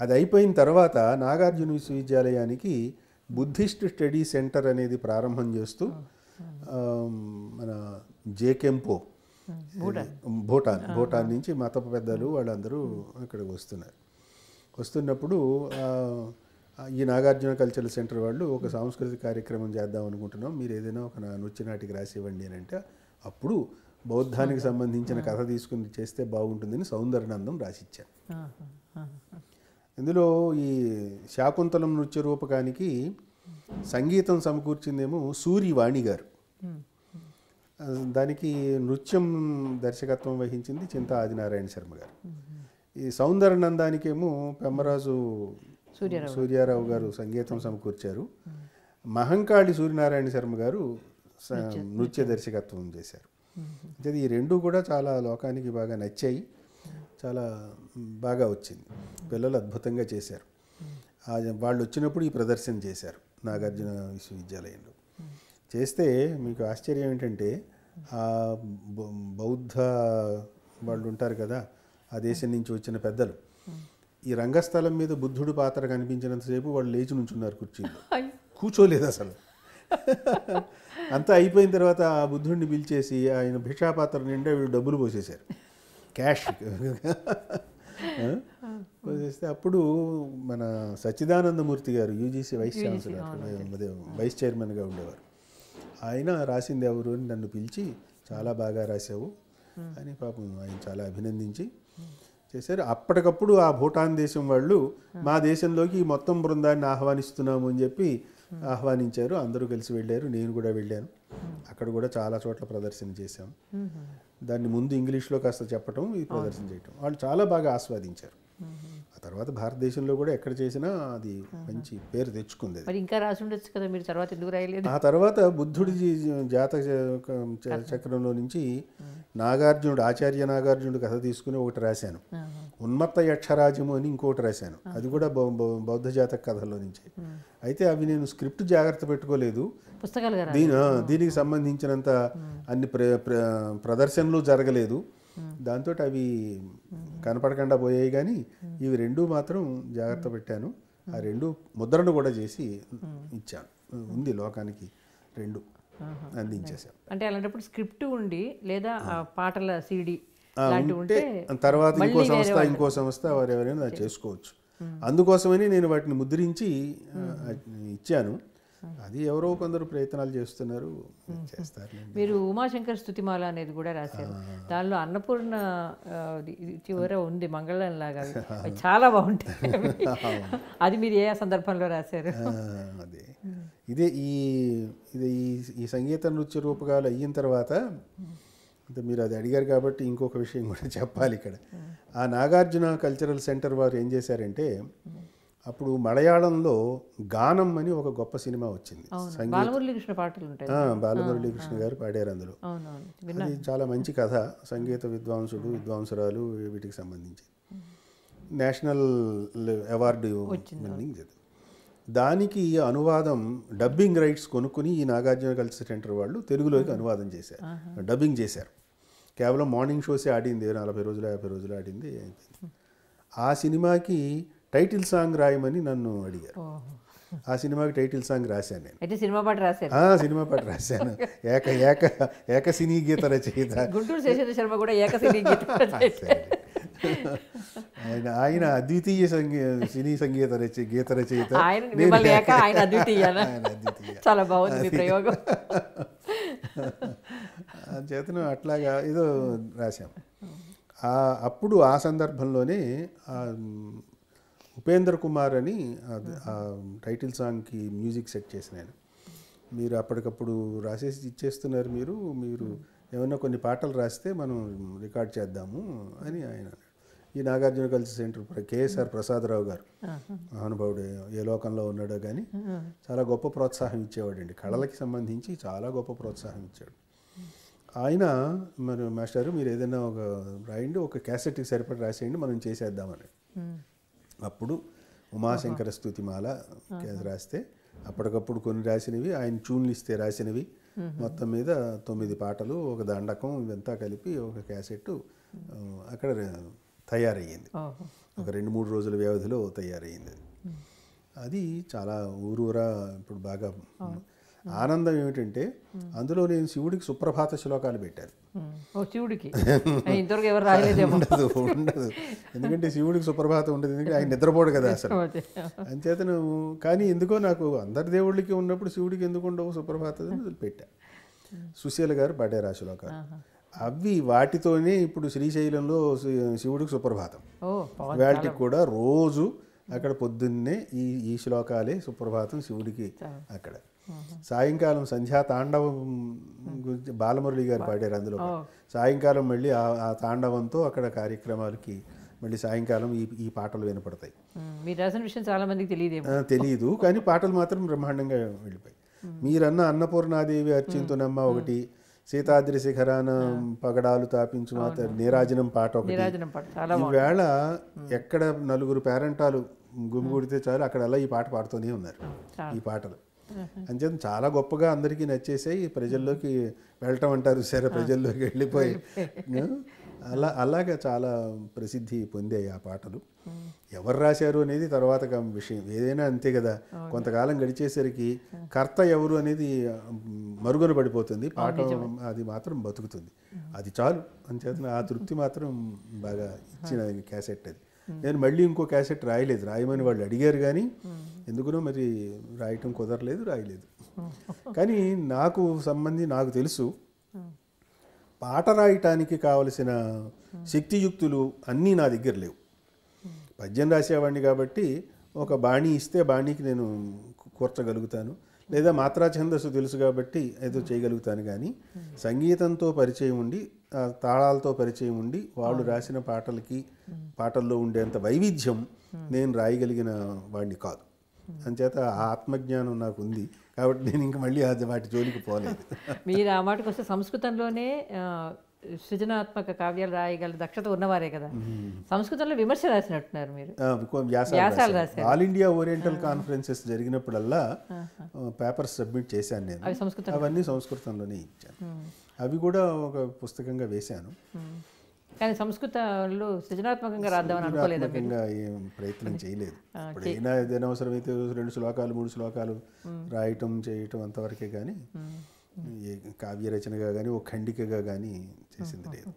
అది అయిపోయిన తర్వాత నాగార్జున విశ్వవిద్యాలయానికి బుద్ధిస్ట్ స్టడీ సెంటర్ అనేది ప్రారంభం చేస్తూ మన జేకెంపో భూటాన్. భూటాన్. నుంచి మత పెద్దలు వాళ్ళందరూ ఇక్కడికి వస్తున్నారు. వస్తున్నప్పుడు ఈ నాగార్జున కల్చరల్ సెంటర్ వాళ్ళు ఒక సాంస్కృతిక కార్యక్రమం చేద్దాం అనుకుంటున్నాం. మీరు ఏదైనా ఒక నృత్య నాటికి రాసి ఇవ్వండి అని అంటే అప్పుడు బౌద్ధానికి సంబంధించిన కథ తీసుకుని చేస్తే బాగుంటుందని సౌందర్యనందం రాసిచ్చాను. ఇందులో ఈ శాకుంతలం నృత్య రూపకానికి సంగీతం సమకూర్చిందేమో సూరివాణి గారు. దానికి నృత్యం దర్శకత్వం వహించింది చింత ఆదినారాయణ శర్మ గారు. ఈ సౌందర్యనందానికేమో పెమ్మరాజు సూర్యారావు గారు. సంగీతం సమకూర్చారు. మహంకాళి సూర్యనారాయణ శర్మ గారు నృత్య దర్శకత్వం. చేశారు. అంటే ఈ రెండు కూడా చాలా లోకానికి బాగా నచ్చాయి. చాలా బాగా వచ్చింది. పిల్లలు అద్భుతంగా చేశారు. వాళ్ళు వచ్చినప్పుడు ఈ ప్రదర్శన చేశారు నాగార్జున విశ్వవిద్యాలయంలో. చేస్తే మీకు ఆశ్చర్యం ఏంటంటే ఆ బౌద్ధ వాళ్ళు ఉంటారు కదా ఆ దేశం నుంచి వచ్చిన పెద్దలు. ఈ రంగస్థలం మీద బుద్ధుడు పాత్ర కనిపించినంతసేపు వాళ్ళు లేచి నుంచున్నారు కుర్చీలో. కూర్చోలేదు అసలు. *laughs* అంతా అయిపోయిన తర్వాత ఆ బుద్ధుడిని పిలిచేసి ఆయన భిక్షాపాత్ర నిండా వీళ్ళు డబ్బులు పోసేశారు. క్యాష్? *laughs* పోసేస్తే అప్పుడు మన Sachchidanandamurthy garu UGC vice chancellor అదే వైస్ చైర్మన్గా ఉండేవారు. ఆయన రాసింది ఎవరు అని నన్ను పిలిచి చాలా బాగా రాశావు అని పాపం ఆయన చాలా అభినందించి చేశారు. అప్పటికప్పుడు ఆ భూటాన్ దేశం వాళ్ళు మా దేశంలోకి మొత్తం బృందాన్ని ఆహ్వానిస్తున్నాము అని చెప్పి ఆహ్వానించారు. అందరూ కలిసి వెళ్ళారు. నేను కూడా వెళ్ళాను. అక్కడ కూడా చాలా చోట్ల ప్రదర్శన చేశాం. దాన్ని ముందు ఇంగ్లీష్లో కాస్త చెప్పటం ఈ ప్రదర్శన చేయటం. వాళ్ళు చాలా బాగా ఆస్వాదించారు. తర్వాత భారతదేశంలో కూడా ఎక్కడ చేసినా అది మంచి పేరు తెచ్చుకుంది. మరి ఇంకా రాసి ఉండొచ్చు కదా మీరు తర్వాత ఎందుకు రాయలేదు? ఆ తర్వాత బుద్ధుడి జాతక చక్రంలో నుంచి నాగార్జునుడు ఆచార్య నాగార్జునుడు కథ తీసుకుని ఒకటి రాశాను. ఉన్మత్త యక్షరాజ్యము అని ఇంకోటి రాశాను. అది కూడా బౌద్ధ జాతక కథల్లో నుంచి. అయితే అవి నేను స్క్రిప్ట్ జాగ్రత్త పెట్టుకోలేదు. పుస్తకాలుగా రా దీని దీనికి సంబంధించినంత అన్ని ప్ర- ప్రదర్శనలు జరగలేదు. దాంతో అవి కనపడకుండా పోయాయి కానీ ఇవి రెండు మాత్రం జాగ్రత్త పెట్టాను. ఆ రెండు ముద్రను కూడా చేసి ఇచ్చాను. ఉంది లోకానికి రెండు అందించేశాను. అంటే అలాంటప్పుడు స్క్రిప్ట్ ఉండి లేదా పాటల సీడీ ఉంటే తర్వాత ఇంకో సంస్థ ఇంకో సంస్థ వారు ఎవరైనా చేసుకోవచ్చు. అందుకోసమని నేను వాటిని ముద్రించి ఇచ్చాను. అది ఎవరో కొందరు ప్రయత్నాలు చేస్తున్నారు. చేస్తారు మీరు ఉమాశంకర్ స్తుతిమాల అనేది కూడా రాశారు. దానిలో అన్నపూర్ణ చివర ఉంది మంగళం లాగా *laughs* చాలా బాగుంటాయి. *laughs* అది మీరు ఏ సందర్భంలో రాశారు? అదే. ఇదే ఈ ఇది ఈ ఈ సంగీత నృత్య రూపకాలు అయిన తర్వాత అంటే మీరు అది అడిగారు కాబట్టి ఇంకొక విషయం కూడా చెప్పాలి ఇక్కడ. ఆ నాగార్జున కల్చరల్ సెంటర్ వారు ఏం చేశారంటే అప్పుడు మలయాళంలో గానం అని ఒక గొప్ప సినిమా వచ్చింది. బాలమురళీకృష్ణ పాటలు గారు పాడారు అందులో. అది చాలా మంచి కథ. సంగీత విద్వాంసుడు విద్వాంసురాలు వీటికి సంబంధించి. National award winning. దానికి అనువాదం డబ్బింగ్ రైట్స్ కొనుక్కుని ఈ నాగార్జున కల్చర్ సెంటర్ వాళ్ళు తెలుగులోకి అనువాదం చేశారు. డబ్బింగ్ చేశారు. కేవలం మార్నింగ్ షోసే ఆడింది. నలభై రోజులు యాభై రోజులు ఆడింది. ఆ సినిమాకి టైటిల్ సాంగ్ రాయమని నన్ను అడిగారు. ఆ సినిమాకి టైటిల్ సాంగ్ రాశాను నేను. అయితే సినిమా పాట రాశారు. ఆ సినిమా పాట రాశాను. ఏక ఏక ఏక సినీ గీత రచయిత. గుంటూరు శేషేంద్ర శర్మ కూడా ఏకసిని *laughs* గీతం రచయిత. ఆయన ఆయన అద్వితీయ సంగీ సినీ సంగీత రచయి గీత రచయిత. ఆయన ఏక- ఏక అద్వితీయ చాలా బాగుంది ప్రయోగం. చేతను అట్లాగా ఏదో రాశాం. అప్పుడు ఆ సందర్భంలోనే ఉపేంద్ర కుమార్ అని టైటిల్ సాంగ్కి మ్యూజిక్ సెట్ చేసిన ఆయన. మీరు అప్పటికప్పుడు రాసేసి ఇచ్చేస్తున్నారు మీరు మీరు ఏమైనా కొన్ని పాటలు రాస్తే మనం రికార్డ్ చేద్దాము అని ఆయన. ఈ Nagarjuna culture centre KSR Prasadarao garu. మహానుభావుడు ఏ లోకంలో ఉన్నాడో కానీ చాలా గొప్ప ప్రోత్సాహం ఇచ్చేవాడండి. కళలకి సంబంధించి చాలా గొప్ప ప్రోత్సాహం ఇచ్చాడు. ఆయన మరి మాస్టారు మీరు ఏదైనా ఒక రాయండి ఒక క్యాసెట్కి సరిపడి రాసేయండి మనం చేసేద్దామని. అప్పుడు ఉమాశంకర స్తుతిమాల కేసు రాస్తే అప్పటికప్పుడు కొన్ని రాసినవి ఆయన ట్యూన్లు ఇస్తే రాసినవి. మొత్తం మీద తొమ్మిది పాటలు ఒక దండకం ఇదంతా కలిపి ఒక క్యాసెట్ అక్కడ తయారయ్యింది. ఒక రెండు మూడు రోజుల వ్యవధిలో తయారయ్యింది. అది చాలా ఊరూరా ఇప్పుడు బాగా ఆనందం ఏమిటంటే అందులో నేను శివుడికి సుప్రభాత శ్లోకాలు పెట్టాను. శివుడికి? ఉండదు ఉండదు. ఎందుకంటే శివుడికి సుప్రభాతం ఉండదు ఎందుకంటే ఆయన నిద్రపోడు కదా అసలు. అంచేతను కానీ ఎందుకో నాకు అందరి దేవుళ్ళకి ఉన్నప్పుడు శివుడికి ఎందుకు ఉండవు సుప్రభాతం పెట్టా. సుశీల గారు పాడారు ఆ శ్లోకాలు అవి వాటితోనే ఇప్పుడు శ్రీశైలంలో శివుడికి సుప్రభాతం. వాటికి కూడా రోజు అక్కడ పొద్దున్నే ఈ ఈ శ్లోకాలే సుప్రభాతం శివుడికి అక్కడ. సాయంకాలం సంధ్యా తాండవం గురించి బాలమురళి గారు పాడారు అందులో. సాయంకాలం మళ్ళీ ఆ తాండవంతో అక్కడ కార్యక్రమాలకి మళ్ళీ సాయంకాలం ఈ ఈ పాటలు వినపడతాయి. మీరు రాసిన విషయం చాలా మందికి తెలియదేమో. ఆ, తెలియదు కానీ పాటలు మాత్రం బ్రహ్మాండంగా వెళ్ళిపోయి మీరన్న అన్నపూర్ణాదేవి అర్చింతునమ్మ ఒకటి సీతాద్రి శిఖరాన పగడాలు తాపించు మాత నీరాజనం పాట ఒకటి. ఈవేళ ఎక్కడ నలుగురు పేరెంటాలు గుమిగూడితే చాలు అక్కడ అలా ఈ పాట పాడుతూనే ఉన్నారు. ఈ పాటలు. అంచేత చాలా గొప్పగా అందరికీ నచ్చేసాయి ప్రజల్లోకి వెళ్ళటం అంటారు సరే ప్రజల్లోకి వెళ్ళిపోయి. అలా అలాగా చాలా ప్రసిద్ధి పొందాయి ఆ పాటలు. ఎవరు రాశారు అనేది తర్వాత విషయం. ఏదైనా అంతే కదా. కొంతకాలం గడిచేసరికి కర్త ఎవరు అనేది మరుగున పడిపోతుంది. పాట అది మాత్రం బతుకుతుంది. అది చాలు. అంచేత ఆ తృప్తి మాత్రం బాగా ఇచ్చిన క్యాసెట్ అది. నేను మళ్ళీ ఇంకో క్యాసెట్ రాయలేదు. రాయమని వాళ్ళు అడిగారు కానీ ఎందుకునో మరి రాయటం కుదరలేదు రాయలేదు. కానీ నాకు సంబంధి నాకు తెలుసు. పాట రాయటానికి కావలసిన శక్తియుక్తులు అన్నీ నా దగ్గర లేవు. పద్యం రాసేవాడిని కాబట్టి ఒక బాణీ ఇస్తే బాణీకి నేను కూర్చగలుగుతాను. లేదా మాత్రా ఛందస్సు తెలుసు కాబట్టి ఏదో చేయగలుగుతాను కానీ సంగీతంతో పరిచయం ఉండి తాళాలతో పరిచయం ఉండి వాళ్ళు రాసిన పాటలకి పాటల్లో ఉండేంత వైవిధ్యం నేను రాయగలిగిన వాడిని కాదు. అంచేత ఆ ఆత్మజ్ఞానం నాకు ఉంది. కాబట్టి నేను ఇంక మళ్ళీ అది వాటి జోలికి పోలేదు. మీరు ఆ మాటకు వస్తే సంస్కృతంలోనే సృజనాత్మక కావ్యాలు రాయగల దక్షత ఉన్నవారే కదా. సంస్కృతంలో విమర్శ రాసినట్టున్నారు మీరు. వ్యాసాలు. ఆల్ ఇండియా ఓరియంటల్ కాన్ఫరెన్సెస్ జరిగినప్పుడల్లా పేపర్స్ సబ్మిట్ చేశాను నేను. అవన్నీ సంస్కృతంలోనే ఇచ్చాను. అవి కూడా ఒక పుస్తకంగా వేశాను. ఉమ్. కానీ సంస్కృతంలో సృజనాత్మకంగా రాద్దామని అనుకోలేదు ఆత్మకంగా ఏం ప్రయత్నం చేయలేదు. ఇప్పుడు అయినా ఏదైనా అవసరమైతే రెండు శ్లోకాలు మూడు శ్లోకాలు రాయటం చేయటం అంతవరకే కానీ కావ్య రచనగా కానీ ఒక ఖండికగా కానీ చేసింది లేదు.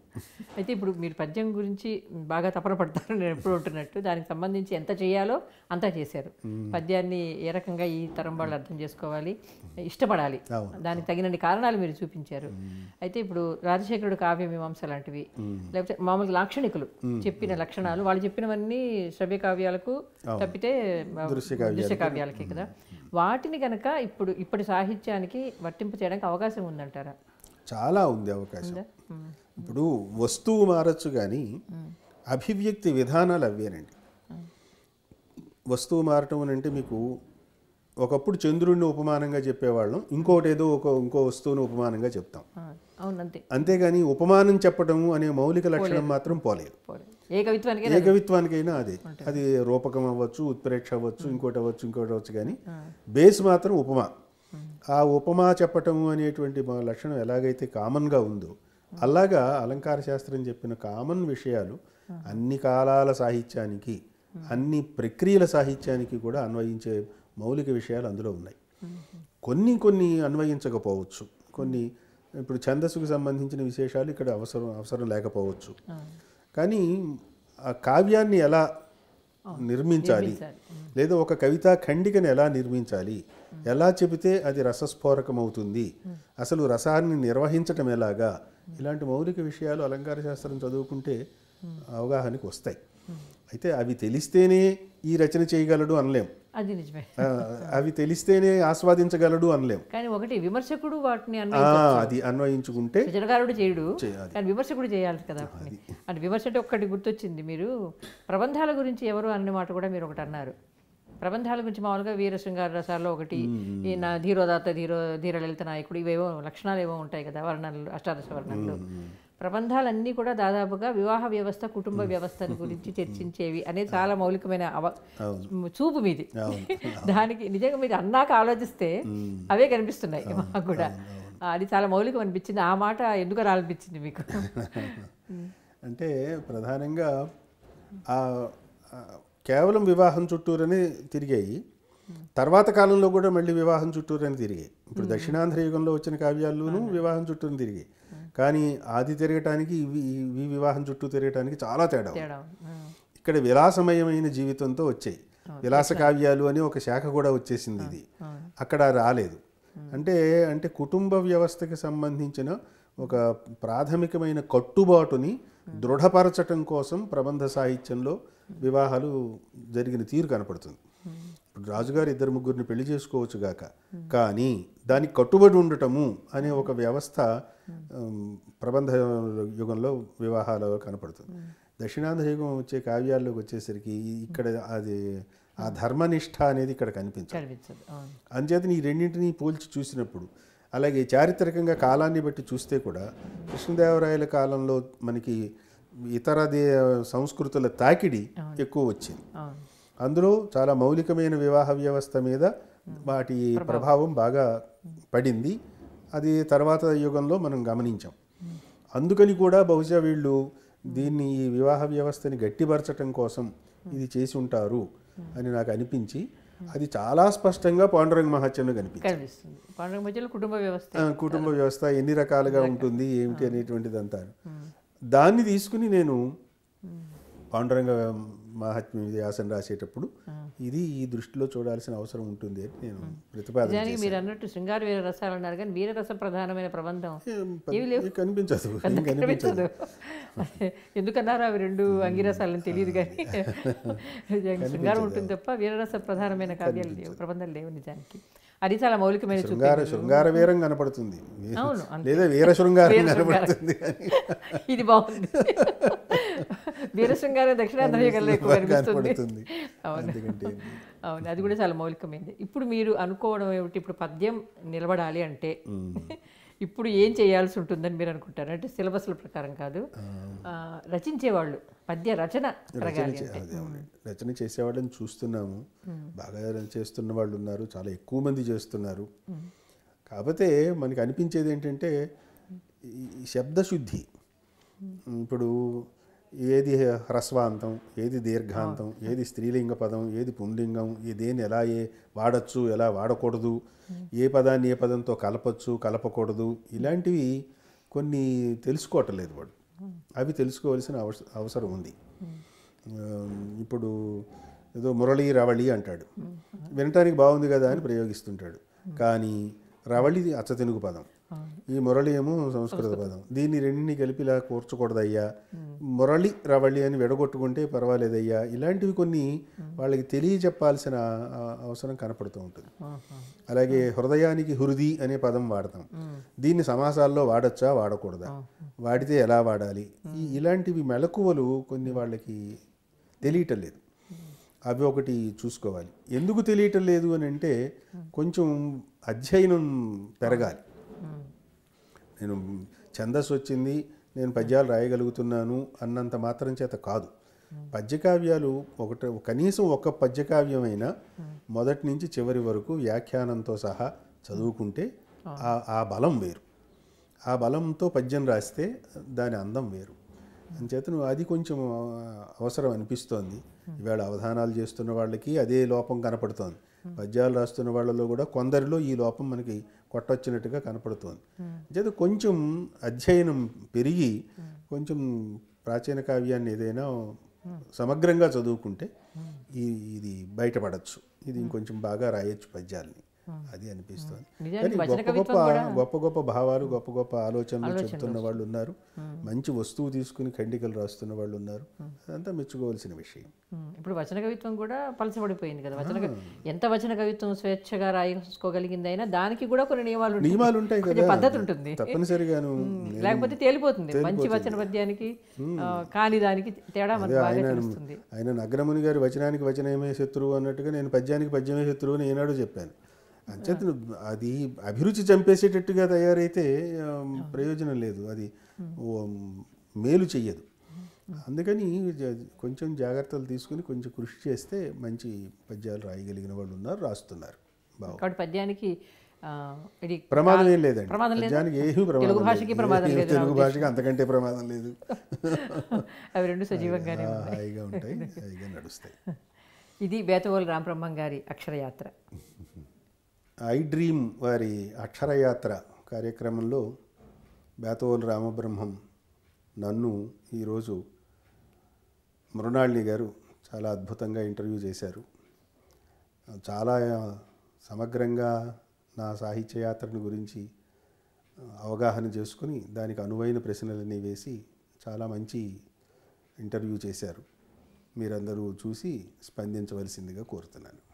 అయితే ఇప్పుడు మీరు పద్యం గురించి బాగా తపన పడతారు నేను ఎప్పుడు ఉంటున్నట్టు దానికి సంబంధించి ఎంత చేయాలో అంతా చేశారు. పద్యాన్ని ఏ రకంగా ఈ తరం వాళ్ళు అర్థం చేసుకోవాలి ఇష్టపడాలి. దానికి తగినన్ని కారణాలు మీరు చూపించారు. అయితే ఇప్పుడు రాజశేఖరుడు కావ్య మీమాంస లాంటివి లేకపోతే మామూలు లాక్షణికులు చెప్పిన లక్షణాలు వాళ్ళు చెప్పినవన్నీ శ్రవ్య కావ్యాలకు తప్పితే దృశ్య కావ్యాలకి. దృశ్య కావ్యాలకి కదా. వాటిని కనుక ఇప్పుడు ఇప్పటి సాహిత్యానికి వర్తింపు చేయడానికి అవకాశం ఉందంటారా? చాలా ఉంది అవకాశం. ఇప్పుడు వస్తువు మారచ్చు కానీ అభివ్యక్తి విధానాలు అవేనండి వస్తువు మారటం అని అంటే మీకు ఒకప్పుడు చంద్రుడిని ఉపమానంగా చెప్పేవాళ్ళం ఇంకోటి ఏదో ఒక ఇంకో వస్తువుని ఉపమానంగా చెప్తాం. అంతేగాని ఉపమానం చెప్పడం అనే మౌలిక లక్షణం మాత్రం పోలేదు. పోలే. ఏ కవిత్వానికి ఏ కవిత్వానికైనా అదే అది రూపకం అవ్వచ్చు ఉత్ప్రేక్ష అవ్వచ్చు ఇంకోటి అవ్వచ్చు ఇంకోటి అవ్వచ్చు కానీ బేస్ మాత్రం ఉపమా. ఆ ఉపమా చెప్పటము అనేటువంటి మా లక్షణం ఎలాగైతే కామన్గా ఉందో అలాగా అలంకార శాస్త్రం చెప్పిన కామన్ విషయాలు అన్ని కాలాల సాహిత్యానికి అన్ని ప్రక్రియల సాహిత్యానికి కూడా అన్వయించే మౌలిక విషయాలు అందులో ఉన్నాయి. కొన్ని కొన్ని అన్వయించకపోవచ్చు. కొన్ని ఇప్పుడు ఛందస్సుకు సంబంధించిన విశేషాలు ఇక్కడ అవసరం అవసరం లేకపోవచ్చు. కానీ ఆ కావ్యాన్ని ఎలా నిర్మించాలి? లేదా ఒక కవితా ఖండికను ఎలా నిర్మించాలి? ఎలా చెబితే అది రసస్ఫోరకమవుతుంది? అసలు రసాన్ని నిర్వహించటం ఎలాగా? ఇలాంటి మౌలిక విషయాలు అలంకార శాస్త్రం చదువుకుంటే అవగాహనకి వస్తాయి. అయితే అవి తెలిస్తేనే ఈ రచన చేయగలడు అనలేం. అది నిజమే. అవి తెలిస్తేనే ఆస్వాదించగలడు అనలేం. కానీ ఒకటి విమర్శకుడు వాటిని అది అన్వయించుకుంటే సృజనకారుడు చేయడు. కానీ విమర్శకుడు చేయాలి కదా. అంటే విమర్శ అంటే ఒక్కటి గుర్తొచ్చింది మీరు. ప్రబంధాల గురించి ఎవరు అన్న మాట కూడా మీరు ఒకటి అన్నారు. ప్రబంధాల గురించి మామూలుగా వీర శృంగార రసాల్లో ఒకటి ఈ నా ధీరోదాత ధీరో ధీర లలిత నాయకుడు ఇవేవో లక్షణాలు ఏవో ఉంటాయి కదా వర్ణాలు అష్టాదశ వర్ణాలు ప్రబంధాలన్నీ కూడా దాదాపుగా వివాహ వ్యవస్థ కుటుంబ వ్యవస్థను గురించి చర్చించేవి అనేది చాలా మౌలికమైన అవ చూపు మీది. *laughs* దానికి నిజంగా మీరు అన్నాక ఆలోచిస్తే అవే కనిపిస్తున్నాయి మాకు కూడా. అది చాలా మౌలికం అనిపించింది. ఆ మాట ఎందుకు అనిపించింది మీకు? *laughs* అంటే ప్రధానంగా కేవలం వివాహం చుట్టూరనే తిరిగాయి. తర్వాత కాలంలో కూడా మళ్ళీ వివాహం చుట్టూరని తిరిగాయి. ఇప్పుడు దక్షిణాంధ్ర యుగంలో వచ్చిన కావ్యాల్లోనూ వివాహం చుట్టూని తిరిగాయి. కానీ ఆది తిరగటానికి ఇవి ఇవి వివాహం చుట్టూ తిరగటానికి చాలా తేడా. ఇక్కడ విలాసమయమైన జీవితంతో వచ్చాయి. విలాస కావ్యాలు అని ఒక శాఖ కూడా వచ్చేసింది ఇది. అక్కడ రాలేదు. అంటే అంటే కుటుంబ వ్యవస్థకి సంబంధించిన ఒక ప్రాథమికమైన కట్టుబాటుని దృఢపరచటం కోసం ప్రబంధ సాహిత్యంలో వివాహాలు జరిగిన తీరు కనపడుతుంది. ఇప్పుడు రాజుగారు ఇద్దరు ముగ్గురిని పెళ్ళి చేసుకోవచ్చు గాక. కానీ దానికి కట్టుబడి ఉండటము అనే ఒక వ్యవస్థ ప్రబంధ యుగంలో వివాహాలలో కనపడుతుంది. దక్షిణాంధ్ర యుగం వచ్చే కావ్యాల్లోకి వచ్చేసరికి ఇక్కడ అది ఆ ధర్మనిష్ట అనేది ఇక్కడ కనిపించదు. అంచేతని ఈ రెండింటిని పోల్చి చూసినప్పుడు అలాగే చారిత్రకంగా కాలాన్ని బట్టి చూస్తే కూడా కృష్ణదేవరాయల కాలంలో మనకి ఇతర దే సంస్కృతుల తాకిడి ఎక్కువ వచ్చింది. అందులో చాలా మౌలికమైన వివాహ వ్యవస్థ మీద వాటి ప్రభావం. బాగా పడింది. అది తర్వాత యుగంలో మనం గమనించాం. అందుకని కూడా బహుశా వీళ్ళు దీన్ని ఈ వివాహ వ్యవస్థని గట్టిపరచటం కోసం ఇది చేసి ఉంటారు అని నాకు అనిపించి అది చాలా స్పష్టంగా పాండురంగ మహత్యంలో కనిపించింది. కనిపిస్తుంది. కుటుంబ వ్యవస్థ కుటుంబ వ్యవస్థ ఎన్ని రకాలుగా ఉంటుంది ఏమిటి అనేటువంటిదంతా దాన్ని తీసుకుని నేను పాండురంగ మహాత్మ్య వ్యాసం రాసేటప్పుడు ఇది ఈ దృష్టిలో చూడాల్సిన అవసరం ఉంటుంది అని నేను ప్రతిపాదన మీరు అన్నట్టు శృంగార వీర రసాలు అన్నారు కానీ వీరరస ప్రధానమైన ప్రబంధం. *laughs* కనిపించదు. కనిపించదు. *laughs* ఎందుకన్నారు అవి రెండు అంగిరసాలని తెలియదు కానీ? *laughs* శృంగారం ఉంటుంది తప్ప వీరరస ప్రధానమైన కావ్యాలు లేవు ప్రబంధాలు లేవు నిజానికి. అది చాలా మౌలికమైన శృంగార శృంగార వీరం కనపడుతుంది. లేదా వీర శృంగారం వీర శృంగారం. కనపడుతుంది ఇది బాగుంది. వీరశృంగారం దక్షిణాంధ్ర యుగంలో ఎక్కువ కనిపిస్తుంది కనపడుతుంది. అవును. అవును అది కూడా చాలా మౌలికమైనది ఇప్పుడు మీరు అనుకోవడం ఏమిటి? ఇప్పుడు పద్యం నిలబడాలి అంటే ఇప్పుడు ఏం చేయాల్సి ఉంటుందని మీరు అనుకుంటారు? అంటే సిలబస్ల ప్రకారం కాదు. రచించేవాళ్ళు. పద్య రచన. రచన చేసేవాళ్ళని చూస్తున్నాము. బాగా చేస్తున్న వాళ్ళు ఉన్నారు. చాలా ఎక్కువ మంది చేస్తున్నారు. కాకపోతే మనకి అనిపించేది ఏంటంటే శబ్దశుద్ధి ఇప్పుడు ఏది హ్రస్వాంతం ఏది దీర్ఘాంతం ఏది స్త్రీలింగ పదం ఏది పుంలింగం ఈ దేన్ని ఎలా ఏ వాడచ్చు ఎలా వాడకూడదు ఏ పదాన్ని ఏ పదంతో కలపచ్చు కలపకూడదు ఇలాంటివి కొన్ని తెలుసుకోవటం లేదు వాడు అవి తెలుసుకోవాల్సిన అవస- అవసరం ఉంది. ఇప్పుడు ఏదో మురళి రవళి అంటాడు. వినటానికి బాగుంది కదా అని ప్రయోగిస్తుంటాడు. కానీ రవళి అచ్చతెనుగు పదం. ఈ మురళి ఏమో సంస్కృత పదం. దీన్ని రెండింటిని కలిపి ఇలా కూర్చకూడదయ్యా. మురళి రవళి అని విడగొట్టుకుంటే పర్వాలేదయ్యా. ఇలాంటివి కొన్ని వాళ్ళకి తెలియచెప్పాల్సిన అవసరం కనపడుతూ ఉంటుంది. అలాగే హృదయానికి హృది అనే పదం వాడతాం. దీన్ని సమాసాల్లో వాడచ్చా? వాడకూడదా? వాడితే ఎలా వాడాలి? ఈ ఇలాంటివి మెలకువలు కొన్ని వాళ్ళకి తెలియటం లేదు. అవి ఒకటి చూసుకోవాలి. ఎందుకు తెలియటం లేదు అని అంటే కొంచెం అధ్యయనం పెరగాలి. నేను ఛందస్సు వచ్చింది నేను పద్యాలు రాయగలుగుతున్నాను అన్నంత మాత్రం చేత కాదు. పద్యకావ్యాలు ఒకటి కనీసం ఒక పద్యకావ్యమైనా మొదటి నుంచి చివరి వరకు వ్యాఖ్యానంతో సహా చదువుకుంటే ఆ ఆ బలం వేరు. ఆ బలంతో పద్యం రాస్తే దాని అందం వేరు. అంచేతను అది కొంచెం అవసరం అనిపిస్తోంది. ఇవాళ అవధానాలు చేస్తున్న వాళ్ళకి అదే లోపం కనపడుతోంది. పద్యాలు రాస్తున్న వాళ్ళలో కూడా కొందరిలో ఈ లోపం మనకి కొట్టొచ్చినట్టుగా కనపడుతోంది. చేత కొంచెం అధ్యయనం పెరిగి కొంచెం ప్రాచీన కావ్యాన్ని ఏదైనా సమగ్రంగా చదువుకుంటే ఈ ఇది బయటపడచ్చు. ఇది ఇంకొంచెం బాగా రాయొచ్చు పద్యాల్ని. అది అనిపిస్తుంది. నిజానికి కానీ వచన గొప్ప కవిత్వం గొప్ప కూడా గొప్ప గొప్ప భావాలు గొప్ప గొప్ప ఆలోచనలు చెబుతున్న వాళ్ళు ఉన్నారు మంచి వస్తువు తీసుకుని ఖండికలు రాస్తున్న వాళ్ళు ఉన్నారు అదంతా మెచ్చుకోవాల్సిన విషయం. ఇప్పుడు వచన కవిత్వం కూడా పలచబడిపోయింది కదా. వచన ఎంత వచన కవిత్వం స్వేచ్ఛగా రాయించుకోగలిగింది అయినా దానికి కూడా కొన్ని నియమాలు. నియమాలు ఉంటాయి కదా. పద్ధతి ఉంటుంది. తప్పనిసరిగాను లేకపోతే తేలిపోతుంది. మంచి వచన పద్యానికి కాని దానికి తేడా మనకు బాగా తెలుస్తుంది. ఆయన నగ్నముని గారి వచనానికి వచనమే శత్రువు అన్నట్టుగా నేను పద్యానికి పద్యమే శత్రువు అని ఏనాడు చెప్పాను. అంచేత అది అభిరుచి చంపేసేటట్టుగా తయారైతే ప్రయోజనం లేదు. అది మేలు చెయ్యదు. అందుకని కొంచెం జాగ్రత్తలు తీసుకుని కొంచెం కృషి చేస్తే మంచి పద్యాలు రాయగలిగిన వాళ్ళు ఉన్నారు రాస్తున్నారు. కాబట్టి పద్యానికి ప్రమాదం ఏం లేదండి. ప్రమాదం లేదా? పద్యానికి ఏమీ ప్రమాదం తెలుగు భాషకి. ప్రమాదం లేదు తెలుగు భాషకి అంతకంటే ప్రమాదం లేదు. *laughs* అవి రెండు సజీవంగానే హాయిగా ఉంటాయి హాయిగా నడుస్తాయి. *laughs* ఇది బేతవోలు రామబ్రహ్మం గారి అక్షరయాత్ర. *laughs* ఐ డ్రీమ్ వారి అక్షరయాత్ర కార్యక్రమంలో బేతవోలు రామబ్రహ్మం నన్ను ఈరోజు మృణాళిని గారు చాలా అద్భుతంగా ఇంటర్వ్యూ చేశారు. చాలా సమగ్రంగా నా సాహిత్య యాత్రను గురించి అవగాహన చేసుకుని దానికి అనువైన ప్రశ్నలన్నీ వేసి చాలా మంచి ఇంటర్వ్యూ చేశారు. మీరందరూ చూసి స్పందించవలసిందిగా కోరుతున్నాను.